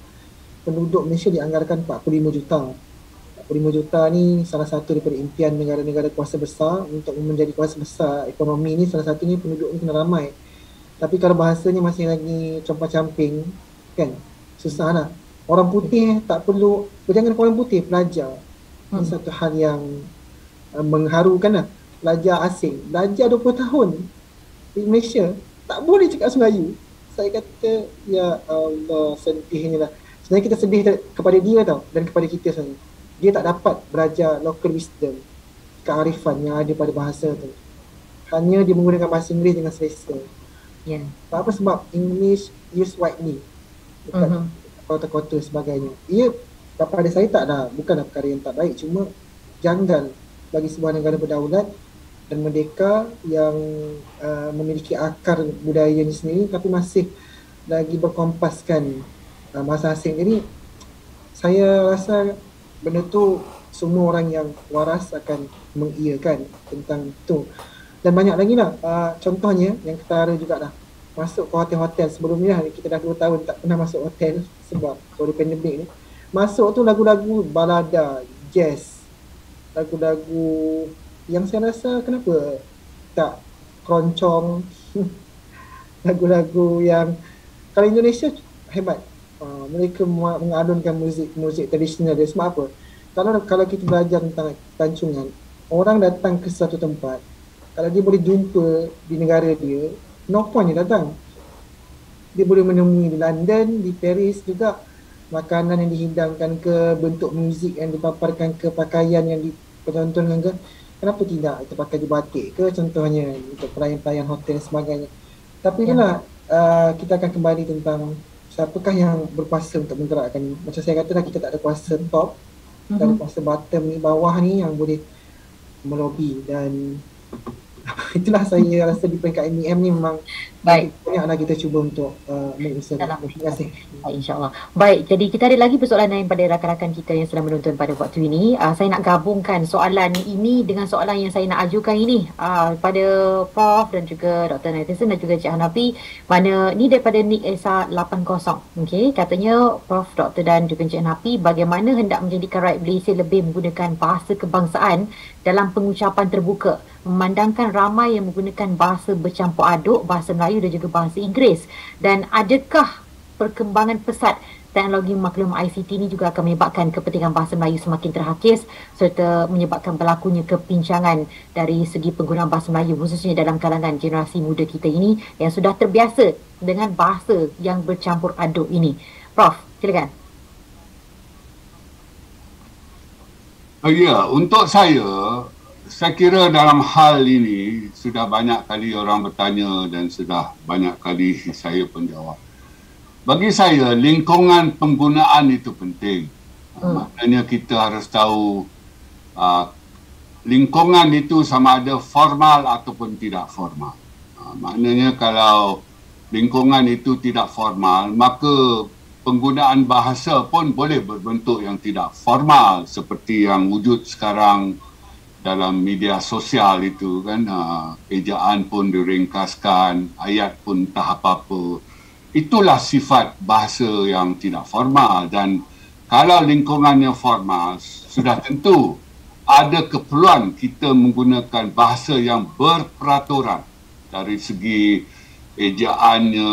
penduduk Malaysia dianggarkan 45 juta. 45 juta ni salah satu daripada impian negara-negara kuasa besar untuk menjadi kuasa besar ekonomi ni. Salah satunya penduduk ni kena ramai. Tapi kalau bahasanya masih lagi compang-camping kan? Susah lah. Orang putih tak perlu. Jangan orang putih pelajar. Ini
Hmm.
satu hal yang uh, mengharukan lah. Pelajar asing. Belajar 20 tahun di Malaysia tak boleh cakap Melayu saya kata ya Allah sedihnya lah. Sebenarnya kita sedih kepada dia tau dan kepada kita sebenarnya dia tak dapat belajar local wisdom kearifan yang ada pada bahasa tu. Hanya dia menggunakan bahasa Inggeris dengan selesa.
Ya.
sebab apa sebab English used widely. Dekat
Mhm.
kota-kota sebagainya. Ia pada saya tak ada bukanlah perkara yang tak baik. Cuma janggal bagi sebuah negara berdaulat dan merdeka yang uh, memiliki akar budayanya sendiri tapi masih lagi berkompaskan uh, bahasa asing. Jadi saya rasa benda tu semua orang yang waras akan mengiyakan tentang tu dan banyak lagi lah uh, contohnya yang ketara juga lah masuk ke hotel-hotel sebelum ni lah kita dah 2 tahun tak pernah masuk hotel sebab sorry pandemik ni. Masuk tu lagu-lagu balada jazz. Lagu-lagu yang saya rasa kenapa tak keroncong <laughs> lagu-lagu yang kalau Indonesia hebat. Uh, mereka mengalunkan muzik muzik tradisional dia. Sebab apa? Kalau kalau kita belajar tentang pelancongan orang datang ke satu tempat kalau dia boleh jumpa di negara dia no point dia datang. Dia boleh menemui di London di Paris juga. Makanan yang dihidangkan ke bentuk muzik yang dipaparkan ke pakaian yang dipertontonkan ke kenapa tidak? Kita pakai batik ke contohnya untuk pelayan-pelayan hotel dan sebagainya. Tapi inilah uh, kita akan kembali tentang siapakah yang berkuasa untuk menggerakkan. Ni macam saya kata dah kita tak ada kuasa top tak ada
Mhm.
kuasa bottom ni bawah ni yang boleh melobi dan <laughs> itulah saya rasa di peringkat MEM ni memang
Baik.
banyaklah kita cuba untuk uh, mengusahakan terima kasih
InsyaAllah. Baik, jadi kita ada lagi persoalan lain pada rakan-rakan kita yang sedang menonton pada waktu ini. Uh, saya nak gabungkan soalan ini dengan soalan yang saya nak ajukan ini uh, pada Prof dan juga Dr. Nathan dan juga Cik Hanafi. Mana ni daripada Nick Esa 80. Okey, katanya Prof, Dr. dan juga Cik Hanafi bagaimana hendak menjadikan rakyat Malaysia lebih menggunakan bahasa kebangsaan dalam pengucapan terbuka memandangkan ramai yang menggunakan bahasa bercampur aduk, bahasa Melayu dan juga bahasa Inggeris. Dan adakah perkembangan pesat teknologi maklum ICT ini juga akan menyebabkan kepentingan bahasa Melayu semakin terhakis serta menyebabkan berlakunya kepincangan dari segi penggunaan bahasa Melayu khususnya dalam kalangan generasi muda kita ini yang sudah terbiasa dengan bahasa yang bercampur aduk ini. Prof, silakan.
Uh, ya, untuk saya, saya kira dalam hal ini sudah banyak kali orang bertanya dan sudah banyak kali <laughs> saya pun jawab. Bagi saya, lingkungan penggunaan itu penting.
Hmm.
Maknanya kita harus tahu uh, lingkungan itu sama ada formal ataupun tidak formal. Uh, maknanya kalau lingkungan itu tidak formal, maka penggunaan bahasa pun boleh berbentuk yang tidak formal seperti yang wujud sekarang dalam media sosial itu kan uh, ejaan pun diringkaskan ayat pun tak apa-apa itulah sifat bahasa yang tidak formal dan kalau lingkungannya formal sudah tentu ada keperluan kita menggunakan bahasa yang berperaturan dari segi ejaannya,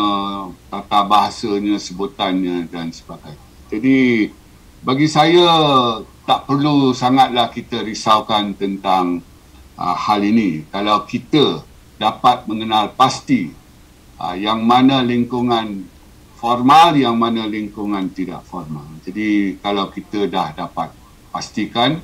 tata bahasanya, sebutannya dan sebagainya. Jadi bagi saya tak perlu sangatlah kita risaukan tentang uh, hal ini. Kalau kita dapat mengenal pasti uh, yang mana lingkungan formal, yang mana lingkungan tidak formal. Jadi kalau kita dah dapat pastikan,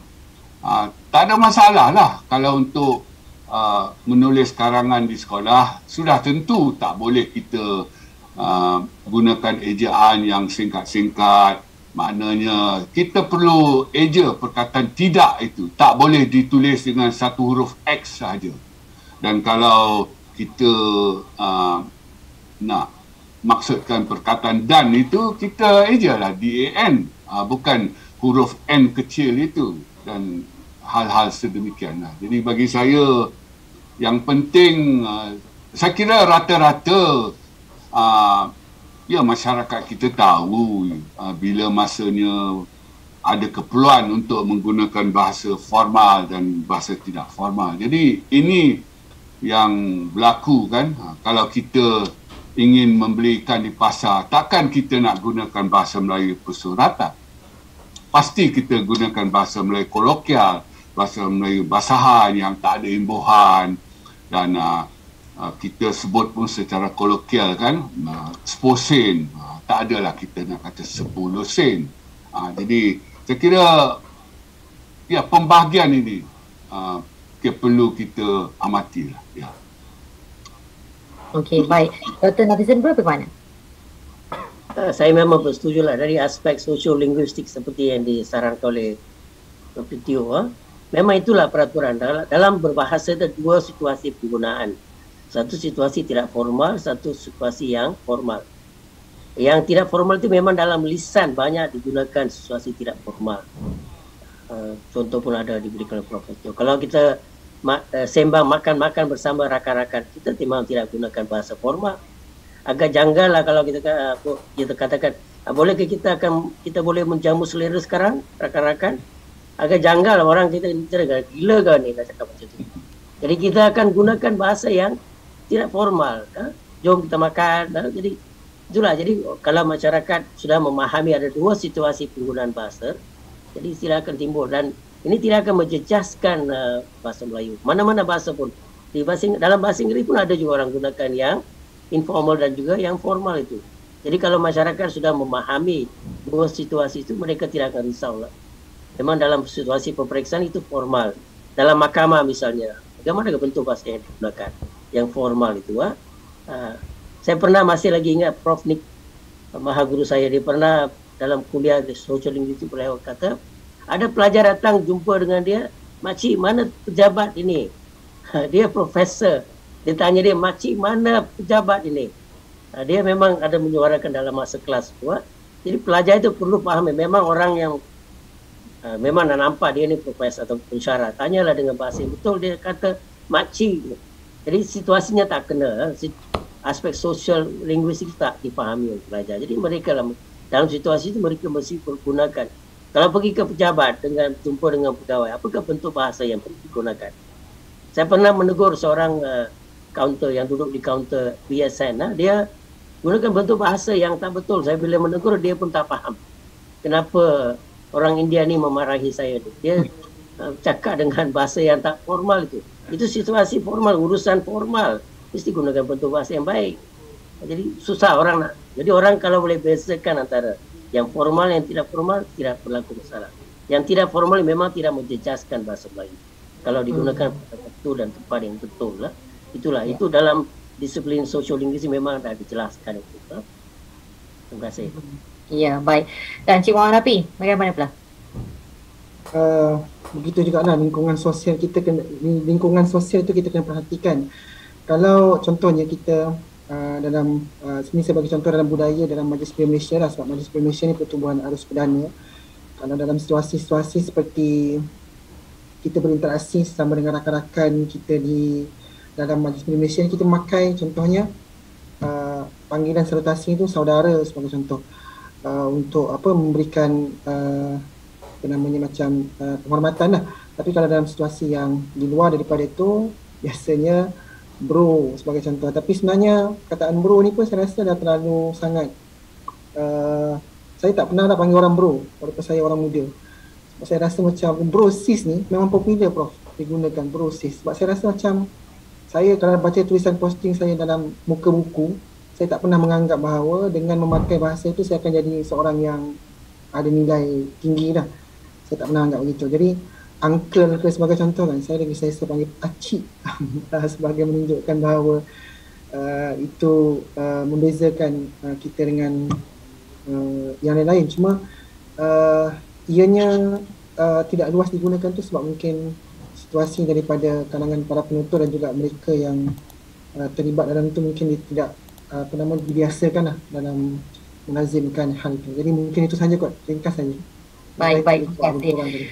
uh, tak ada masalah lah kalau untuk uh, menulis karangan di sekolah, sudah tentu tak boleh kita uh, gunakan ejaan yang singkat-singkat. Maknanya kita perlu eja perkataan tidak itu. Tak boleh ditulis dengan satu huruf X saja. Dan kalau kita uh, nak maksudkan perkataan dan itu kita ejalah DAN uh, bukan huruf N kecil itu dan hal-hal sedemikian lah. Jadi bagi saya yang penting uh, saya kira rata-rata uh, ya masyarakat kita tahu uh, bila masanya ada keperluan untuk menggunakan bahasa formal dan bahasa tidak formal. Jadi ini yang berlaku kan ha, kalau kita ingin membelikan di pasar takkan kita nak gunakan bahasa Melayu persuratan pasti kita gunakan bahasa Melayu kolokial bahasa Melayu basahan yang tak ada imbuhan dan uh, uh, kita sebut pun secara kolokial kan uh, 10 sen uh, tak adalah kita nak kata 10 sen uh, jadi saya kira ya pembahagian ini uh, kita perlu kita amati lah. Ya.
Okey, baik. Dr. Nafizan berapa mana?
Uh, saya memang bersetuju lah dari aspek sosio-linguistik seperti yang disarankan oleh Dr. Tio. Uh. Memang itulah peraturan. Dalam, dalam berbahasa ada dua situasi penggunaan. Satu situasi tidak formal, satu situasi yang formal. Yang tidak formal itu memang dalam lisan banyak digunakan situasi tidak formal. Uh, contoh pun ada diberikan oleh Prof. Kalau kita ma- uh, sembang makan-makan bersama rakan-rakan kita memang tidak gunakan bahasa formal agak janggal lah kalau kita uh, kita katakan uh, bolehkah kita akan kita boleh menjamu selera sekarang rakan-rakan agak janggal orang kita kita gila kan ni nak cakap macam tu jadi kita akan gunakan bahasa yang tidak formal kan? jom kita makan kan? jadi itulah jadi kalau masyarakat sudah memahami ada dua situasi penggunaan bahasa jadi silakan timbul dan ini tidak akan menjejaskan uh, bahasa Melayu. Mana-mana bahasa pun. Di bahasa, dalam bahasa Inggeris pun ada juga orang gunakan yang informal dan juga yang formal itu. Jadi kalau masyarakat sudah memahami dua situasi itu, mereka tidak akan risau lah. Memang dalam situasi pemeriksaan itu formal. Dalam mahkamah misalnya, bagaimana bentuk bahasa yang digunakan? Yang formal itu. Ha? Uh, saya pernah masih lagi ingat Prof. Nick, maha guru saya, dia pernah dalam kuliah di social linguistik beliau kata, ada pelajar datang jumpa dengan dia makcik mana pejabat ini ha, dia profesor dia tanya dia makcik mana pejabat ini ha, dia memang ada menyuarakan dalam masa kelas tu ha. jadi pelajar itu perlu faham memang orang yang memang nak nampak dia ni profesor atau pensyarah tanyalah dengan bahasa betul dia kata makcik jadi situasinya tak kena aspek sosial linguistik tak dipahami oleh pelajar jadi mereka lah dalam situasi itu mereka mesti pergunakan kalau pergi ke pejabat dengan jumpa dengan pegawai, apakah bentuk bahasa yang perlu digunakan? Saya pernah menegur seorang uh, counter yang duduk di counter BSN. Uh, dia gunakan bentuk bahasa yang tak betul. Saya bila menegur, dia pun tak faham. Kenapa orang India ni memarahi saya. Dia uh, cakap dengan bahasa yang tak formal itu. Itu situasi formal, urusan formal. Mesti gunakan bentuk bahasa yang baik. Jadi susah orang nak. Jadi orang kalau boleh bezakan antara yang formal yang tidak formal tidak berlaku masalah. Yang tidak formal memang tidak menjejaskan bahasa Melayu. Kalau digunakan hmm. waktu dan tempat yang betul lah. Itulah ya. itu dalam disiplin sosiolinguistik memang dah dijelaskan itu. Lah. Terima kasih.
Ya, baik. Dan Cik Muhammad Rapi, bagaimana pula?
Uh, begitu juga lah lingkungan sosial kita kena lingkungan sosial itu kita kena perhatikan. Kalau contohnya kita uh, dalam uh, ini saya bagi contoh dalam budaya dalam Majlis Pilihan Malaysia lah sebab Majlis Pilihan Malaysia ni pertubuhan arus perdana kalau dalam situasi-situasi seperti kita berinteraksi sama dengan rakan-rakan kita di dalam Majlis Pilihan Malaysia kita memakai contohnya uh, panggilan salutasi itu saudara sebagai contoh uh, untuk apa memberikan uh, apa namanya macam uh, penghormatan lah. Tapi kalau dalam situasi yang di luar daripada itu biasanya bro sebagai contoh. Tapi sebenarnya kataan bro ni pun saya rasa dah terlalu sangat uh, saya tak pernah nak panggil orang bro walaupun saya orang muda. Sebab saya rasa macam bro sis ni memang popular prof digunakan bro sis. Sebab saya rasa macam saya kalau baca tulisan posting saya dalam muka buku saya tak pernah menganggap bahawa dengan memakai bahasa itu saya akan jadi seorang yang ada nilai tinggi dah saya tak pernah anggap begitu jadi uncle ke sebagai contoh kan saya lagi saya panggil pakcik <laughs> sebagai menunjukkan bahawa uh, itu uh, membezakan uh, kita dengan uh, yang lain-lain cuma uh, ianya uh, tidak luas digunakan tu sebab mungkin situasi daripada kalangan para penutur dan juga mereka yang uh, terlibat dalam itu mungkin dia tidak uh, apa nama dibiasakan lah dalam menazimkan hal itu. Jadi mungkin itu saja kot. Ringkas saja.
Baik, baik. Terima kasih.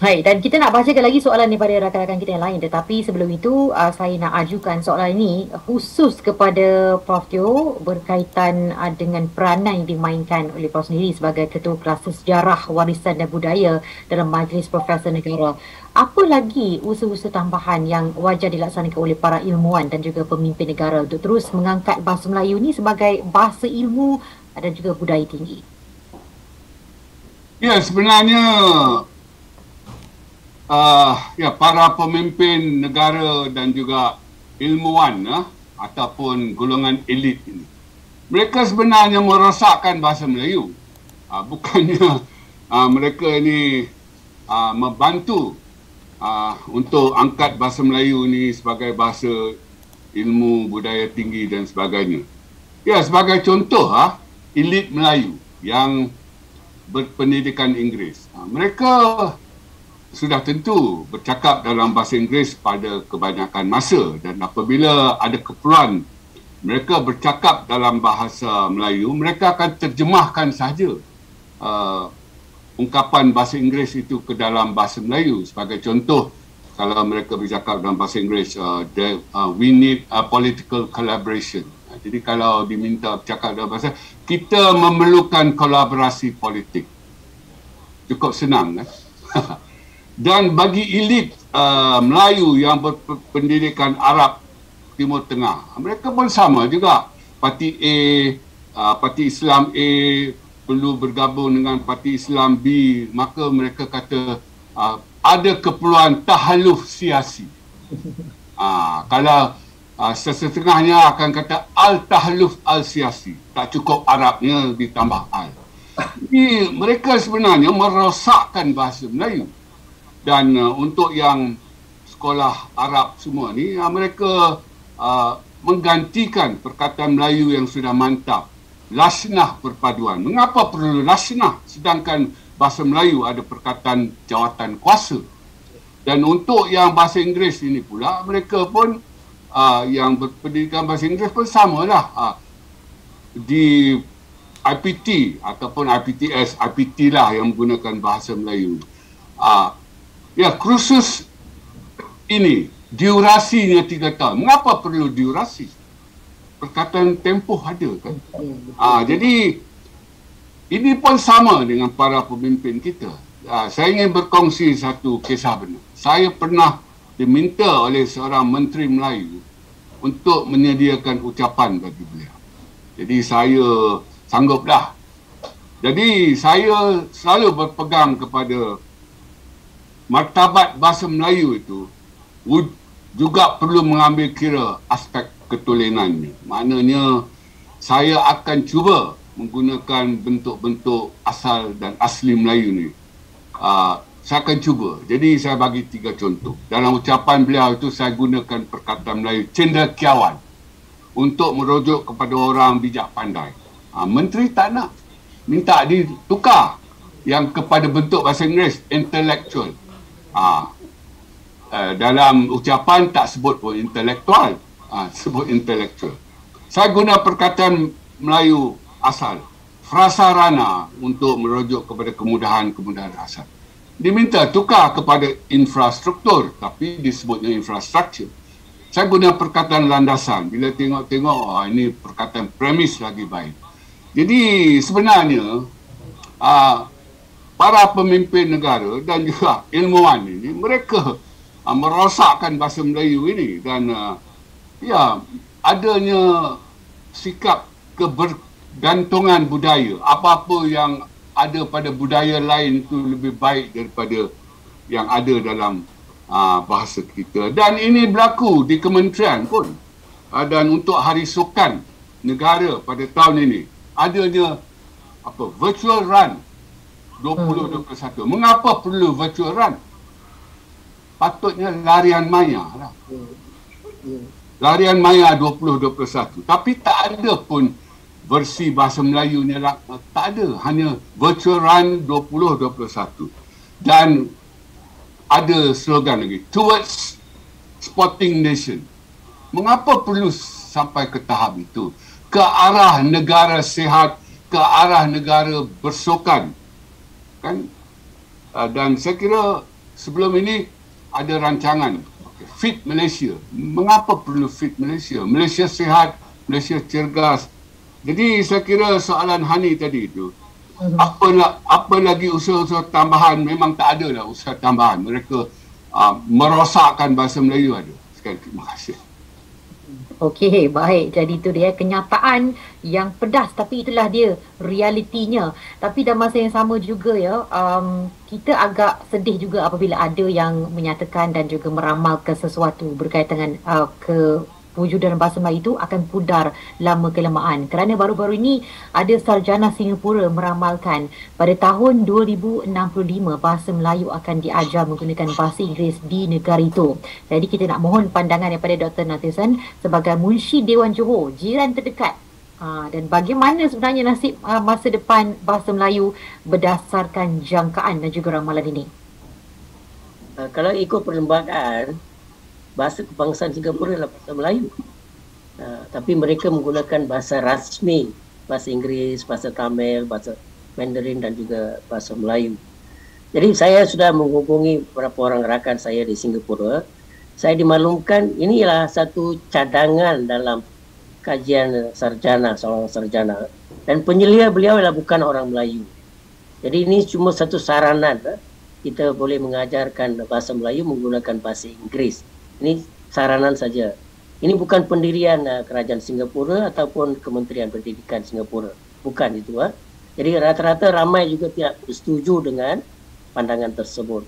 Baik, dan kita nak bacakan lagi soalan daripada rakan-rakan kita yang lain. Tetapi sebelum itu, uh, saya nak ajukan soalan ini khusus kepada Prof. Teo berkaitan uh, dengan peranan yang dimainkan oleh Prof. sendiri sebagai Ketua Kelas Sejarah Warisan dan Budaya dalam Majlis Profesor Negara. Apa lagi usaha-usaha tambahan yang wajar dilaksanakan oleh para ilmuwan dan juga pemimpin negara untuk terus mengangkat bahasa Melayu ini sebagai bahasa ilmu dan juga budaya tinggi?
Ya sebenarnya uh, ya para pemimpin negara dan juga ilmuwan uh, ataupun golongan elit ini. Mereka sebenarnya merosakkan bahasa Melayu. Uh, bukannya uh, <laughs> mereka ini uh, membantu uh, untuk angkat bahasa Melayu ini sebagai bahasa ilmu budaya tinggi dan sebagainya. Ya sebagai contoh uh, elit Melayu yang berpendidikan Inggeris. Ha, mereka sudah tentu bercakap dalam bahasa Inggeris pada kebanyakan masa dan apabila ada keperluan mereka bercakap dalam bahasa Melayu, mereka akan terjemahkan saja uh, ungkapan bahasa Inggeris itu ke dalam bahasa Melayu. Sebagai contoh, kalau mereka bercakap dalam bahasa Inggeris, uh, the, uh, we need a political collaboration. Jadi kalau diminta bercakap dalam bahasa, kita memerlukan kolaborasi politik. Cukup senang kan? <laughs> Dan bagi elit uh, Melayu yang berpendidikan Arab Timur Tengah, mereka pun sama juga. Parti A, uh, Parti Islam A perlu bergabung dengan Parti Islam B, maka mereka kata uh, ada keperluan tahaluf siasi. Uh, <laughs> kalau uh, sesetengahnya akan kata al-tahluf al-siasi. Tak cukup Arabnya ditambah al. Jadi mereka sebenarnya merosakkan bahasa Melayu. Dan uh, untuk yang sekolah Arab semua ni, uh, mereka uh, menggantikan perkataan Melayu yang sudah mantap. Lasnah perpaduan. Mengapa perlu lasnah sedangkan bahasa Melayu ada perkataan jawatan kuasa? Dan untuk yang bahasa Inggeris ini pula, mereka pun uh, yang berpendidikan bahasa Inggeris pun samalah uh, di IPT ataupun IPTS, IPT lah yang menggunakan bahasa Melayu. Uh, ya, kursus ini durasinya tiga tahun. Mengapa perlu durasi? Perkataan tempoh ada kan? Uh, jadi ini pun sama dengan para pemimpin kita. Uh, saya ingin berkongsi satu kisah benar. Saya pernah diminta oleh seorang menteri Melayu untuk menyediakan ucapan bagi beliau. Jadi saya sanggup dah. Jadi saya selalu berpegang kepada martabat bahasa Melayu itu juga perlu mengambil kira aspek ketulenannya. Maknanya saya akan cuba menggunakan bentuk-bentuk asal dan asli Melayu ni. Uh, saya akan cuba. Jadi saya bagi tiga contoh. Dalam ucapan beliau itu saya gunakan perkataan Melayu cendekiawan untuk merujuk kepada orang bijak pandai. Ha, menteri tak nak. Minta ditukar yang kepada bentuk bahasa Inggeris intellectual. Ha, uh, dalam ucapan tak sebut pun intelektual. Ha, <laughs> sebut intellectual. Saya guna perkataan Melayu asal. Frasarana untuk merujuk kepada kemudahan-kemudahan asal diminta tukar kepada infrastruktur tapi disebutnya infrastruktur. Saya guna perkataan landasan bila tengok-tengok oh, ini perkataan premis lagi baik. Jadi sebenarnya uh, para pemimpin negara dan juga <laughs> ilmuwan ini mereka uh, merosakkan bahasa Melayu ini dan uh, ya adanya sikap kebergantungan budaya apa-apa yang ada pada budaya lain itu lebih baik daripada yang ada dalam uh, bahasa kita. Dan ini berlaku di kementerian pun. Uh, dan untuk hari sukan negara pada tahun ini adanya apa virtual run 2021 hmm. mengapa perlu virtual run? Patutnya larian maya lah. Hmm. larian maya 2021 tapi tak ada pun versi bahasa Melayu ni tak ada hanya virtual run 2021 dan ada slogan lagi towards sporting nation mengapa perlu sampai ke tahap itu ke arah negara sihat, ke arah negara bersukan. Kan? Uh, dan saya kira sebelum ini ada rancangan okay, Fit Malaysia. Mengapa perlu Fit Malaysia? Malaysia sihat, Malaysia cergas. Jadi saya kira soalan Hani tadi itu, apa la, apa lagi usaha-usaha tambahan memang tak ada lah usaha tambahan. Mereka uh, merosakkan bahasa Melayu ada. Sekali terima kasih.
Okey, baik. Jadi itu dia kenyataan yang pedas tapi itulah dia realitinya. Tapi dalam masa yang sama juga ya, um, kita agak sedih juga apabila ada yang menyatakan dan juga meramalkan sesuatu berkaitan dengan uh, ke wujudan bahasa Melayu itu akan pudar lama kelamaan. Kerana baru-baru ini ada sarjana Singapura meramalkan pada tahun 2065 bahasa Melayu akan diajar menggunakan bahasa Inggeris di negara itu. Jadi kita nak mohon pandangan daripada Dr. Nathan sebagai munshi Dewan Johor, jiran terdekat Ha, dan bagaimana sebenarnya nasib uh, masa depan bahasa Melayu berdasarkan jangkaan dan juga ramalan ini?
Uh, kalau ikut perlembagaan, bahasa kebangsaan Singapura adalah bahasa Melayu. Uh, tapi mereka menggunakan bahasa rasmi, bahasa Inggeris, bahasa Tamil, bahasa Mandarin dan juga bahasa Melayu. Jadi saya sudah menghubungi beberapa orang rakan saya di Singapura. Saya dimaklumkan inilah satu cadangan dalam kajian sarjana, seorang sarjana. Dan penyelia beliau adalah bukan orang Melayu. Jadi ini cuma satu saranan. Eh? Kita boleh mengajarkan bahasa Melayu menggunakan bahasa Inggeris. Ini saranan saja. Ini bukan pendirian uh, kerajaan Singapura ataupun Kementerian Pendidikan Singapura. Bukan itu. Uh. Jadi rata-rata ramai juga tidak setuju dengan pandangan tersebut.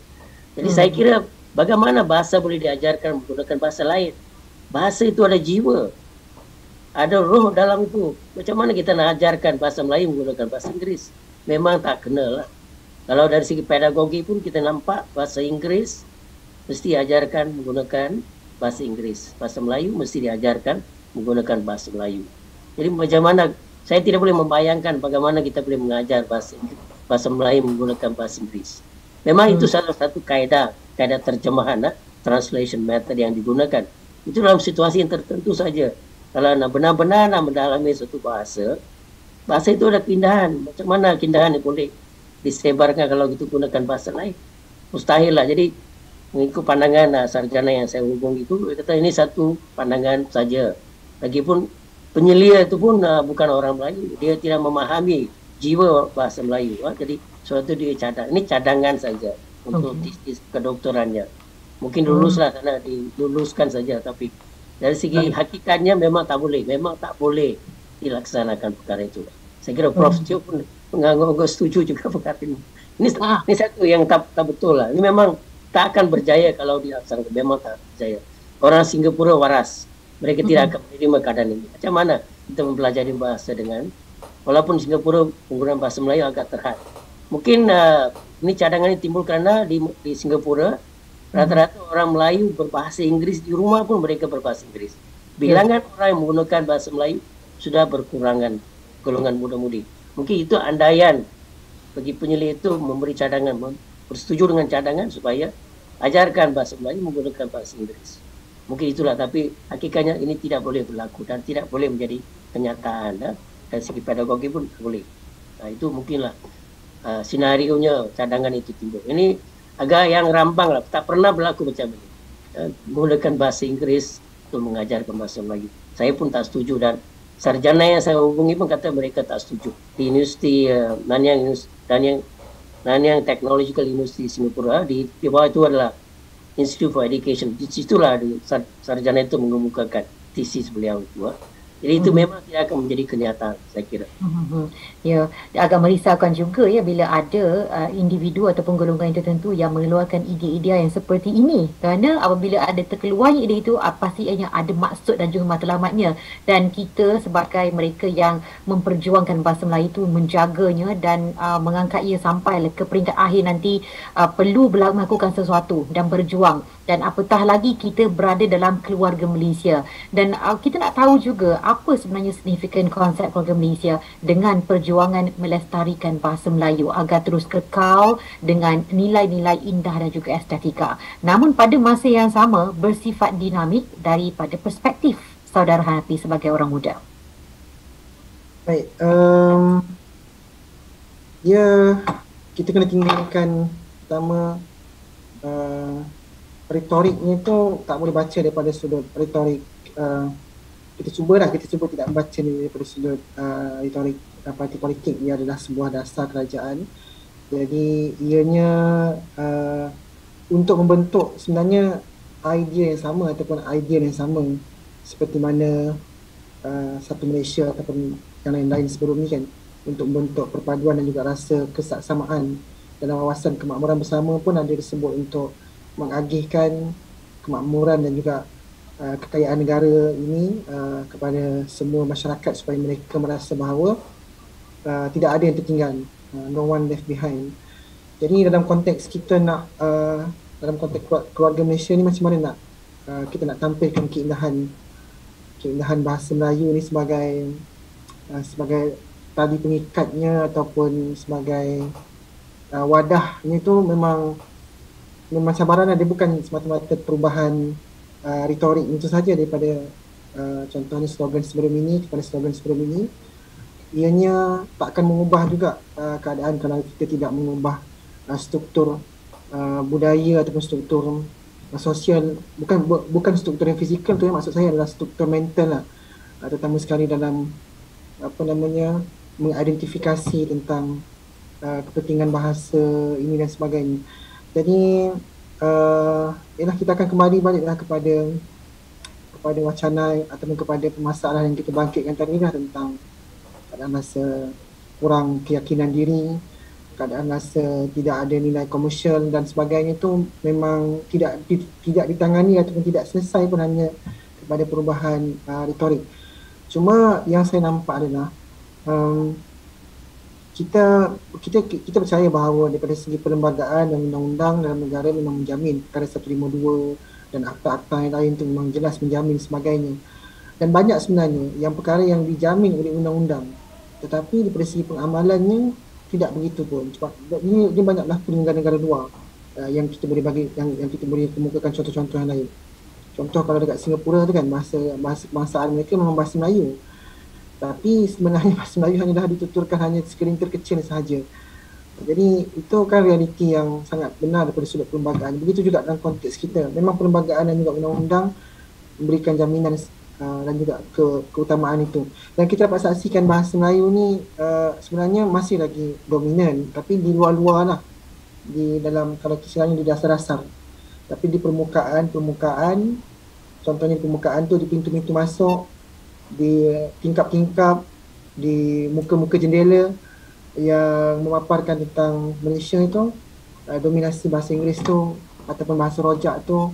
Jadi hmm. saya kira bagaimana bahasa boleh diajarkan menggunakan bahasa lain. Bahasa itu ada jiwa. Ada roh dalam itu. Macam mana kita nak ajarkan bahasa Melayu menggunakan bahasa Inggeris? Memang tak kena lah. Kalau dari segi pedagogi pun kita nampak bahasa Inggeris mesti diajarkan menggunakan bahasa Inggeris. Bahasa Melayu mesti diajarkan menggunakan bahasa Melayu. Jadi macam mana saya tidak boleh membayangkan bagaimana kita boleh mengajar bahasa bahasa Melayu menggunakan bahasa Inggeris. Memang hmm. itu salah satu kaedah, kaedah terjemahan, nah, translation method yang digunakan. Itu dalam situasi yang tertentu saja. Kalau nak benar-benar nak mendalami satu bahasa, bahasa itu ada pindahan. Macam mana pindahan yang boleh disebarkan kalau kita gunakan bahasa lain? Mustahil lah. Jadi mengikut pandangan uh, sarjana yang saya hubung itu dia kata ini satu pandangan saja lagipun penyelia itu pun uh, bukan orang Melayu dia tidak memahami jiwa bahasa Melayu uh, jadi suatu dia cadang ini cadangan saja untuk okay. tesis kedokterannya mungkin luluslah hmm. sana diluluskan saja tapi dari segi hmm. hakikatnya memang tak boleh memang tak boleh dilaksanakan perkara itu saya kira Prof. Hmm. Tio pun menganggap setuju juga <laughs> perkara ini ini, ah. ini satu yang tak, tak betul lah ini memang tak akan berjaya kalau dilaksanakan memang tak berjaya. Orang Singapura waras. Mereka tidak akan menerima keadaan ini. Macam mana kita mempelajari bahasa dengan? Walaupun Singapura penggunaan bahasa Melayu agak terhad. Mungkin uh, ini cadangan ini timbul kerana di, di Singapura rata-rata orang Melayu berbahasa Inggeris di rumah pun mereka berbahasa Inggeris. Bilangan yeah. orang yang menggunakan bahasa Melayu sudah berkurangan golongan muda-mudi. Mungkin itu andaian bagi penyelia itu memberi cadangan bersetuju dengan cadangan supaya ajarkan bahasa Melayu menggunakan bahasa Inggeris. Mungkin itulah tapi hakikatnya ini tidak boleh berlaku dan tidak boleh menjadi kenyataan ya. dari segi pedagogi pun tak boleh. Nah, itu mungkinlah uh, senario nya cadangan itu timbul. Ini agak yang rambang lah, tak pernah berlaku macam ini. Uh, menggunakan bahasa Inggeris untuk mengajarkan bahasa Melayu. Saya pun tak setuju dan sarjana yang saya hubungi pun kata mereka tak setuju. Di Universiti uh, Nanyang dan yang Nanyang Technological University Singapura di, di bawah itu adalah Institute for Education. Di situlah di, sar, sarjana itu mengemukakan tesis beliau itu. Ha. Jadi itu hmm. memang tidak akan menjadi kenyataan saya kira. Hmm.
Ya, agak merisaukan juga ya bila ada uh, individu ataupun golongan tertentu yang mengeluarkan ide-ide yang seperti ini. Kerana apabila ada terkeluarnya ide itu, uh, pastinya ada maksud dan juga matlamatnya. Dan kita sebagai mereka yang memperjuangkan bahasa Melayu itu menjaganya dan uh, mengangkat ia sampai ke peringkat akhir nanti uh, perlu melakukan sesuatu dan berjuang dan apatah lagi kita berada dalam keluarga Malaysia dan uh, kita nak tahu juga apa sebenarnya signifikan konsep keluarga Malaysia dengan perjuangan melestarikan bahasa Melayu agar terus kekal dengan nilai-nilai indah dan juga estetika. Namun pada masa yang sama bersifat dinamik daripada perspektif saudara Hanafi sebagai orang muda.
Baik, um, dia kita kena tinggalkan pertama uh, retorik ni tu tak boleh baca daripada sudut retorik uh, kita cuba lah, kita cuba tidak membaca ni daripada sudut uh, retorik uh, parti politik ia adalah sebuah dasar kerajaan. Jadi ianya uh, untuk membentuk sebenarnya idea yang sama ataupun idea yang sama seperti mana uh, satu Malaysia ataupun yang lain-lain sebelum ni kan untuk membentuk perpaduan dan juga rasa kesaksamaan dalam wawasan kemakmuran bersama pun ada disebut untuk mengagihkan kemakmuran dan juga uh, kekayaan negara ini uh, kepada semua masyarakat supaya mereka merasa bahawa uh, tidak ada yang tertinggal, uh, no one left behind. Jadi dalam konteks kita nak uh, dalam konteks keluarga Malaysia ni macam mana nak uh, kita nak tampilkan keindahan keindahan bahasa Melayu ni sebagai uh, sebagai tali pengikatnya ataupun sebagai uh, wadahnya tu memang memang cabaran lah. dia bukan semata-mata perubahan uh, retorik itu saja daripada uh, contohnya slogan sebelum ini kepada slogan sebelum ini. Ianya tak akan mengubah juga uh, keadaan kalau kita tidak mengubah uh, struktur uh, budaya ataupun struktur uh, sosial. Bukan bu, bukan struktur yang fizikal tu yang maksud saya adalah struktur mental lah. Uh, terutama sekali dalam apa namanya mengidentifikasi tentang uh, kepentingan bahasa ini dan sebagainya. Jadi uh, ialah kita akan kembali baliklah kepada kepada wacana ataupun kepada permasalahan yang kita bangkitkan tadi lah tentang keadaan rasa kurang keyakinan diri, keadaan rasa tidak ada nilai komersial dan sebagainya itu memang tidak di, tidak ditangani ataupun tidak selesai pun hanya kepada perubahan uh, retorik. Cuma yang saya nampak adalah um, kita kita kita percaya bahawa daripada segi perlembagaan dan undang-undang dalam negara memang menjamin perkara 152 dan akta-akta yang lain itu memang jelas menjamin sebagainya. Dan banyak sebenarnya yang perkara yang dijamin oleh undang-undang. Tetapi daripada segi pengamalannya tidak begitu pun. Sebab ini, ini banyaklah negara-negara luar uh, yang kita boleh bagi yang yang kita boleh kemukakan contoh-contoh yang lain. Contoh kalau dekat Singapura tu kan bahasa bahasa kebangsaan mereka memang bahasa Melayu tapi sebenarnya <laughs> bahasa Melayu hanya dah dituturkan hanya sekelintir kecil sahaja. Jadi itu kan realiti yang sangat benar daripada sudut perlembagaan. Begitu juga dalam konteks kita. Memang perlembagaan dan juga undang-undang memberikan jaminan uh, dan juga ke, keutamaan itu. Dan kita dapat saksikan bahasa Melayu ni uh, sebenarnya masih lagi dominan. Tapi di luar-luar lah. Di dalam, kalau kisahnya di dasar-dasar. Tapi di permukaan, permukaan, contohnya permukaan tu di pintu-pintu masuk, di tingkap-tingkap di muka-muka jendela yang memaparkan tentang Malaysia itu uh, dominasi bahasa Inggeris tu ataupun bahasa rojak tu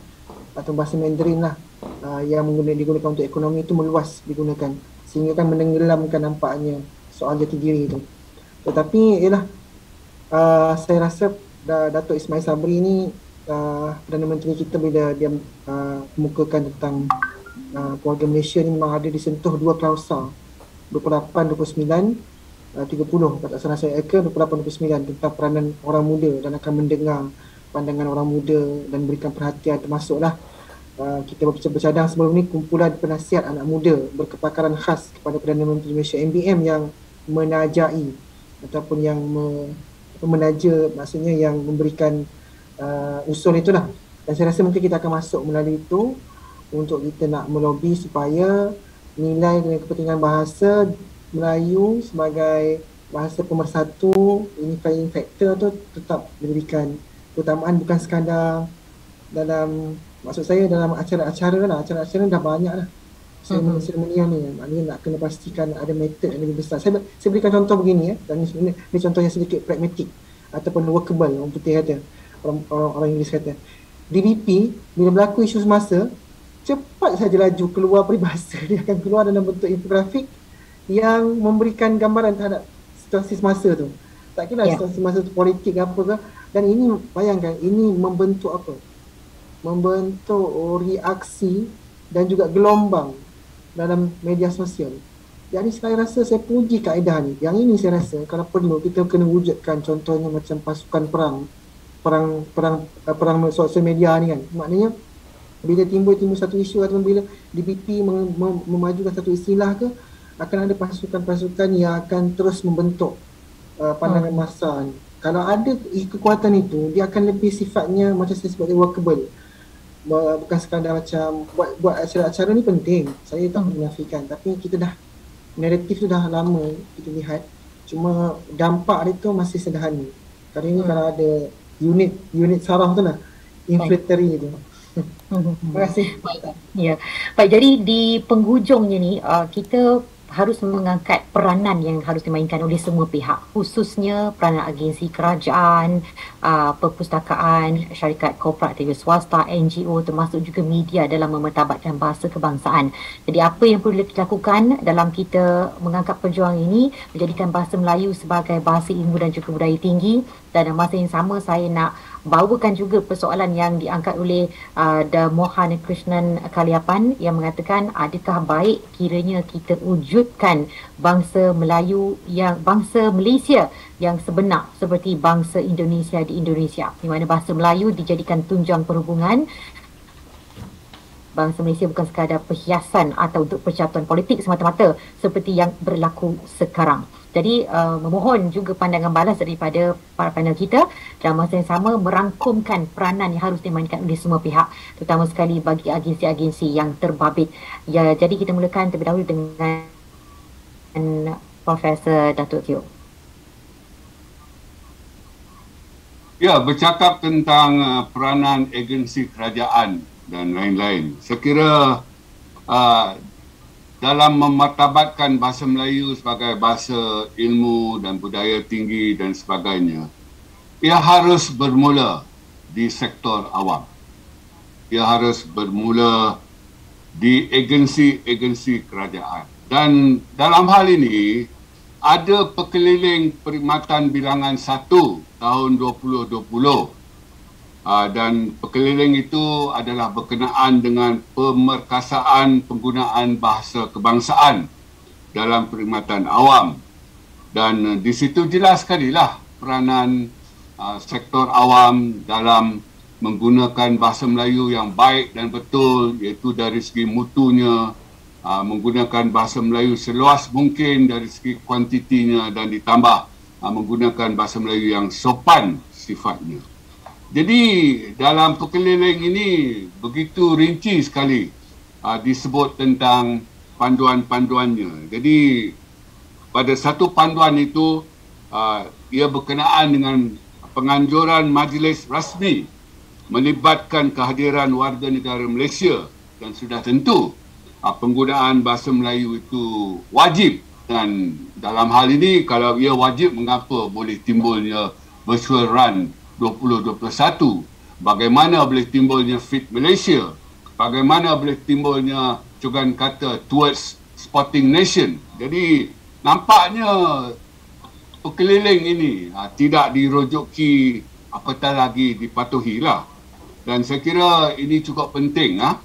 atau bahasa Mandarin lah uh, yang menggunakan digunakan untuk ekonomi itu meluas digunakan. Sehingga kan menenggelamkan nampaknya soal jati diri itu tetapi ialah uh, saya rasa Datuk Ismail Sabri ni uh, Perdana Menteri kita bila dia uh, kemukakan tentang uh, keluarga Malaysia ni memang ada disentuh dua klausa. 28, 29, uh, 30 tak salah saya ke 28, 29 tentang peranan orang muda dan akan mendengar pandangan orang muda dan berikan perhatian termasuklah uh, kita bercadang sebelum ni kumpulan penasihat anak muda berkepakaran khas kepada Perdana Menteri Malaysia MBM yang menajai ataupun yang me, menaja maksudnya yang memberikan uh, usul itulah. Dan saya rasa mungkin kita akan masuk melalui itu untuk kita nak melobi supaya nilai dan kepentingan bahasa Melayu sebagai bahasa pemersatu unifying factor tu tetap diberikan keutamaan bukan sekadar dalam maksud saya dalam acara-acara lah. Acara-acara dah banyak lah seremoni uh-huh. ni. Maknanya nak kena pastikan ada metod yang lebih besar. Saya, saya berikan contoh begini ya. Dan ini, ini contoh yang sedikit pragmatic ataupun workable orang putih kata. Orang, orang, orang Inggeris kata. DBP bila berlaku isu semasa cepat saja laju keluar peribahasa. <laughs> Dia akan keluar dalam bentuk infografik yang memberikan gambaran terhadap situasi semasa tu. Tak kira yeah. situasi semasa tu politik apa ke. Dan ini bayangkan ini membentuk apa? Membentuk reaksi dan juga gelombang dalam media sosial. Jadi saya rasa saya puji kaedah ni. Yang ini saya rasa kalau perlu kita kena wujudkan contohnya macam pasukan perang. Perang perang perang sosial media ni kan. Maknanya bila timbul timbul satu isu atau bila DPP mem- mem- memajukan satu istilah ke akan ada pasukan-pasukan yang akan terus membentuk uh, pandangan
Hmm.
massa ni. Kalau ada kekuatan itu, dia akan lebih sifatnya macam saya sebut workable. Bukan sekadar macam buat buat acara-acara ni penting. Saya tak menafikan tapi kita dah naratif tu dah lama kita lihat. Cuma dampak dia tu masih sederhana. Kali ni kalau ada unit unit saraf tu lah infantry tu. Terima kasih.
Baik. Ya. Baik, jadi di penghujungnya ni uh, kita harus mengangkat peranan yang harus dimainkan oleh semua pihak khususnya peranan agensi kerajaan, uh, perpustakaan, syarikat kooperatif swasta, NGO termasuk juga media dalam memertabatkan bahasa kebangsaan. Jadi apa yang perlu dilakukan dalam kita mengangkat perjuangan ini menjadikan bahasa Melayu sebagai bahasa ilmu dan juga budaya tinggi dan dalam masa yang sama saya nak bawakan juga persoalan yang diangkat oleh uh, The Mohan Krishnan Kaliapan yang mengatakan adakah baik kiranya kita wujudkan bangsa Melayu yang bangsa Malaysia yang sebenar seperti bangsa Indonesia di Indonesia di mana bahasa Melayu dijadikan tunjang perhubungan bangsa Malaysia bukan sekadar perhiasan atau untuk persatuan politik semata-mata seperti yang berlaku sekarang. Jadi uh, memohon juga pandangan balas daripada para panel kita dalam masa yang sama merangkumkan peranan yang harus dimainkan oleh semua pihak terutama sekali bagi agensi-agensi yang terbabit. Ya, jadi kita mulakan terlebih dahulu dengan Profesor Datuk Teo.
Ya, bercakap tentang uh, peranan agensi kerajaan dan lain-lain. Saya kira uh, dalam memartabatkan bahasa Melayu sebagai bahasa ilmu dan budaya tinggi dan sebagainya, ia harus bermula di sektor awam. Ia harus bermula di agensi-agensi kerajaan. Dan dalam hal ini, ada pekeliling perkhidmatan bilangan 1 tahun 2020 uh, dan pekeliling itu adalah berkenaan dengan pemerkasaan penggunaan bahasa kebangsaan dalam perkhidmatan awam dan uh, di situ jelas sekali lah peranan uh, sektor awam dalam menggunakan bahasa Melayu yang baik dan betul iaitu dari segi mutunya uh, menggunakan bahasa Melayu seluas mungkin dari segi kuantitinya dan ditambah uh, menggunakan bahasa Melayu yang sopan sifatnya. Jadi dalam pekeliling ini begitu rinci sekali uh, disebut tentang panduan-panduannya. Jadi pada satu panduan itu uh, ia berkenaan dengan penganjuran majlis rasmi melibatkan kehadiran warga negara Malaysia dan sudah tentu uh, penggunaan bahasa Melayu itu wajib dan dalam hal ini kalau ia wajib mengapa boleh timbulnya virtual run 2021 bagaimana boleh timbulnya fit Malaysia? Bagaimana boleh timbulnya cugan kata towards sporting nation? Jadi nampaknya pekeliling ini ha, tidak dirojoki apatah lagi dipatuhilah. Dan saya kira ini cukup penting ha?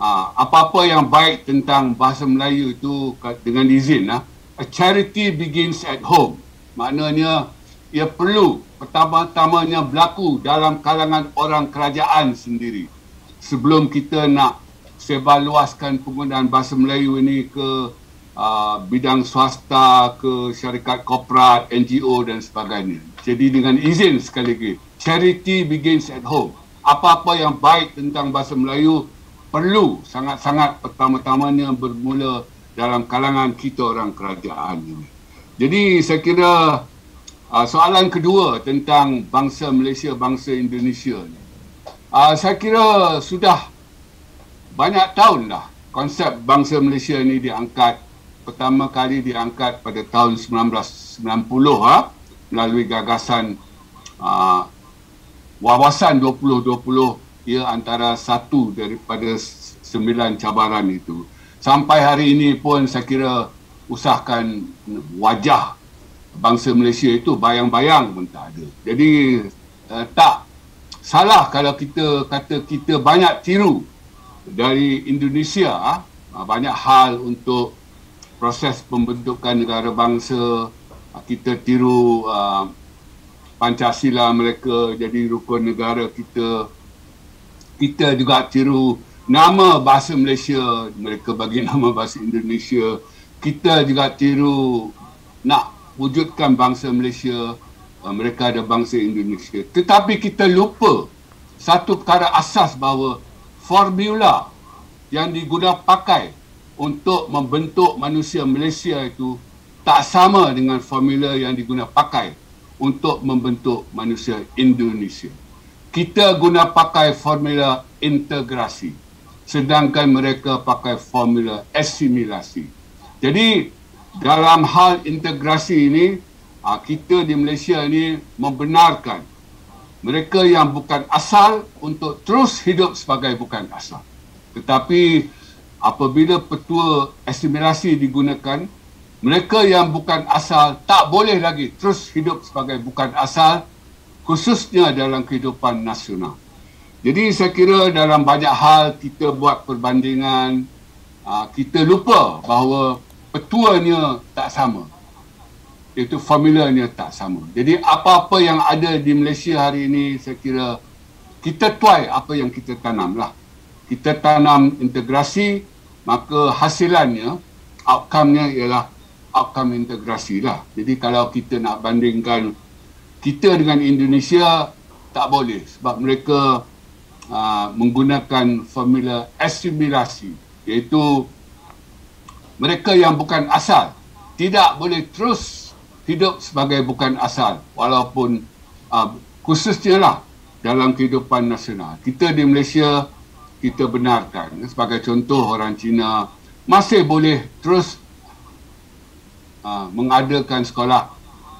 Ha, apa-apa yang baik tentang bahasa Melayu itu dengan izin ha? a charity begins at home. Maknanya ia perlu pertama-tamanya berlaku dalam kalangan orang kerajaan sendiri sebelum kita nak sebarluaskan penggunaan bahasa Melayu ini ke uh, bidang swasta, ke syarikat korporat, NGO dan sebagainya. Jadi dengan izin sekali lagi, charity begins at home. Apa-apa yang baik tentang bahasa Melayu perlu sangat-sangat pertama-tamanya bermula dalam kalangan kita orang kerajaan ini. Jadi saya kira uh, soalan kedua tentang bangsa Malaysia, bangsa Indonesia ni. Uh, saya kira sudah banyak tahun dah konsep bangsa Malaysia ni diangkat pertama kali diangkat pada tahun 1990 ha melalui gagasan uh, wawasan 2020 ia antara satu daripada sembilan cabaran itu sampai hari ini pun saya kira usahakan wajah bangsa Malaysia itu bayang-bayang pun tak ada. Jadi uh, tak. Salah kalau kita kata kita banyak tiru dari Indonesia banyak hal untuk proses pembentukan negara bangsa. Kita tiru uh, Pancasila mereka jadi rukun negara kita. Kita juga tiru nama bahasa Malaysia. Mereka bagi <laughs> nama bahasa Indonesia. Kita juga tiru nak wujudkan bangsa Malaysia, uh, mereka ada bangsa Indonesia. Tetapi kita lupa satu perkara asas bahawa formula yang digunakan pakai untuk membentuk manusia Malaysia itu tak sama dengan formula yang digunakan pakai untuk membentuk manusia Indonesia. Kita guna pakai formula integrasi sedangkan mereka pakai formula asimilasi. Jadi dalam hal integrasi ini ah, kita di Malaysia ini membenarkan mereka yang bukan asal untuk terus hidup sebagai bukan asal. Tetapi apabila petua asimilasi digunakan, mereka yang bukan asal tak boleh lagi terus hidup sebagai bukan asal khususnya dalam kehidupan nasional. Jadi saya kira dalam banyak hal kita buat perbandingan, ah, kita lupa bahawa petuanya tak sama. Itu formulanya tak sama. Jadi apa-apa yang ada di Malaysia hari ini saya kira kita tuai apa yang kita tanam lah. Kita tanam integrasi maka hasilannya outcome-nya ialah outcome integrasi lah. Jadi kalau kita nak bandingkan kita dengan Indonesia tak boleh sebab mereka uh, menggunakan formula asimilasi iaitu mereka yang bukan asal. Tidak boleh terus hidup sebagai bukan asal. Walaupun uh, khususnya lah dalam kehidupan nasional. Kita di Malaysia kita benarkan. Sebagai contoh orang Cina masih boleh terus uh, mengadakan sekolah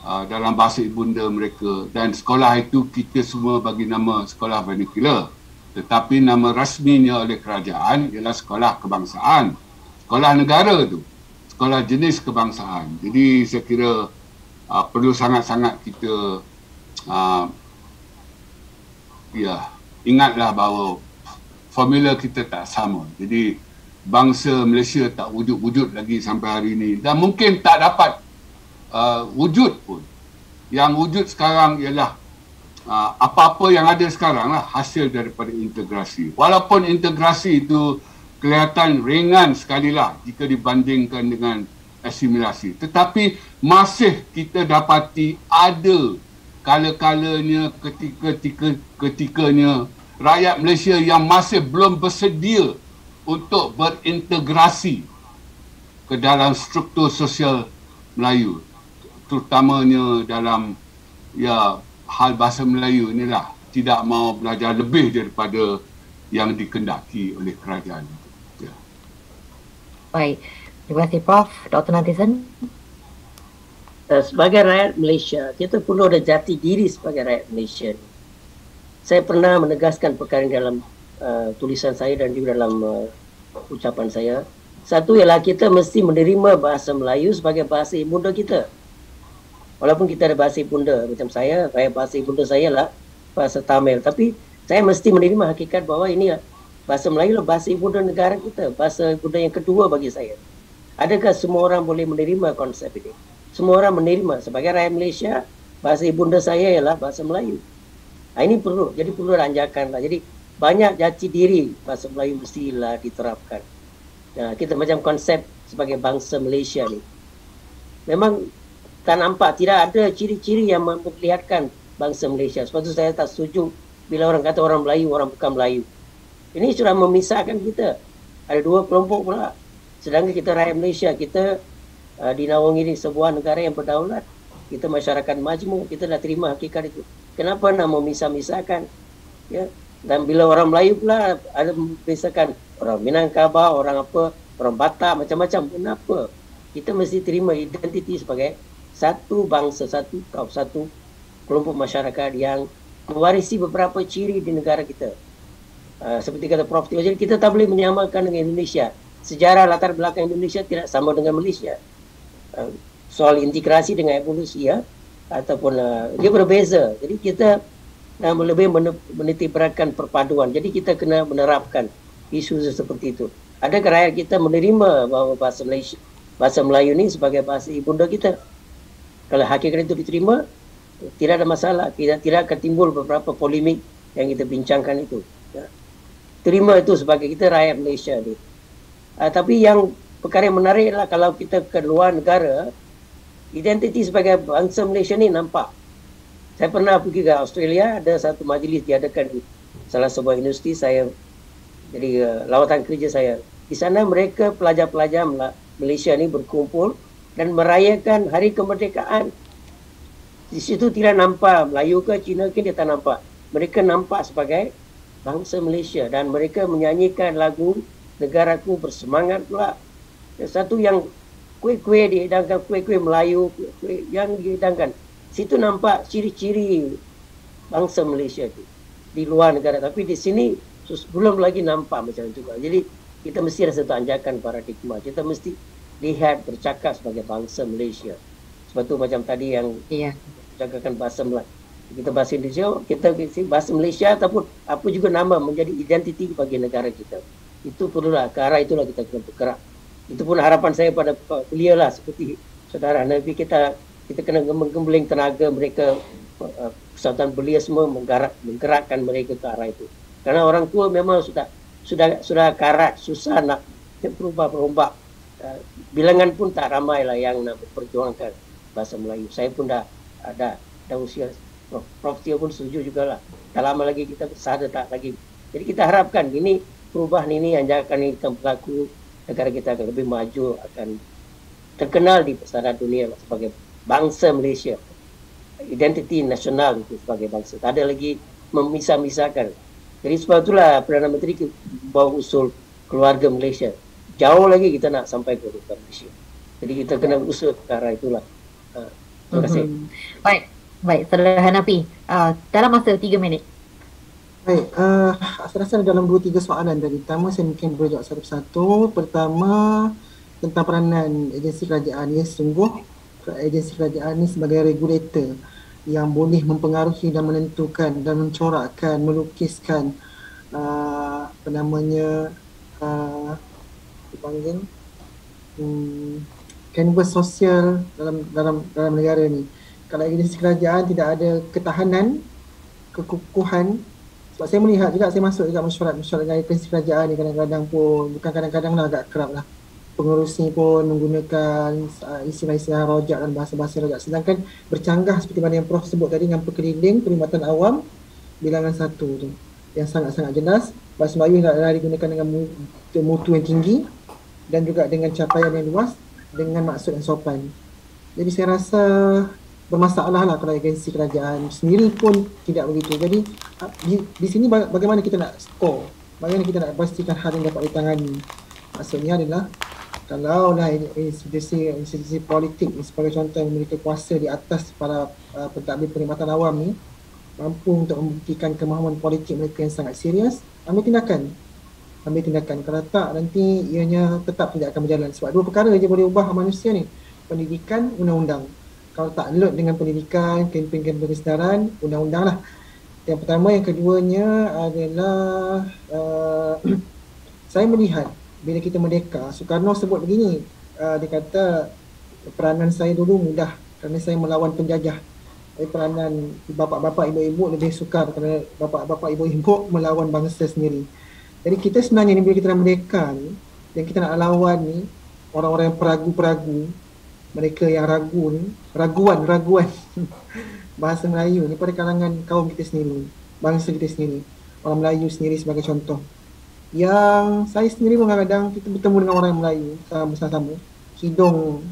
uh, dalam bahasa ibunda mereka. Dan sekolah itu kita semua bagi nama sekolah vernacular. Tetapi nama rasminya oleh kerajaan ialah sekolah kebangsaan sekolah negara tu sekolah jenis kebangsaan jadi saya kira uh, perlu sangat-sangat kita uh, ya ingatlah bahawa formula kita tak sama. Jadi bangsa Malaysia tak wujud-wujud lagi sampai hari ini dan mungkin tak dapat uh, wujud pun. Yang wujud sekarang ialah uh, apa-apa yang ada sekarang lah hasil daripada integrasi. Walaupun integrasi itu kelihatan ringan sekali lah jika dibandingkan dengan asimilasi. Tetapi masih kita dapati ada kala-kalanya ketika-ketika ketikanya rakyat Malaysia yang masih belum bersedia untuk berintegrasi ke dalam struktur sosial Melayu terutamanya dalam ya hal bahasa Melayu inilah tidak mau belajar lebih daripada yang dikendaki oleh kerajaan.
Baik. Terima kasih Prof. Dr. Natizen.
Eh, sebagai rakyat Malaysia, kita perlu ada jati diri sebagai rakyat Malaysia. Saya pernah menegaskan perkara ini dalam uh, tulisan saya dan juga dalam uh, ucapan saya. Satu ialah kita mesti menerima bahasa Melayu sebagai bahasa ibunda kita. Walaupun kita ada bahasa ibunda macam saya, saya bahasa ibunda saya lah bahasa Tamil. Tapi saya mesti menerima hakikat bahawa ini bahasa Melayu lah bahasa ibunda negara kita. Bahasa ibunda yang kedua bagi saya. Adakah semua orang boleh menerima konsep ini? Semua orang menerima. Sebagai rakyat Malaysia, bahasa ibunda saya ialah bahasa Melayu. Nah, ini perlu. Jadi perlu ranjakan lah. Jadi banyak jati diri bahasa Melayu mestilah diterapkan. Nah, kita macam konsep sebagai bangsa Malaysia ni. Memang tak nampak, tidak ada ciri-ciri yang memperlihatkan bangsa Malaysia. Sebab itu saya tak setuju bila orang kata orang Melayu, orang bukan Melayu. Ini sudah memisahkan kita. Ada dua kelompok pula. Sedangkan kita rakyat Malaysia, kita uh, dinaungi di sebuah negara yang berdaulat. Kita masyarakat majmuk, kita dah terima hakikat itu. Kenapa nak memisah-misahkan? Ya. Dan bila orang Melayu pula ada memisahkan orang Minangkabau, orang apa, orang Batak, macam-macam. Kenapa? Kita mesti terima identiti sebagai satu bangsa, satu kaum, satu kelompok masyarakat yang mewarisi beberapa ciri di negara kita. Uh, seperti kata Prof. Tio, kita tak boleh menyamakan dengan Indonesia sejarah latar belakang Indonesia tidak sama dengan Malaysia. Uh, soal integrasi dengan evolusi ya ataupun uh, dia berbeza. Jadi kita uh, lebih menitipkan perpaduan. Jadi kita kena menerapkan isu seperti itu. Adakah rakyat kita menerima bahawa bahasa Malaysia bahasa Melayu ini sebagai bahasa ibunda kita? Kalau hakikat itu diterima, tidak ada masalah. Tidak tidak akan timbul beberapa polemik yang kita bincangkan itu. Ya. Terima itu sebagai kita rakyat Malaysia ini. Uh, tapi yang perkara yang menarik adalah kalau kita ke luar negara, identiti sebagai bangsa Malaysia ni nampak. Saya pernah pergi ke Australia, ada satu majlis diadakan di salah sebuah universiti saya jadi uh, lawatan kerja saya. Di sana mereka pelajar-pelajar Malaysia ni berkumpul dan merayakan hari kemerdekaan. Di situ tidak nampak Melayu ke Cina ke dia tak nampak. Mereka nampak sebagai bangsa Malaysia dan mereka menyanyikan lagu negaraku bersemangat pula. Dan satu yang kuih-kuih dihidangkan, kuih-kuih Melayu kuih-kuih yang dihidangkan. Situ nampak ciri-ciri bangsa Malaysia itu di luar negara. Tapi di sini belum lagi nampak macam itu. Jadi kita mesti ada satu anjakan paradigma. Kita mesti lihat bercakap sebagai bangsa Malaysia. Sebab tu macam tadi yang
yeah.
cakapkan bahasa Melayu kita bahasa Indonesia, kita bahasa Malaysia ataupun apa juga nama menjadi identiti bagi negara kita. Itu perlulah, ke arah itulah kita kena bergerak. Itu pun harapan saya pada beliau lah seperti saudara Nabi kita kita kena menggembeling tenaga mereka uh, persatuan belia semua menggerak, menggerakkan mereka ke arah itu. Karena orang tua memang sudah sudah sudah karat, susah nak berubah berombak. Uh, bilangan pun tak ramai lah yang nak memperjuangkan bahasa Melayu. Saya pun dah ada dah usia Prof. Prof. Tio pun setuju juga lah. Tak lama lagi kita sadar tak lagi. Jadi kita harapkan ini perubahan ini yang akan kita berlaku negara kita akan lebih maju akan terkenal di pasaran dunia sebagai bangsa Malaysia identiti nasional itu sebagai bangsa tak ada lagi memisah-misahkan jadi sebab itulah Perdana Menteri bawa usul keluarga Malaysia jauh lagi kita nak sampai ke Malaysia jadi kita kena usul ke arah itulah uh, terima kasih
mm-hmm. baik Baik, Saudara Hanafi. Uh, dalam masa tiga minit.
Baik, uh, saya rasa dalam dua tiga soalan tadi. Pertama, saya mungkin boleh jawab satu-satu. Pertama, tentang peranan agensi kerajaan. Ya, sungguh agensi kerajaan ini sebagai regulator yang boleh mempengaruhi dan menentukan dan mencorakkan, melukiskan uh, apa namanya uh, dipanggil hmm, canvas sosial dalam dalam dalam negara ni kalau agensi kerajaan tidak ada ketahanan, kekukuhan sebab saya melihat juga saya masuk juga mesyuarat-mesyuarat dengan agensi kerajaan ni kadang-kadang pun. Bukan kadang-kadang lah agak kerap lah. Pengurus ni pun menggunakan uh, istilah-istilah rojak dan bahasa-bahasa rojak. Sedangkan bercanggah seperti mana yang Prof sebut tadi dengan perkelinding perkhidmatan awam bilangan satu tu yang sangat-sangat jelas. Bahasa Melayu yang adalah digunakan dengan mutu yang tinggi dan juga dengan capaian yang luas dengan maksud yang sopan. Jadi saya rasa bermasalah lah kalau agensi kerajaan sendiri pun tidak begitu. Jadi ah, di, di sini bagaimana kita nak score, bagaimana kita nak pastikan hal yang dapat ditangani. Maksudnya adalah kalau lah institusi, institusi politik sebagai contoh yang memiliki kuasa di atas para uh, pentadbir perkhidmatan awam ni mampu untuk membuktikan kemahuan politik mereka yang sangat serius, ambil tindakan. Ambil tindakan. Kalau tak, nanti ianya tetap tidak akan berjalan. Sebab dua perkara je boleh ubah manusia ni. Pendidikan, undang-undang kalau tak alert dengan pendidikan, kempen-kempen kesedaran, undang-undang lah. Yang pertama, yang keduanya adalah uh, <clears throat> saya melihat bila kita merdeka, Soekarno sebut begini, uh, dia kata peranan saya dulu mudah kerana saya melawan penjajah. Tapi peranan bapa-bapa ibu-ibu lebih sukar kerana bapa-bapa ibu-ibu <laughs> melawan bangsa sendiri. Jadi kita sebenarnya ni bila kita dah merdeka ni, yang kita nak lawan ni, orang-orang yang peragu-peragu, mereka yang ragu ni, raguan, raguan. <laughs> Bahasa Melayu ni pada kalangan kaum kita sendiri, bangsa kita sendiri, orang Melayu sendiri sebagai contoh. Yang saya sendiri pun kadang-kadang kita bertemu dengan orang Melayu sama-sama, hidung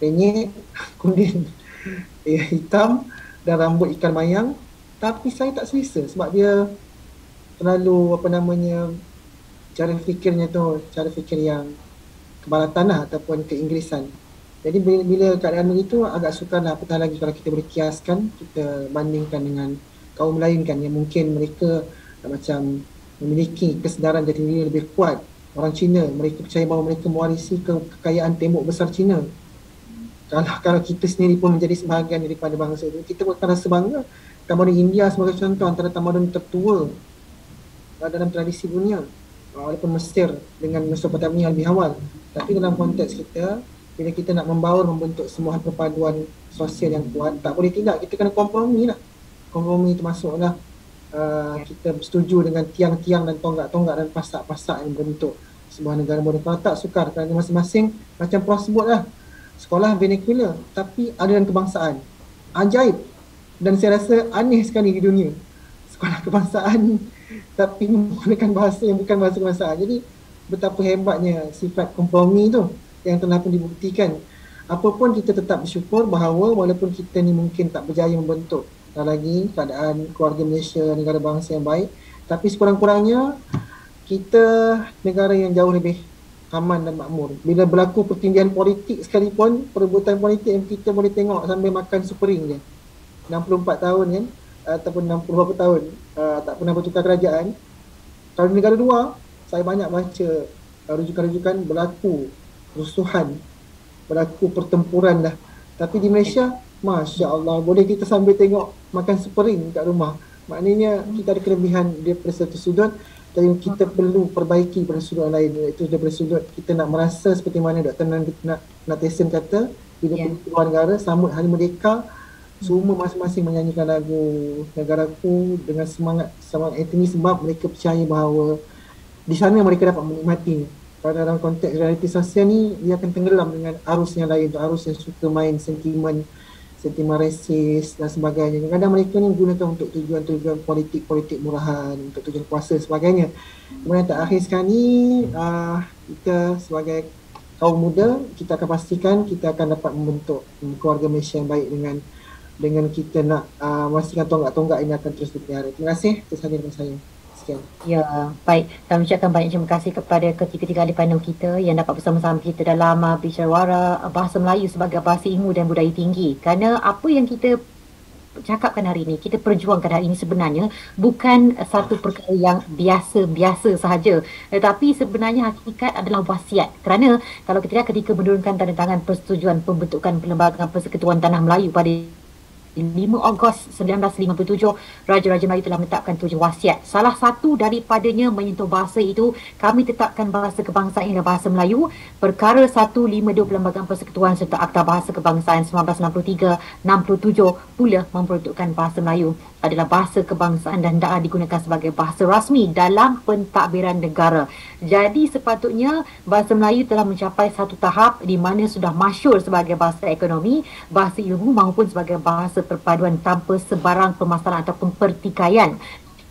penyek, <laughs> kuning, ya, hitam dan rambut ikan mayang. Tapi saya tak selesa sebab dia terlalu apa namanya cara fikirnya tu cara fikir yang kebaratan lah ataupun keinggrisan jadi bila, bila keadaan begitu agak sukar lah apatah lagi kalau kita boleh kiaskan, kita bandingkan dengan kaum lain kan yang mungkin mereka macam memiliki kesedaran jati diri lebih kuat. Orang Cina, mereka percaya bahawa mereka mewarisi ke, kekayaan tembok besar Cina. Kalau, kalau kita sendiri pun menjadi sebahagian daripada bangsa itu, kita akan rasa bangga. Tamadun India sebagai contoh antara tamadun tertua dalam tradisi dunia. Walaupun Mesir dengan Mesopotamia lebih awal. Tapi dalam konteks kita, bila kita nak membaur membentuk semua perpaduan sosial yang kuat tak boleh tidak kita kena kompromi lah kompromi termasuklah uh, kita setuju dengan tiang-tiang dan tonggak-tonggak dan pasak-pasak yang bentuk sebuah negara moden. Kalau tak sukar kerana masing-masing macam Prof sebut lah sekolah vernacular tapi ada dalam kebangsaan. Ajaib dan saya rasa aneh sekali di dunia sekolah kebangsaan tapi menggunakan bahasa yang bukan bahasa kebangsaan. Jadi betapa hebatnya sifat kompromi tu yang telah pun dibuktikan. Apapun kita tetap bersyukur bahawa walaupun kita ni mungkin tak berjaya membentuk lagi keadaan keluarga Malaysia negara bangsa yang baik tapi sekurang-kurangnya kita negara yang jauh lebih aman dan makmur. Bila berlaku pertindihan politik sekalipun, perebutan politik yang kita boleh tengok sambil makan supering je. 64 tahun kan ataupun 60 berapa tahun uh, tak pernah bertukar kerajaan. Kalau negara luar, saya banyak baca uh, rujukan-rujukan berlaku rusuhan berlaku pertempuran dah. Tapi di Malaysia, Masya Allah, boleh kita sambil tengok makan supering kat rumah. Maknanya kita ada kelebihan daripada satu sudut dan kita perlu perbaiki pada sudut lain iaitu daripada sudut kita nak merasa seperti mana Dr. Nan nak, nak Tyson kata bila yeah. pergi luar negara sambut hari merdeka semua masing-masing menyanyikan lagu negaraku dengan semangat semangat etnis sebab mereka percaya bahawa di sana mereka dapat menikmati pada dalam konteks realiti sosial ni dia akan tenggelam dengan arus yang lain tu. Arus yang suka main sentimen sentimen resis dan sebagainya. Kadang-kadang mereka ni gunakan untuk tujuan-tujuan politik-politik murahan untuk tujuan kuasa sebagainya. Kemudian tak akhir sekali uh, kita sebagai kaum muda kita akan pastikan kita akan dapat membentuk keluarga Malaysia yang baik dengan dengan kita nak uh, memastikan tonggak-tonggak ini akan terus dipelihara. Terima kasih. Atas hadiran saya sekian.
Ya, baik. Kami ucapkan banyak terima kasih kepada ketiga-tiga ahli panel kita yang dapat bersama-sama kita dalam uh, bicara bahasa Melayu sebagai bahasa ilmu dan budaya tinggi. Kerana apa yang kita cakapkan hari ini, kita perjuangkan hari ini sebenarnya bukan satu perkara yang biasa-biasa sahaja. Tetapi sebenarnya hakikat adalah wasiat. Kerana kalau kita lihat ketika menurunkan tanda tangan persetujuan pembentukan Perlembagaan Persekutuan Tanah Melayu pada 5 Ogos 1957, Raja-Raja Melayu telah menetapkan tujuh wasiat. Salah satu daripadanya menyentuh bahasa itu, kami tetapkan bahasa kebangsaan ialah bahasa Melayu. Perkara 152 Perlembagaan Persekutuan serta Akta Bahasa Kebangsaan 1963-67 pula memperuntukkan bahasa Melayu adalah bahasa kebangsaan dan hendaklah digunakan sebagai bahasa rasmi dalam pentadbiran negara. Jadi sepatutnya bahasa Melayu telah mencapai satu tahap di mana sudah masyur sebagai bahasa ekonomi, bahasa ilmu maupun sebagai bahasa perpaduan tanpa sebarang permasalahan ataupun pertikaian.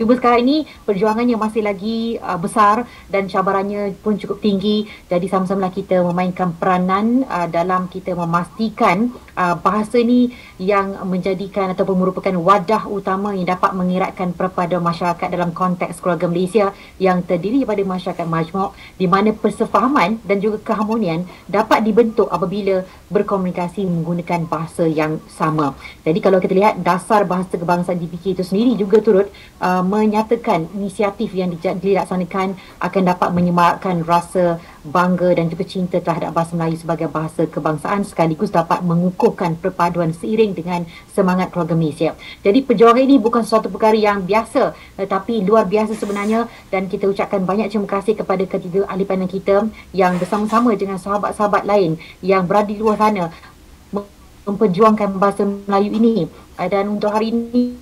Cuma sekarang ini perjuangannya masih lagi uh, besar dan cabarannya pun cukup tinggi. Jadi sama-sama kita memainkan peranan uh, dalam kita memastikan uh, bahasa ini yang menjadikan ataupun merupakan wadah utama yang dapat mengeratkan perpaduan masyarakat dalam konteks keluarga Malaysia yang terdiri daripada masyarakat majmuk di mana persefahaman dan juga keharmonian dapat dibentuk apabila berkomunikasi menggunakan bahasa yang sama. Jadi kalau kita lihat dasar bahasa kebangsaan DPK itu sendiri juga turut uh, menyatakan inisiatif yang dilaksanakan akan dapat menyemarakkan rasa bangga dan juga cinta terhadap bahasa Melayu sebagai bahasa kebangsaan sekaligus dapat mengukuhkan perpaduan seiring dengan semangat keluarga Malaysia. Jadi perjuangan ini bukan sesuatu perkara yang biasa tetapi luar biasa sebenarnya dan kita ucapkan banyak terima kasih kepada ketiga ahli panel kita yang bersama-sama dengan sahabat-sahabat lain yang berada di luar sana memperjuangkan bahasa Melayu ini dan untuk hari ini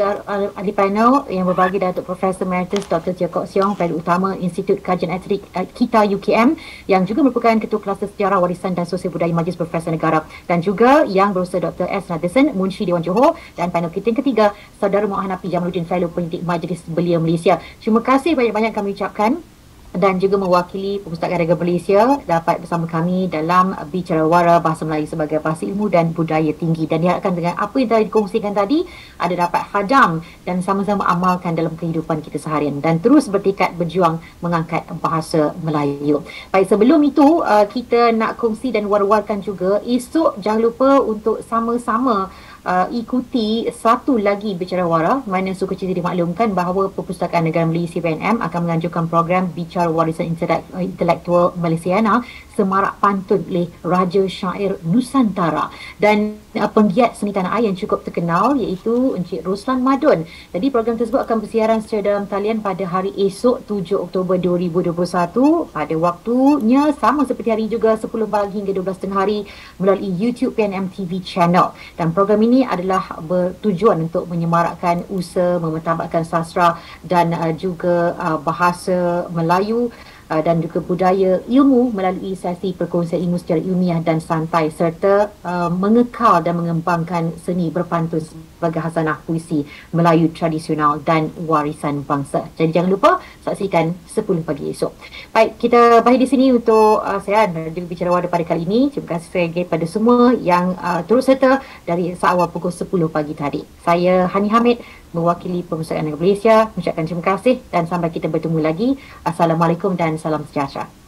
ahli panel yang berbagi Datuk Profesor Emeritus Dr. Jacob Siong, Peluk Utama Institut Kajian Etnik eh, Kita UKM yang juga merupakan Ketua Kelas Sejarah Warisan dan Sosial Budaya Majlis Profesor Negara dan juga yang berusaha Dr. S. Nadesan, Munshi Dewan Johor dan panel kita yang ketiga, Saudara Muhammad Nafi Jamaluddin Fellow Penyidik Majlis Belia Malaysia. Terima kasih banyak-banyak kami ucapkan dan juga mewakili Perpustakaan Negara Malaysia dapat bersama kami dalam bicara wara bahasa Melayu sebagai bahasa ilmu dan budaya tinggi dan diharapkan dengan apa yang telah dikongsikan tadi ada dapat hadam dan sama-sama amalkan dalam kehidupan kita seharian dan terus bertekad berjuang mengangkat bahasa Melayu. Baik sebelum itu uh, kita nak kongsi dan war-warkan juga esok jangan lupa untuk sama-sama uh, ikuti satu lagi bicara wara mana suka cerita dimaklumkan bahawa Perpustakaan Negara Malaysia PNM akan menganjurkan program bicara warisan intelektual Malaysiana semarak pantun oleh Raja Syair Nusantara dan uh, penggiat seni tanah air yang cukup terkenal iaitu Encik Ruslan Madun. Jadi program tersebut akan bersiaran secara dalam talian pada hari esok 7 Oktober 2021 pada waktunya sama seperti hari juga 10 pagi hingga 12 tengah hari melalui YouTube PNM TV channel. Dan program ini adalah bertujuan untuk menyemarakkan usaha memertabatkan sastra dan uh, juga uh, bahasa Melayu uh, dan juga budaya ilmu melalui sesi perkongsian ilmu secara ilmiah dan santai serta uh, mengekal dan mengembangkan seni berpantun sebagai hazanah puisi Melayu tradisional dan warisan bangsa. Jadi jangan lupa saksikan 10 pagi esok. Baik, kita berakhir di sini untuk uh, saya dan bicara wadah pada kali ini. Terima kasih lagi pada semua yang uh, turut serta dari seawal pukul 10 pagi tadi. Saya Hani Hamid mewakili Perpustakaan Negara Malaysia mengucapkan terima kasih dan sampai kita bertemu lagi. Assalamualaikum dan salam sejahtera.